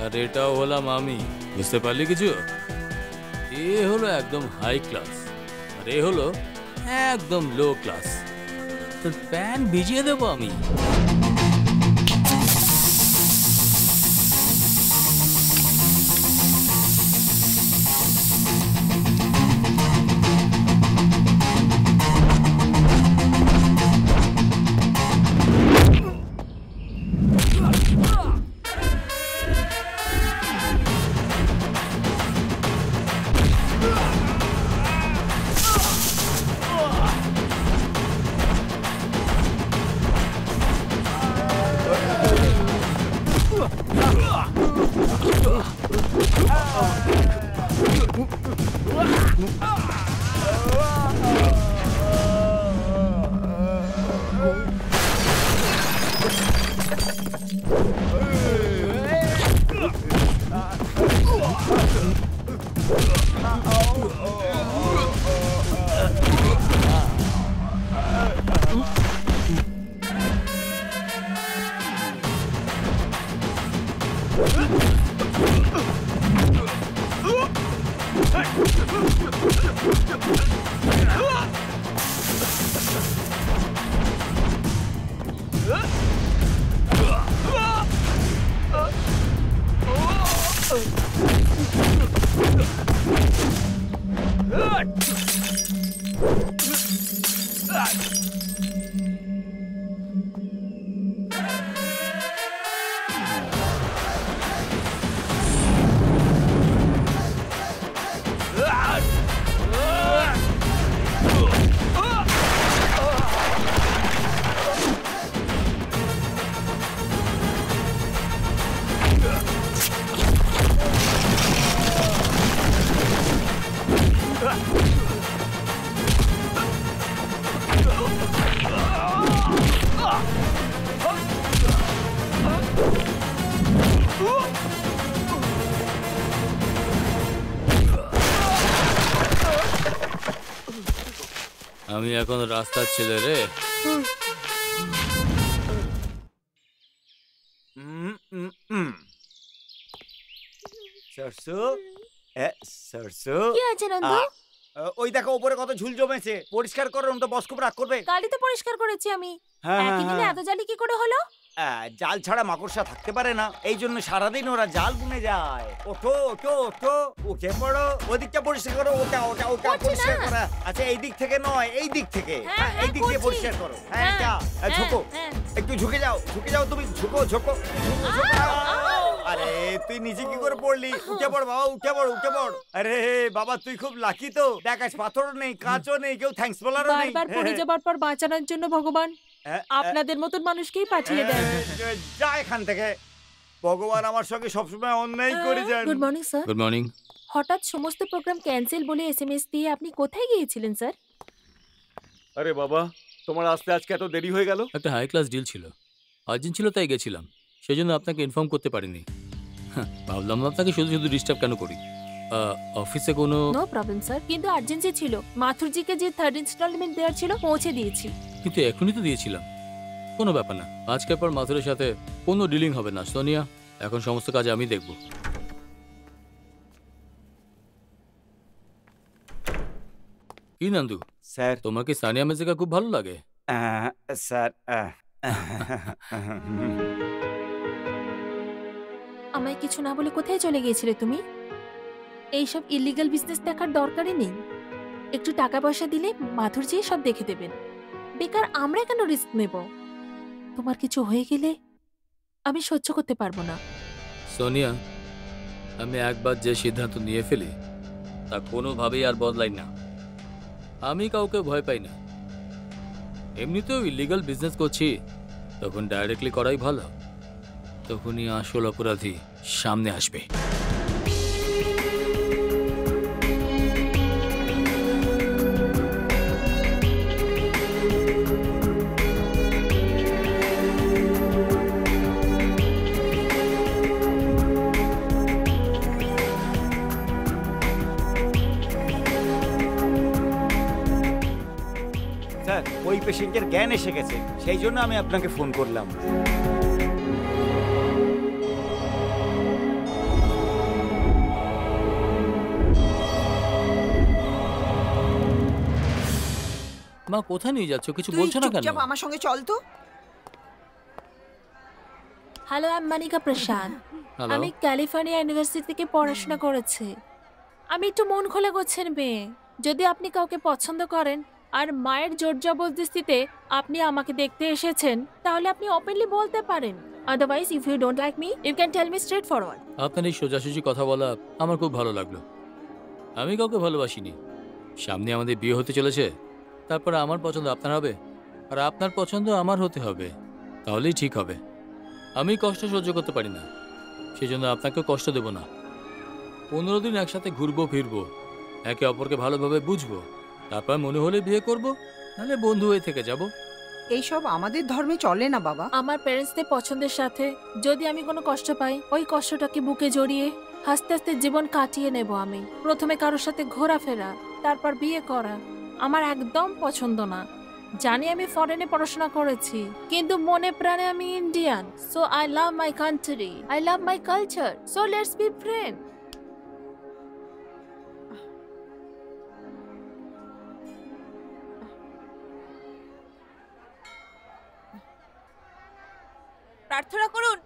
আর এটাও হলাম আমি। বুঝতে পারলি কিছু? এ হলো একদম হাই ক্লাস আর এ হলো একদম লো ক্লাস তোর প্যান্ট ভিজিয়ে দেবো আমি। এখন রাস্তার ছেলে রে। সরসো? এ, সরসো? কি আছে নন্দু? আ, আ, ওই দেখো উপরে কত ঝুল জমেছে। পরিষ্কার করো তো বস খুব রাগ করবে। গাড়ি তো পরিষ্কার করেছি আমি। হ্যাঁ, হ্যাঁ, একই দিনে হ্যাঁ। এত জালি কি করে হলো? জাল ছাড়া মাকড়সা থাকতে পারে না। এই জন্য সারাদিন ওরা জাল বুনে যায়। ওঠো ওঠো ওঠো। উঠে পড়ো। ওদিকটা পরিষ্কার করো ওটা ওটা ওটা পরিষ্কার করা। আচ্ছা এই দিক থেকে নয় এই দিক থেকে। হ্যাঁ, এই দিক দিয়ে পরিষ্কার করো। হ্যাঁ এটা ঝুঁকো। একটু ঝুঁকে যাও ঝুঁকে যাও তুমি। ঝুঁকো ঝুঁকো। ঝুঁকো, ঝুঁকো। আরে তুই নিচে কি করে পড়লি? উঠে পড় বাবা উঠে পড় উঠে পড়। আরে বাবা তুই খুব লাকি তো। দেখাস পাথর নেই কাঁচও নেই কেউ থ্যাঙ্কস বলারও নেই। বারবার পড়ে যাবার পর বাঁচানোর জন্য ভগবান। আপনাদের মতন মানুষকেই পাঠিয়ে দেন। যা এখান থেকে। ভগবান আমার সঙ্গে সবসময় অন্যায় করে যান good morning sir good morning হঠাৎ সমস্ত প্রোগ্রাম ক্যান্সেল বলে এসএমএস দিয়ে আপনি কোথায় গিয়েছিলেন স্যার আরে বাবা তোমার আসতে আজকে এত দেরি হয়ে গেল? একটা হাই ক্লাস ডিল ছিল। আর্জেন্ট ছিল তাই গেছিলাম। সেই জন্য আপনাকে ইনফর্ম করতে পারিনি। হ্যাঁ, ভাবলাম না আপনাকে শুধু শুধু ডিস্টার্ব কেন করি? অফিসে কোনো নো প্রবলেম স্যার কিন্তু আর্জেন্সি ছিল। মাথুরজিকে যে থার্ড ইনস্টলমেন্ট দেওয়ার ছিল পৌঁছে দিয়েছি। কিন্তু এখনই তো দিয়েছিলাম। কোনো ব্যাপার না। আজকের পর মাথুরের সাথে কোনো ডিলিং হবে না সোনিয়া। এখন সমস্ত কাজ আমি দেখব। কি নন্দু? স্যার। তোমার কি সানিয়া মির্জাকে খুব ভালো লাগে? আহ, স্যার আহ, আমায় কিছু না বলে কোথায় চলে গিয়েছিলে তুমি? এইসব ইলিগাল বিজনেস দেখার দরকারই নেই। একটু টাকা পয়সা দিলে মাথুরজি সব দেখে দেবেন। বেকার আমরা কেন রিস্ক নেব? তোমার কিছু হয়ে গেলে আমি সহ্য করতে পারব না। সোনিয়া, আমি একবার যে সিদ্ধান্ত নিয়ে ফেলি, তা কোনোভাবেই আর বদলাই না। আমি কাউকে ভয় পাই না। এমনিতেও ইলিগাল বিজনেস করছি, তখন ডাইরেক্টলি করাই ভালো। তখনই আসল অপরাধী সামনে আসবে। জ্ঞান এসে গেছে সেই জন্য আমি আপনাকে ফোন করলাম। মা কোথায় নিয়ে যাচ্ছ? কিছু বলছো না কেন? আমার সঙ্গে চল তো। হ্যালো আমি মানিকা প্রসাদ আমি ক্যালিফোর্নিয়া ইউনিভার্সিটি থেকে পড়াশোনা করেছি। আমি একটু মন খোলা গোছের মেয়ে। যদি আপনি কাউকে পছন্দ করেন আর মায়ের জোর জবরদস্তিতে আপনি আমাকে দেখতে এসেছেন, তাহলে আপনি ওপেনলি বলতে পারেন। Otherwise if you don't like me you can tell me straightforward আপনার এই সোজাসুজি কথা বলা আমার খুব ভালো লাগল। আমি কাউকে ভালোবাসিনি। সামনে আমাদের বিয়ে হতে চলেছে, তারপর আমার পছন্দ আপনার হবে, আর আপনার পছন্দ আমার হতে হবে, তাহলেই ঠিক হবে। আমি কষ্ট সহ্য করতে পারি না সেই জন্য আপনাকে কষ্ট দেব না। পনেরো দিন একসাথে ঘুরবো, ফিরবো, একে অপরকে ভালোভাবে বুঝব তারপর মনে হলে বিয়ে করব নাহলে বন্ধু হয়ে থেকে যাব। এইসব আমাদের ধর্মে চলে না বাবা। আমার প্যারেন্টসদের পছন্দের সাথে যদি আমি কোনো কষ্ট পাই ওই কষ্টটাকে বুকে জড়িয়ে আস্তে আস্তে জীবন কাটিয়ে নেব আমি। প্রথমে কারোর সাথে ঘোরাফেরা তারপর বিয়ে করা আমার একদম পছন্দ না। জানি আমি ফরেনে পড়াশোনা করেছি কিন্তু মনে প্রাণে আমি Indian so I love my country I love my culture so let's be friend প্রার্থনা করুন।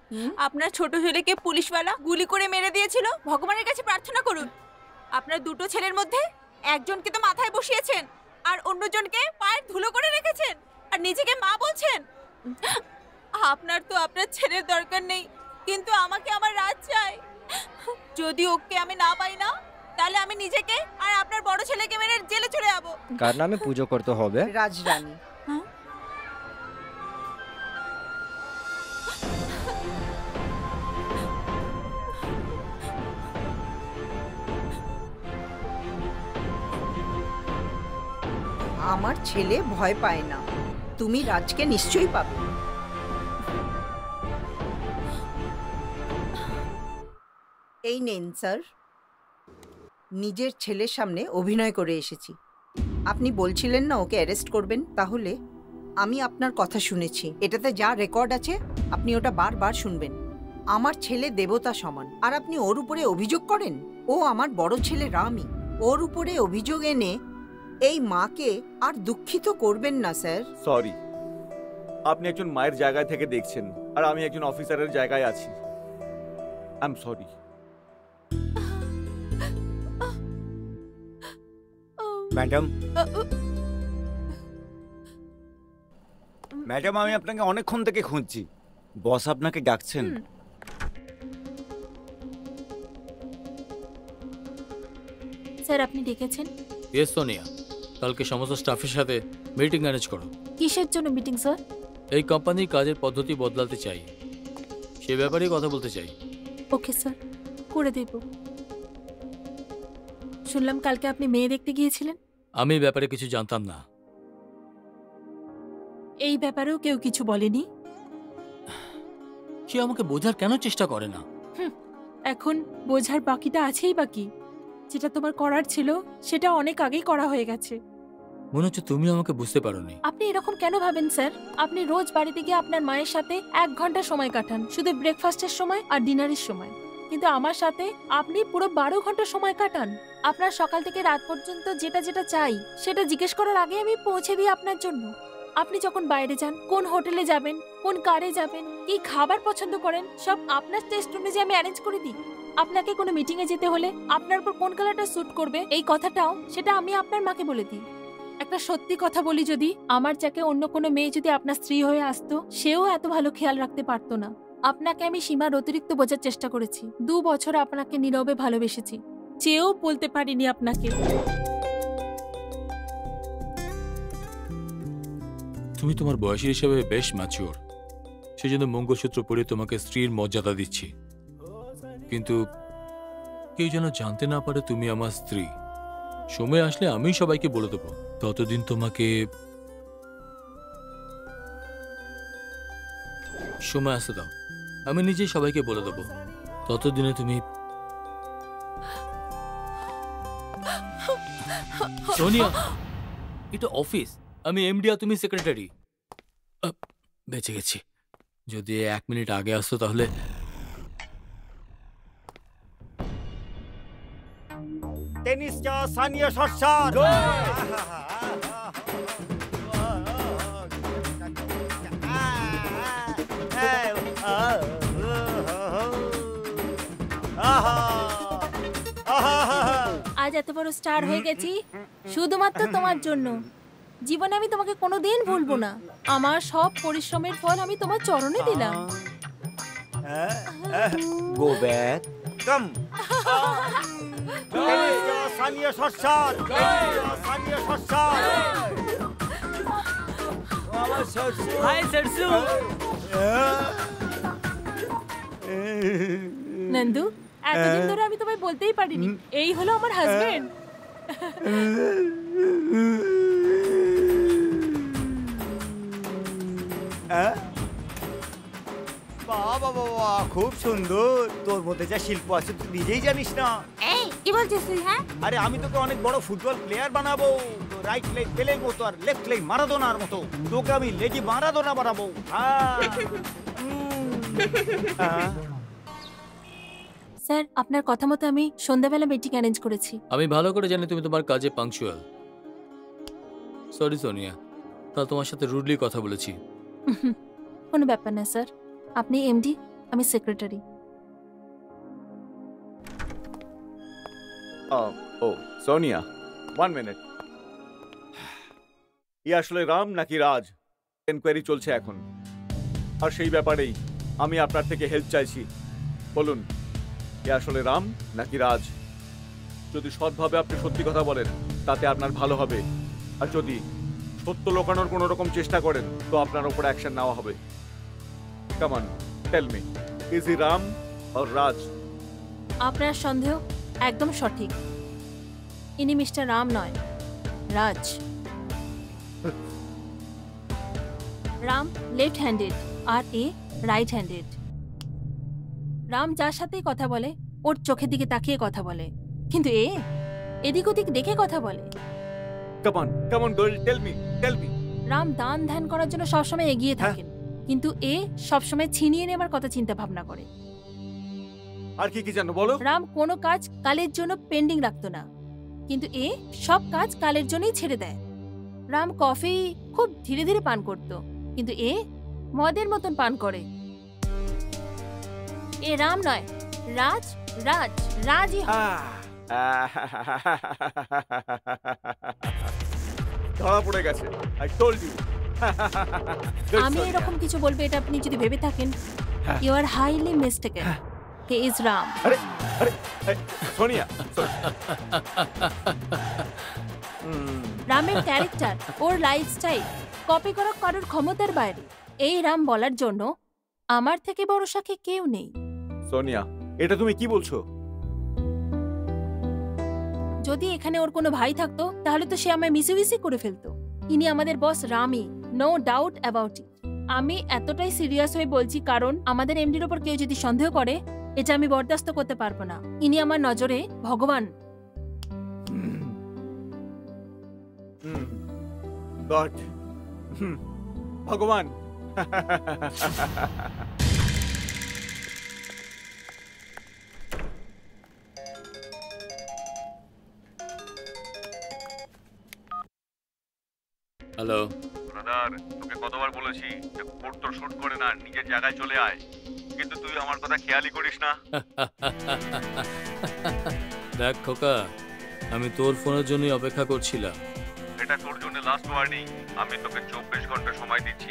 আপনার ছোট ছেলেকে পুলিশওয়ালা গুলি করে মেরে দিয়েছিল। ভগবানের কাছে প্রার্থনা করুন। আপনার দুটো ছেলের মধ্যে একজনকে তো মাথায় বসিয়েছেন আর অন্যজনকে পায়ের ধুলো করে রেখেছেন আর নিজেকে মা বলছেন। আপনার তো আপনার ছেলের দরকার নেই কিন্তু আমাকে আমার রাজ চাই। যদি ওকে আমি না পাই না তাহলে আমি নিজেকে আর আপনার বড় ছেলেকে মেরে জেলে চলে যাব। কার নামে পুজো করতে হবে? রাজরানী। আমার ছেলে ভয় পায় না। তুমি রাজকে নিশ্চয়ই পাবে। এই নেন, স্যার। নিজের ছেলের সামনে অভিনয় করে এসেছি। আপনি বলছিলেন না ওকে অ্যারেস্ট করবেন? তাহলে আমি আপনার কথা শুনেছি। এটাতে যা রেকর্ড আছে, আপনি ওটা বারবার শুনবেন। আমার ছেলে দেবতা সমান। আর আপনি ওর উপরে অভিযোগ করেন? ও আমার বড় ছেলে রামই ওর উপরে অভিযোগ এনে এই মাকে আর দুঃখিত করবেন না স্যার। সরি। আপনি একজন মায়ের জায়গায় থেকে দেখছেন আর আমি একজন অফিসারের জায়গায় আছি। I am sorry madam. Madam আমি আপনাকে অনেকক্ষণ থেকে খুঁজছি। বস আপনাকে ডাকছেন। স্যার আপনি ডেকেছেন? ইয়েস সোনিয়া। কালকে সমস্ত স্টাফের সাথে মিটিং ম্যানেজ করো। কিসের জন্য মিটিং স্যার? এই কোম্পানির কাজের পদ্ধতি বদলাতে চাই। সে ব্যাপারেই কথা বলতে চাই। ওকে স্যার করে দেব। শুনলাম কালকে আপনি মেয়ে দেখতে গিয়েছিলেন। আমি এই ব্যাপারে কিছু জানতাম না। এই ব্যাপারেও কেউ কিছু বলেনি? সে আমাকে বোঝার কেন চেষ্টা করে না? এখন বোঝার বাকিটা আছেই বাকি। যেটা তোমার করার ছিল সেটা অনেক আগেই করা হয়ে গেছে। মনে হচ্ছে তুমি আমাকে বুঝতে পারোনি। আপনি এরকম কেন ভাবেন স্যার? আপনি রোজ বাড়িতে গিয়ে আপনার মায়ের সাথে এক ঘণ্টা সময় কাটান শুধু ব্রেকফাস্টের সময় আর ডিনারের সময়। কিন্তু আমার সাথে আপনি পুরো বারো ঘণ্টা সময় কাটান। আপনার সকাল থেকে রাত পর্যন্ত যেটা যেটা চাই সেটা জিজ্ঞেস করার আগে আমি পৌঁছে দিই আপনার জন্য। আপনি যখন বাইরে যান কোন হোটেলে যাবেন কোন কারে যাবেন কি খাবার পছন্দ করেন সব আপনার টেস্ট অনুযায়ী আমি অ্যারেঞ্জ করে দিই। আপনাকে কোনো মিটিং এ যেতে হলে আপনার উপর কোন কালারটা স্যুট করবে, এই কথাটাও সেটা আমি আপনার মাকে বলে দিই। একটা সত্যি কথা বলি যদি, আমার চাকে অন্য কোনো মেয়ে যদি আপনার স্ত্রী হয়ে আসতো, সেও এত ভালো খেয়াল রাখতে পারতো না। আপনাকে আমি সীমার অতিরিক্ত বোঝার চেষ্টা করেছি। দু বছর আপনাকে নীরবে ভালোবেসেছি। চেয়েও বলতে পারিনি আপনাকে। তুমি তোমার বয়সের হিসেবে বেশ ম্যাচিওর সেজন্য মঙ্গলসূত্র পরে তোমাকে স্ত্রীর মর্যাদা দিচ্ছি। কিন্তু কেউ যেন জানতে না পারে তুমি আমার স্ত্রী। সময় আসলে আমি সবাইকে বলে দেবো। ততদিন তোমাকে সময় আসতে দাও। আমি নিজেই সবাইকে বলে দেবো। ততদিনে তুমি সোনিয়া, এটা অফিস। আমি এমডি আর তুমি সেক্রেটারি। বেঁচে গেছি। যদি এক মিনিট আগে আসতো তাহলে টেনিসটা সানিয়া সরসার। আজ এত বড় স্টার হয়ে গেছি শুধুমাত্র তোমার জন্য। জীবনে আমি তোমাকে কোনোদিন ভুলবো না। আমার সব পরিশ্রমের ফল আমি তোমার চরণে দিলাম। গো ব্যাক কাম সানিয়া সরসার আমার সরসু হাই সরসু। নন্দু এতদিন ধরে আমি তোমায় বলতেই পারিনি। এই হলো আমার হাজবেন্ড বাবা বাবা খুব সুন্দর। তোর মধ্যে যা শিল্প আছে তুই নিজেই জানিস না। কি বলছিস তুই হ্যাঁ? আরে আমি তোকে অনেক বড় ফুটবল প্লেয়ার বানাবো। রাইট লেগ পেলের মতো আর লেফট লেগ মারাদোনার মতো। তোকে আমি লেগি মারাদোনা বানাবো। স্যার আপনার কথা মতো আমি সন্ধ্যাবেলা মিটিং অ্যারেঞ্জ করেছি। আমি ভালো করে জানি তুমি তোমার কাজে পাংচুয়াল সরি সোনিয়া তাহলে তোমার সাথে রুডলি কথা বলেছি। কোনো ব্যাপার না স্যার। আপনি এমডি আমি secretary ah, oh Sonia one minute ই আসলে রাম নাকি রাজ এনকোয়ারি চলছে এখন আর সেই ব্যাপারেই আমি আপনার থেকে হেল্প চাইছি বলুন এ আসলে রাম নাকি রাজ যদি সৎভাবে আপনি সত্যি কথা বলেন তাতে আপনার ভালো হবে আর যদি সত্য লোকানোর কোনো রকম চেষ্টা করেন তো আপনার উপর অ্যাকশন নেওয়া হবে। Come on tell me is ই রাম আর রাজ আপনার সন্দেহ? একদম সঠিক। ইনি মিস্টার রাম নয় রাজ। রাম লেফট হ্যান্ডেড আর এ রাইট হ্যান্ডেড রাম যার সাথেই কথা বলে ওর চোখের দিকে তাকিয়ে কথা বলে। কিন্তু এ এদিক ওদিক দেখে কথা বলে। Come on girl tell me tell me Ram দান ধ্যান করার জন্য সবসময় এগিয়ে থাকেন। কিন্তু এ সবসময় ছিনিয়ে নেবার কথা চিন্তা ভাবনা করে। আর কি কি জানো বলো? রাম কোনো কাজ কালের জন্য পেন্ডিং রাখতো না। কিন্তু এ সব কাজ কালের জন্যই ছেড়ে দেয়। রাম কফি খুব ধীরে ধীরে পান করত কিন্তু এ মদের মতন পান করে। এ রাম নয় রাজ রাজ রাজই। ধরা পড়ে গেছে আই টোল্ড ইউ আমি এরকম কিছু বলব এটা আপনি যদি ভেবে থাকেন। ইউ আর হাইলি মিস্টেকেন আরে আরে এই, সোনিয়া সো- রামের ক্যারেক্টার ওর লাইফস্টাইল কপি করা কারোর ক্ষমতার বাইরে। এই রাম বলার জন্য আমার থেকে বড় সাথে কেউ নেই। সোনিয়া এটা তুমি কি বলছো? যদি এখানে ওর কোনো ভাই থাকতো তাহলে তো সে আমায় মিসিমিসি করে ফেলতো। ইনি আমাদের বস রামি নো ডাউট অ্যাবাউট ইট আমি এতটাই সিরিয়াস হয়ে বলছি কারণ আমাদের এমডির ওপর কেউ যদি সন্দেহ করে এটা আমি বরদাস্ত করতে পারব না। ইনি আমার নজরে ভগবান। গড। ভগবান। হ্যালো। ব্রাদার তোকে কতবার বলেছি যে কোট তোর শুট করে না নিজের জায়গায় চলে আয়। কিন্তু তুই আমার কথা খেয়ালই করিস না। দেখ খোকা আমি তোর ফোনের জন্যই অপেক্ষা করছিলাম। এটা তোর জন্য লাস্ট ওয়ার্নিং আমি তোকে চব্বিশ ঘণ্টা সময় দিচ্ছি।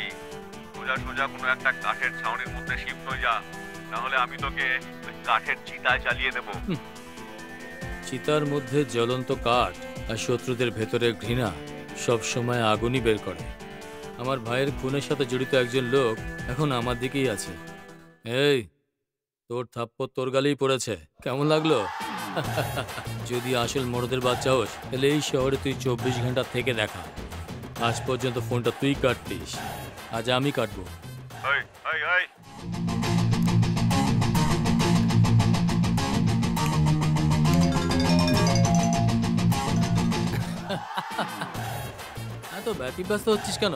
সোজা সোজা কোনো একটা কাঠের ছাউনির মধ্যে শিফট হয়ে যা। না হলে আমি তোকে কাঠের চিতায় চালিয়ে দেবো। চিতার মধ্যে জ্বলন্ত কাঠ আর শত্রুদের ভেতরে ঘৃণা সব সময় আগুনই বের করে। আমার ভাইয়ের খুনের সাথে জড়িত একজন লোক এখন আমার দিকেই আছে। এই তোর থাপ্পড় তোর গালেই পড়েছে। কেমন লাগল? যদি আসল মরদের বাচ্চা হোস তাহলে এই শহরে তুই চব্বিশ ঘণ্টা থেকে দেখা। আজ পর্যন্ত ফোনটা তুই কাটতিস। আজ আমি কাটবো। এত ব্যতিব্যস্ত হচ্ছিস কেন?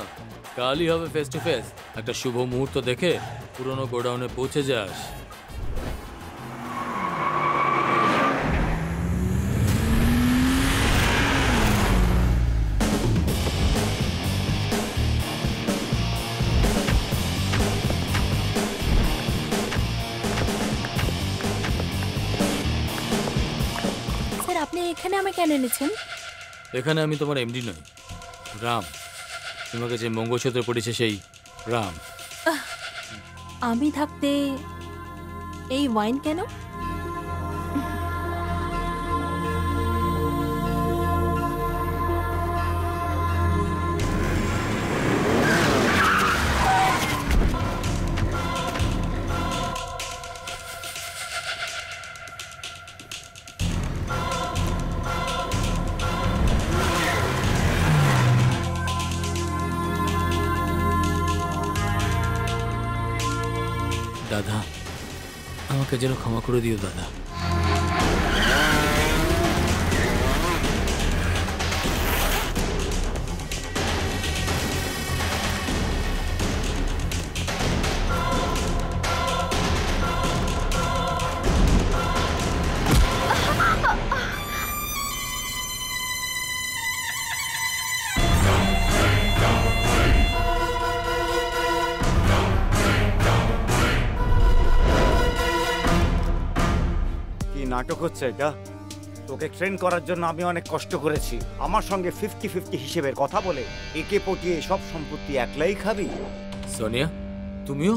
কালই হবে ফেস টু ফেস একটা শুভ মুহূর্ত দেখে পুরনো গোডাউনে পৌঁছে যাস। আপনি এখানে আমায় কেন এনেছেন? এখানে আমি তোমার এমডি নই। রাম তোমাকে যে মঙ্গলসূত্র পড়েছে সেই রাম। আমি থাকতে এই ওয়াইন কেন? যেন ক্ষমা হচ্ছে এটা। তোকে ট্রেন করার জন্য আমি অনেক কষ্ট করেছি। আমার সঙ্গে ফিফটি ফিফটি হিসেবের কথা বলে একে পটিয়ে সব সম্পত্তি একলাই খাবি? সোনিয়া তুমিও?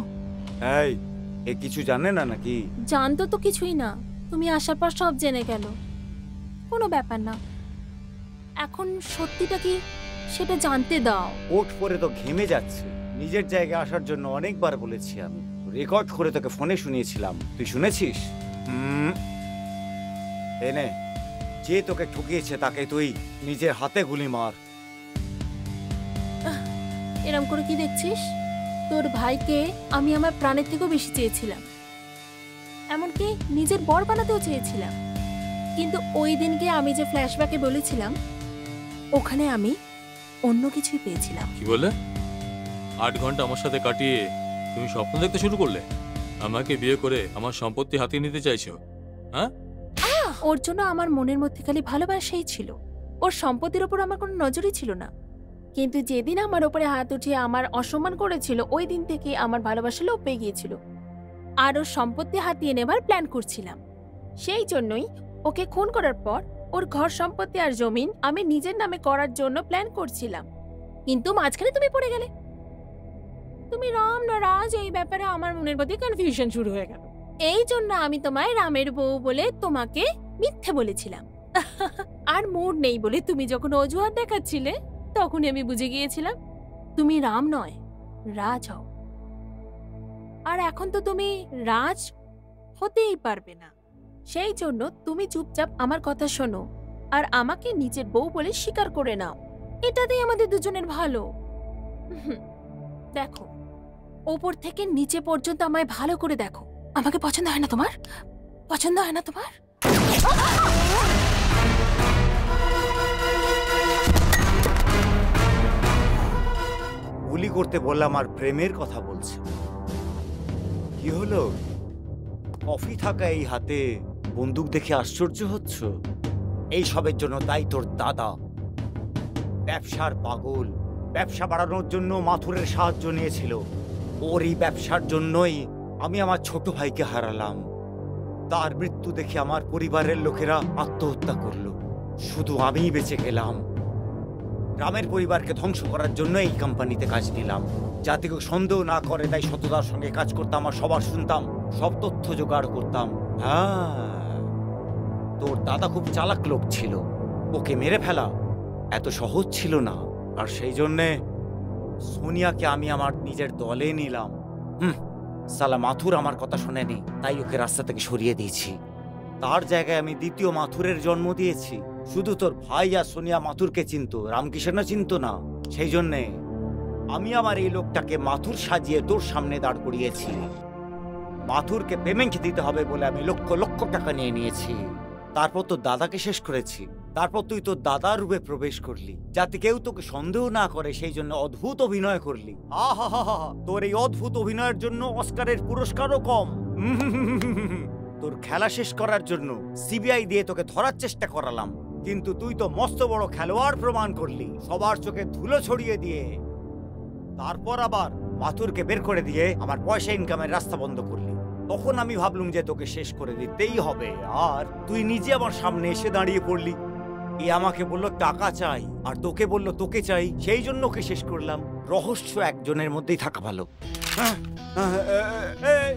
এই এ কিছু জানে না নাকি? জানতো তো কিছুই না। তুমি আসার পর সব জেনে গেল। কোনো ব্যাপার না। এখন সত্যিটা কি সেটা জানতে দাও। কোট পরে তো ঘেমে যাচ্ছে। নিজের জায়গায় আসার জন্য অনেকবার বলেছি আমি। রেকর্ড করে তোকে ফোনে শুনিয়েছিলাম। তুই শুনেছিস? হুম। এনে যে তোকে ঠকিয়েছে তাকে তুই নিজের হাতে গুলি মার। এরম করে কি দেখছিস? তোর ভাইকে আমি আমার প্রাণের থেকেও বেশি চেয়েছিলাম। এমনকি নিজের বর বানাতেও চেয়েছিলাম। কিন্তু ওই দিনকে আমি যে ফ্ল্যাশব্যাকে বলেছিলাম ওখানে আমি অন্য কিছুই পেয়েছিলাম। কি বলে আট ঘণ্টা আমার সাথে কাটিয়ে তুমি স্বপ্ন দেখতে শুরু করলে? আমাকে বিয়ে করে আমার সম্পত্তি হাতিয়ে নিতে চাইছো হ্যাঁ? ওর জন্য আমার মনের মধ্যে খালি ভালোবাসাই ছিল। ওর সম্পত্তির ওপর আমার কোনো নজরই ছিল না। কিন্তু যেদিন আমার ওপরে হাত উঠিয়ে আমার অসম্মান করেছিল, ওই দিন থেকে আমার ভালোবাসা লোপ পেয়ে গিয়েছিল। আর ওর সম্পত্তি হাতিয়ে নেবার প্ল্যান করছিলাম। সেই জন্যই ওকে খুন করার পর ওর ঘর সম্পত্তি আর জমিন আমি নিজের নামে করার জন্য প্ল্যান করছিলাম। কিন্তু মাঝখানে তুমি পড়ে গেলে। তুমি রাম না রাজ, এই ব্যাপারে আমার মনের মধ্যে কনফিউশন শুরু হয়ে গেল। এই জন্য আমি তোমায় রামের বউ বলে তোমাকে মিথ্যে বলেছিলাম। আর মুড নেই বলে তুমি যখন অজুহাত দেখাচ্ছিলে, তখনই আমি বুঝে গিয়েছিলাম, তুমি রাম নয়, রাজ হও। আর এখন তো তুমি রাজ হতেই পারবে না। সেই জন্য তুমি চুপচাপ আমার কথা শোনো, আর আমাকে নিজের বউ বলে স্বীকার করে নাও। এটাতেই আমাদের দুজনের ভালো। দেখো, ওপর থেকে নিচে পর্যন্ত আমায় ভালো করে দেখো। আমাকে পছন্দ হয় না তোমার? পছন্দ হয় না তোমার? গুলি করতে বললাম আর প্রেমের কথা বলছে। কি হলো? কফি থাকা এই হাতে বন্দুক দেখে আশ্চর্য হচ্ছ? এই সবের জন্য তাই তোর দাদা। ব্যবসার পাগল, ব্যবসা বাড়ানোর জন্য মাথুরের সাহায্য নিয়েছিল। ওর এই ব্যবসার জন্যই আমি আমার ছোট ভাইকে হারালাম। তার মৃত্যু দেখে আমার পরিবারের লোকেরা আত্মহত্যা করল। শুধু আমিই বেঁচে গেলাম। রামের পরিবারকে ধ্বংস করার জন্য এই কোম্পানিতে কাজ নিলাম। যাতে কেউ সন্দেহ না করে তাই সততার সঙ্গে কাজ করতাম আর সবার শুনতাম, সব তথ্য জোগাড় করতাম। হ্যাঁ তোর দাদা খুব চালাক লোক ছিল। ওকে মেরে ফেলা এত সহজ ছিল না। আর সেই জন্যে সোনিয়াকে আমি আমার নিজের দলে নিলাম। হুম সালা মাথুর আমার কথা শোনেনি, তাই ওকে রাস্তা থেকে সরিয়ে দিয়েছি। তার জায়গায় আমি দ্বিতীয় মাথুরের জন্ম দিয়েছি। শুধু তোর ভাই আর সোনিয়া মাথুরকে চিনতো রামকিষণও চিনতো না। সেই জন্যে আমি আমার এই লোকটাকে মাথুর সাজিয়ে তোর সামনে দাঁড় করিয়েছি। মাথুরকে পেমেন্ট দিতে হবে বলে আমি লক্ষ লক্ষ টাকা নিয়ে নিয়েছি। তারপর তোর দাদাকে শেষ করেছি। তারপর তুই তোর দাদার রূপে প্রবেশ করলি, যাতে কেউ তোকে সন্দেহ না করে, সেই জন্য অদ্ভুত অভিনয় করলি। তোর এই অদ্ভুত অভিনয়ের জন্য অস্কারের পুরস্কারও কম। তোর খেলা শেষ করার জন্য সিবিআই দিয়ে তোকে ধরার চেষ্টা করালাম, কিন্তু তুই তো মস্ত বড় খেলোয়াড় প্রমাণ করলি, সবার চোখে ধুলো ছড়িয়ে দিয়ে। তারপর আবার মাথুরকে বের করে দিয়ে আমার পয়সা ইনকামের রাস্তা বন্ধ করলি। তখন আমি ভাবলুম যে তোকে শেষ করে দিতেই হবে, আর তুই নিজে আমার সামনে এসে দাঁড়িয়ে পড়লি। এ আমাকে বলল টাকা চাই। আর তোকে বলল তোকে চাই। সেই জন্য ওকে শেষ করলাম। রহস্য একজনের মধ্যেই থাকা ভালো। হ্যাঁ, হ্যাঁ,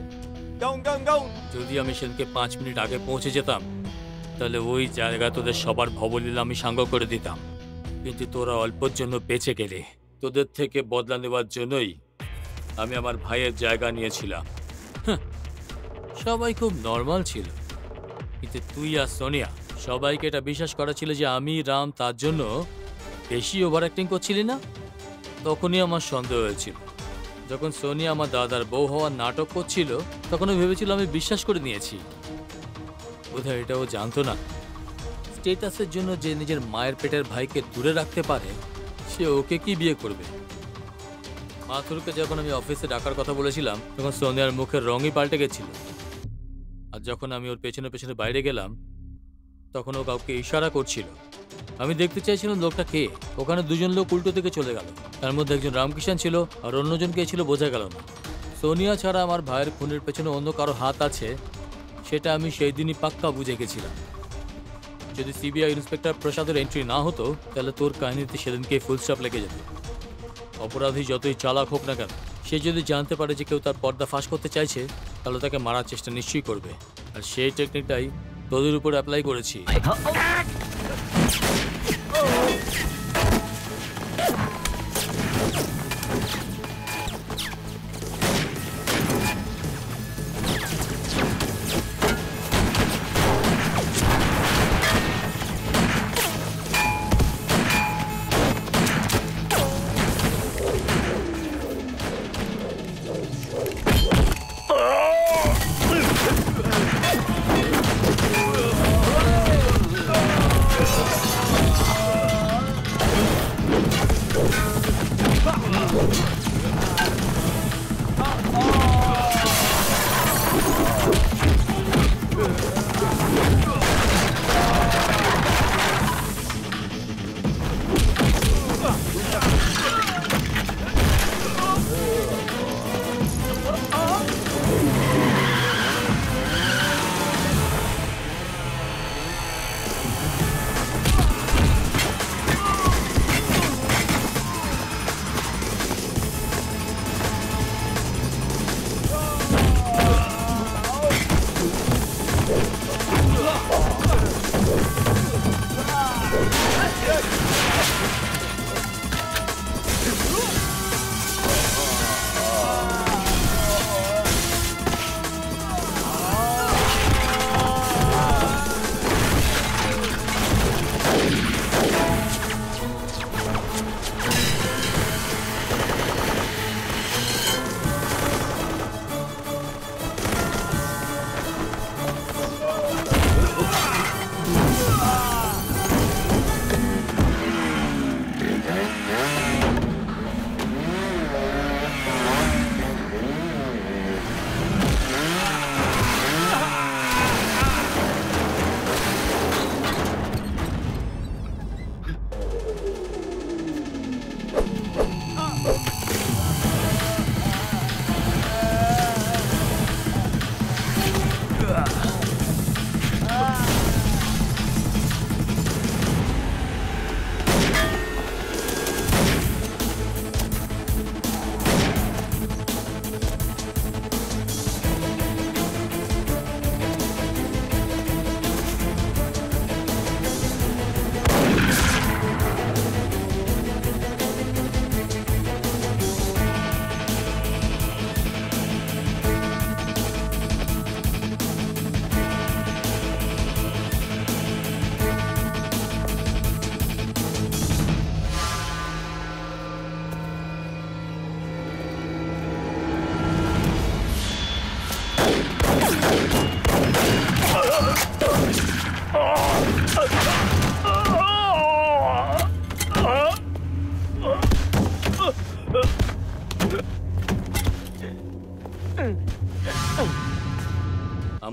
ডাউন ডাউন ডাউন যদি আমি সেদিনকে পাঁচ মিনিট আগে পৌঁছে যেতাম তাহলে ওই জায়গা তোদের সবার ভবলীলা আমি সাঙ্গ করে দিতাম। কিন্তু তোরা অল্পর জন্য বেঁচে গেলে। তোদের থেকে বদলা নেওয়ার জন্যই আমি আমার ভাইয়ের জায়গা নিয়েছিলাম। সবাই খুব নর্মাল ছিল। কিন্তু তুই আর সোনিয়া সবাইকে এটা বিশ্বাস করা ছিল যে আমি, রাম, তার জন্য বেশি ওভার অ্যাক্টিং করছিলি না? তখনই আমার সন্দেহ হয়েছিল। যখন সোনিয়া আমার দাদার বউ হওয়ার নাটক করছিল, তখন আমি ভেবেছিল আমি বিশ্বাস করে নিয়েছি। বোধহয় ও জানতো না। স্টেটাসের জন্য যে নিজের মায়ের পেটের ভাইকে দূরে রাখতে পারে, সে ওকে কি বিয়ে করবে? মাথুরকে যখন আমি অফিসে ডাকার কথা বলেছিলাম, তখন সোনিয়ার মুখের রঙই পাল্টে গেছিল। আর যখন আমি ওর পেছনে পেছনে বাইরে গেলাম তখন ও কাউকে ইশারা করছিল। আমি দেখতে চাইছিলাম লোকটা কে? ওখানে দুজন লোক উল্টো দিকে চলে গেল। তার মধ্যে একজন রামকিষান ছিল আর অন্যজন কে ছিল বোঝা গেল না। সোনিয়া ছাড়া আমার ভাইয়ের খুনের পেছনে অন্য কারও হাত আছে, সেটা আমি সেই দিনই পাক্কা বুঝে গেছিলাম। যদি সিবিআই ইন্সপেক্টর প্রসাদের এন্ট্রি না হতো, তাহলে তোর কাহিনীতে সেদিনকে ফুল স্টপ লেগে যেত। অপরাধী যতই চালাক হোক না কেন, সে যদি জানতে পারে যে কেউ তার পর্দা ফাঁস করতে চাইছে, তাহলে তাকে মারার চেষ্টা নিশ্চয়ই করবে। আর সেই টেকনিকটাই তোদের উপর অ্যাপ্লাই করেছি।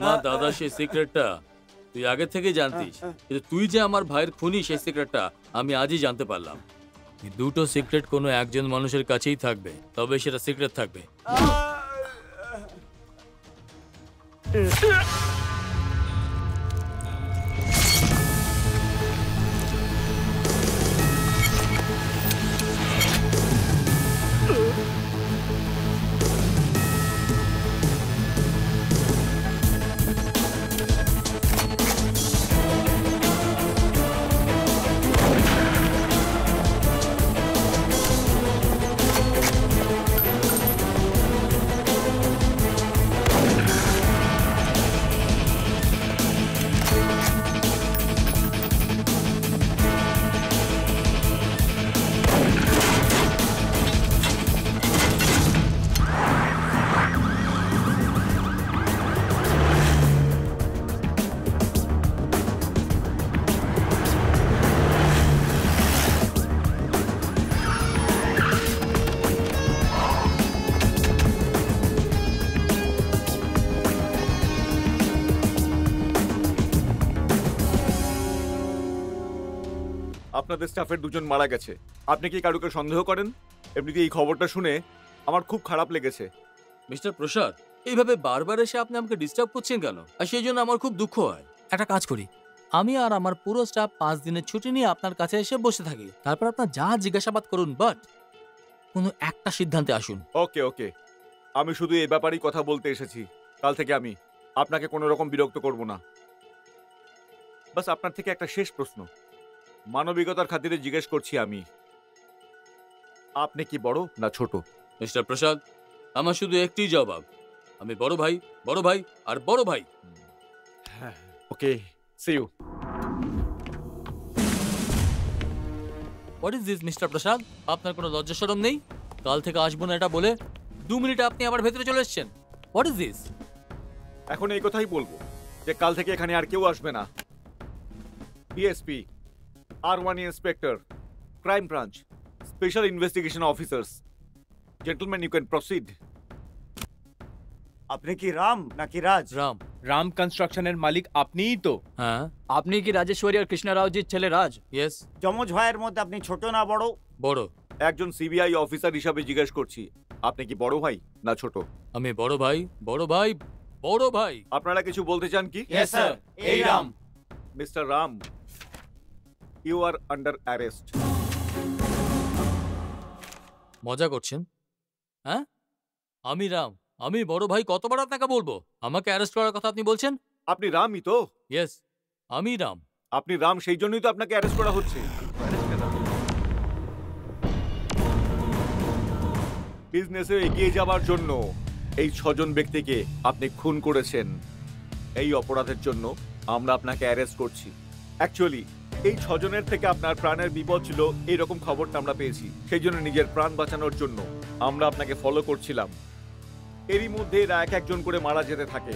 আমার দাদা সেই সিক্রেটটা তুই আগে থেকে জানতিস। কিন্তু তুই যে আমার ভাইয়ের খুনি সেই সিক্রেটটা আমি আজই জানতে পারলাম। দুটো সিক্রেট কোনো একজন মানুষের কাছেই থাকবে তবে সেটা সিক্রেট থাকবে। আপনাদের স্টাফের দুজন মারা গেছে। আপনি কি কারুকে সন্দেহ করেন? এমনিতে এই খবরটা শুনে আমার খুব খারাপ লেগেছে। মিস্টার প্রসাদ এইভাবে বারবার এসে আপনি আমাকে ডিস্টার্ব করছেন কেন? আর সেই জন্য আমার খুব দুঃখ হয়। একটা কাজ করি। আমি আর আমার পুরো স্টাফ পাঁচ দিনের ছুটি নিয়ে আপনার কাছে এসে বসে থাকি। তারপর আপনার যা জিজ্ঞাসাবাদ করুন বাট কোনো একটা সিদ্ধান্তে আসুন। ওকে ওকে। আমি শুধু এই ব্যাপারেই কথা বলতে এসেছি। কাল থেকে আমি আপনাকে কোনো রকম বিরক্ত করব না। বাস আপনার থেকে একটা শেষ প্রশ্ন। মানবিকতার খাতিরে জিজ্ঞেস করছি আমি। আপনি কি বড় না ছোট? মিস্টার প্রসাদ আমার শুধু একটি জবাব। আমি বড় ভাই বড় ভাই আর বড় ভাই। Okay see you what is this mister Prasad? আপনার কোনো লজ্জা শরম নেই? কাল থেকে আসব না এটা বলে দু মিনিটে আপনি আবার ভেতরে চলে এসেছেন। হোয়াট ইজ দিস এখন এই কথাই বলব যে কাল থেকে এখানে আর কেউ আসবে না। DSP R one inspector crime branch special investigation officers gentleman you can proceed আপনি কি রাম নাকি রাজ? রাম। রাম কনস্ট্রাকশনের মালিক আপনিই তো। হ্যাঁ। আপনি কি রাজেশ্বরী আর কৃষ্ণা রাওজির ছেলে রাজ? ইয়েস যমজ ভাইয়ের মধ্যে আপনি ছোট না বড়? বড়। একজন সিবিআই অফিসার হিসাবে জিজ্ঞেস করছি আপনি কি বড় ভাই না ছোট? আমি বড় ভাই বড় ভাই বড় ভাই। আপনারা কিছু বলতে চান কি? Yes, sir. এই Ram. Mister Ram you are under arrest মজা করছেন? হ্যাঁ? আমি রাম। আমি বড় ভাই কতবার আপনাকে বলব? আমাকে অ্যারেস্ট করার কথা আপনি বলছেন? আপনি রামই তো? ইয়েস আমি রাম। আপনি রাম সেই জন্যই তো আপনাকে অ্যারেস্ট করা হচ্ছে। বিজনেসে এগিয়ে যাওয়ার জন্য এই ছজন ব্যক্তিকে আপনি খুন করেছেন। এই অপরাধের জন্য আমরা আপনাকে অ্যারেস্ট করছি। অ্যাকচুয়ালি এই ছজনের থেকে আপনার প্রাণের বিপদ ছিল, এইরকম খবরটা আমরা পেয়েছি। সেই জন্য নিজের প্রাণ বাঁচানোর জন্য আমরা আপনাকে ফলো করছিলাম। এরই মধ্যে এরা এক একজন করে মারা যেতে থাকে।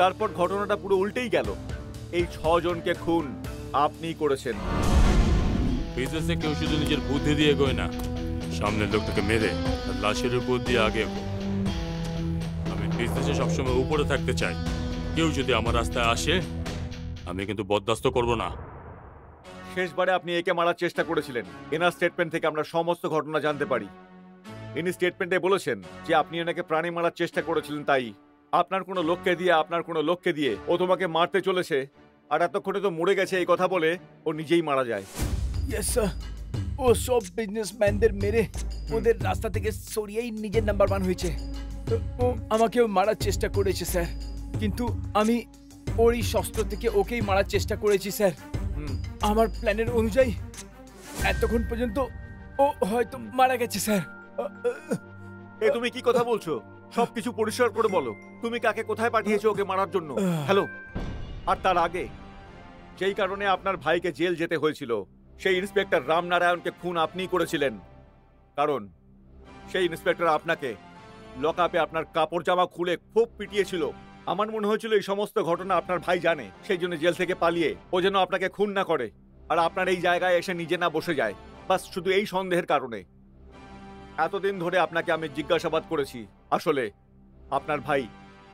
তারপর ঘটনাটা পুরো উল্টেই গেল। এই ছজনকে খুন আপনিই করেছেন। বিজনেসে কেউ শুধু নিজের বুদ্ধি দিয়ে এগোয় না। সামনের লোকটাকে মেরে লাশের উপর দিয়ে আগে আমি বিজনেসে সবসময় উপরে থাকতে চাই। কেউ যদি আমার রাস্তায় আসে, আমি কিন্তু বরদাস্ত করব না। শেষবারে আপনি একে মারার চেষ্টা করেছিলেন। এনার স্টেটমেন্ট থেকে আমরা সমস্ত ঘটনা জানতে পারি। ইনি স্টেটমেন্টে বলেছেন যে আপনি এনাকে প্রাণী মারার চেষ্টা করেছিলেন তাই। আপনার কোনো লোককে দিয়ে, আপনার কোনো লোককে দিয়ে ও তোমাকে মারতে চলেছে। আর এতক্ষণে তো মরে গেছে এই কথা বলে ও নিজেই মারা যায়। ও সব বিজনেসম্যানদের মেরে ওদের রাস্তা থেকে সরিয়েই নিজের নাম্বার ওয়ান হয়েছে। ও আমাকেও মারার চেষ্টা করেছে স্যার কিন্তু আমি ওরই শস্ত্র থেকে ওকেই মারার চেষ্টা করেছি স্যার আমার প্ল্যানের অনুযায়ী, এতক্ষণ পর্যন্ত ও হয়তো মারা গেছে, স্যার। এ, তুমি কি কথা বলছো? সবকিছু পরিষ্কার করে বলো। তুমি কাকে কোথায় পাঠিয়েছো ওকে মারার জন্য? হ্যালো আর তার আগে, যেই কারণে আপনার ভাইকে জেল যেতে হয়েছিল, সেই ইন্সপেক্টর রামনারায়ণকে খুন আপনিই করেছিলেন। কারণ, সেই ইন্সপেক্টর আপনাকে লকআপে আপনার কাপড় জামা খুলে খুব পিটিয়েছিল। আমার মনে হয়েছিল এই সমস্ত ঘটনা আপনার ভাই জানে সেই জন্য জেল থেকে পালিয়ে ও যেন আপনাকে খুন না করে আর আপনার এই জায়গায় এসে নিজে না বসে যায়। বাস শুধু এই সন্দেহের কারণে। এতদিন ধরে আপনাকে আমি জিজ্ঞাসাবাদ করেছি আসলে আপনার ভাই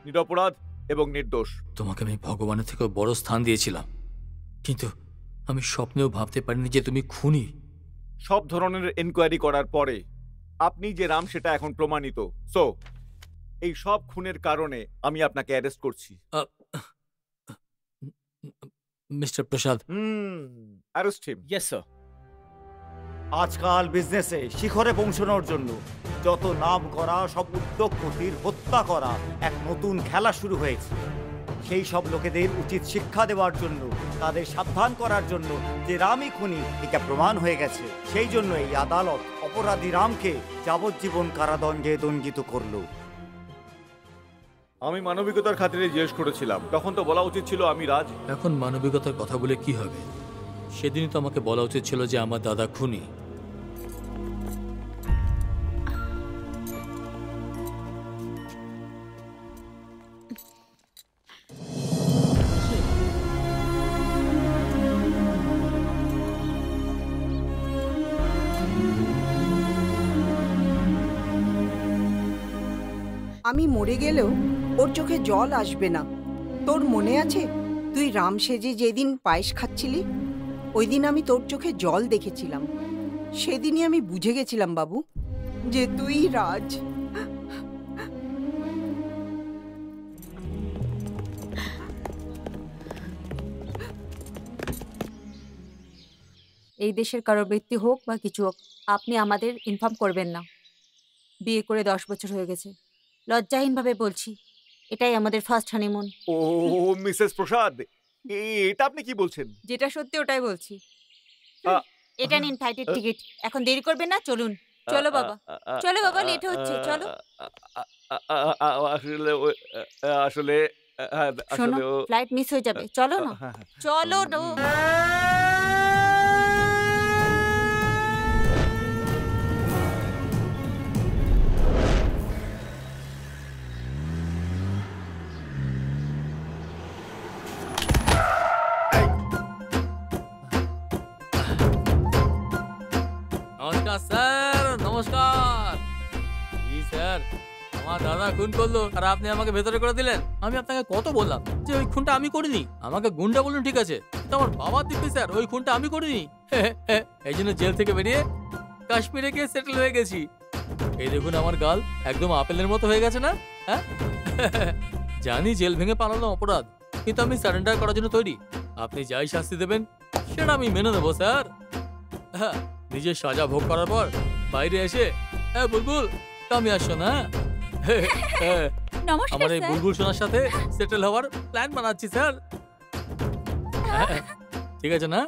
নিরপরাধ এবং নির্দোষ। তোমাকে আমি ভগবানের থেকেও বড় স্থান দিয়েছিলাম কিন্তু আমি স্বপ্নেও ভাবতে পারিনি যে তুমি খুনি। সব ধরনের এনকোয়ারি করার পরে আপনি যে রাম সেটা এখন প্রমাণিত। সো এই সব খুনের কারণে আমি আপনাকে অ্যারেস্ট করছি। Mister Prasad. Hmm arrest him yes sir আজকাল বিজনেসে শিখরে পৌঁছানোর জন্য যত নাম করা সব উদ্যোগপতির হত্যা করা এক নতুন খেলা শুরু হয়েছে। সেই সব লোকেদের উচিত শিক্ষা দেওয়ার জন্য তাদের সাবধান করার জন্য যে রামই খুনি এটা প্রমাণ হয়ে গেছে। সেই জন্য এই আদালত অপরাধী রামকে যাবজ্জীবন কারাদণ্ডে দণ্ডিত করল। আমি মানবিকতার খাতিরে জিজ্ঞেস করেছিলাম। তখন তো বলা উচিত ছিল আমি রাজ। এখন মানবিকতার কথা বলে কি হবে? সেদিনই তো আমাকে বলা উচিত ছিল যে আমার দাদা খুনি। আমি মরে গেলেও ওর চোখে জল আসবে না। তোর মনে আছে? তুই রাম সেজে যেদিন পায়েস খাচ্ছিলি ওই দিন আমি তোর চোখে জল দেখেছিলাম। সেদিনই আমি বুঝে গেছিলাম, বাবু, যে তুই রাজ। এই দেশের কারও মৃত্যু হোক বা কিছু হোক, আপনি আমাদের ইনফর্ম করবেন না। বিয়ে করে দশ বছর হয়ে গেছে। লজ্জাহীনভাবে বলছি। এটাই আমাদের ফার্স্ট হানিমুন ও মিসেস প্রসাদ এটা আপনি কি বলছেন? যেটা সত্যি ওটাই বলছি। এটা নিন ফ্লাইটের টিকিট এখন দেরি করবেন না চলুন। চলো বাবা। চলো বাবা লেট হচ্ছে চলো। আসলে আসলে শোনো ফ্লাইট মিস হয়ে যাবে। চলো না। হ্যাঁ, হ্যাঁ। চলো না। নমস্কার স্যার। নমস্কার। জি, স্যার। আমার দাদা খুন করল, আর আপনি আমাকে ভেতরে করে দিলেন। আমি আপনাকে কত বললাম যে ওই খুনটা আমি করিনি? আমাকে গুন্ডা বলুন, ঠিক আছে? কিন্তু আমার বাবার দিব্যি, স্যার, ওই খুনটা আমি করিনি। এই জন্য জেল থেকে বেরিয়ে কাশ্মীরে গিয়ে সেটেল হয়ে গেছি। এই দেখুন আমার গাল, একদম আপেলের মতো হয়ে গেছে না? হ্যাঁ? জানি জেল ভেঙে পালানো অপরাধ, কিন্তু আমি সারেন্ডার করার জন্য তৈরি। আপনি যাই শাস্তি দেবেন, সেটা আমি মেনে নেব, স্যার। হ্যাঁ। নিজের সাজা ভোগ করার পর বাইরে এসে হ্যাঁ বুলবুল আমি আসো না হ্যাঁ, নমস্কার, আমার এই বুলবুল সোনার সাথে সেটেল হওয়ার প্ল্যান বানাচ্ছি স্যার। হ্যাঁ, ঠিক আছে না?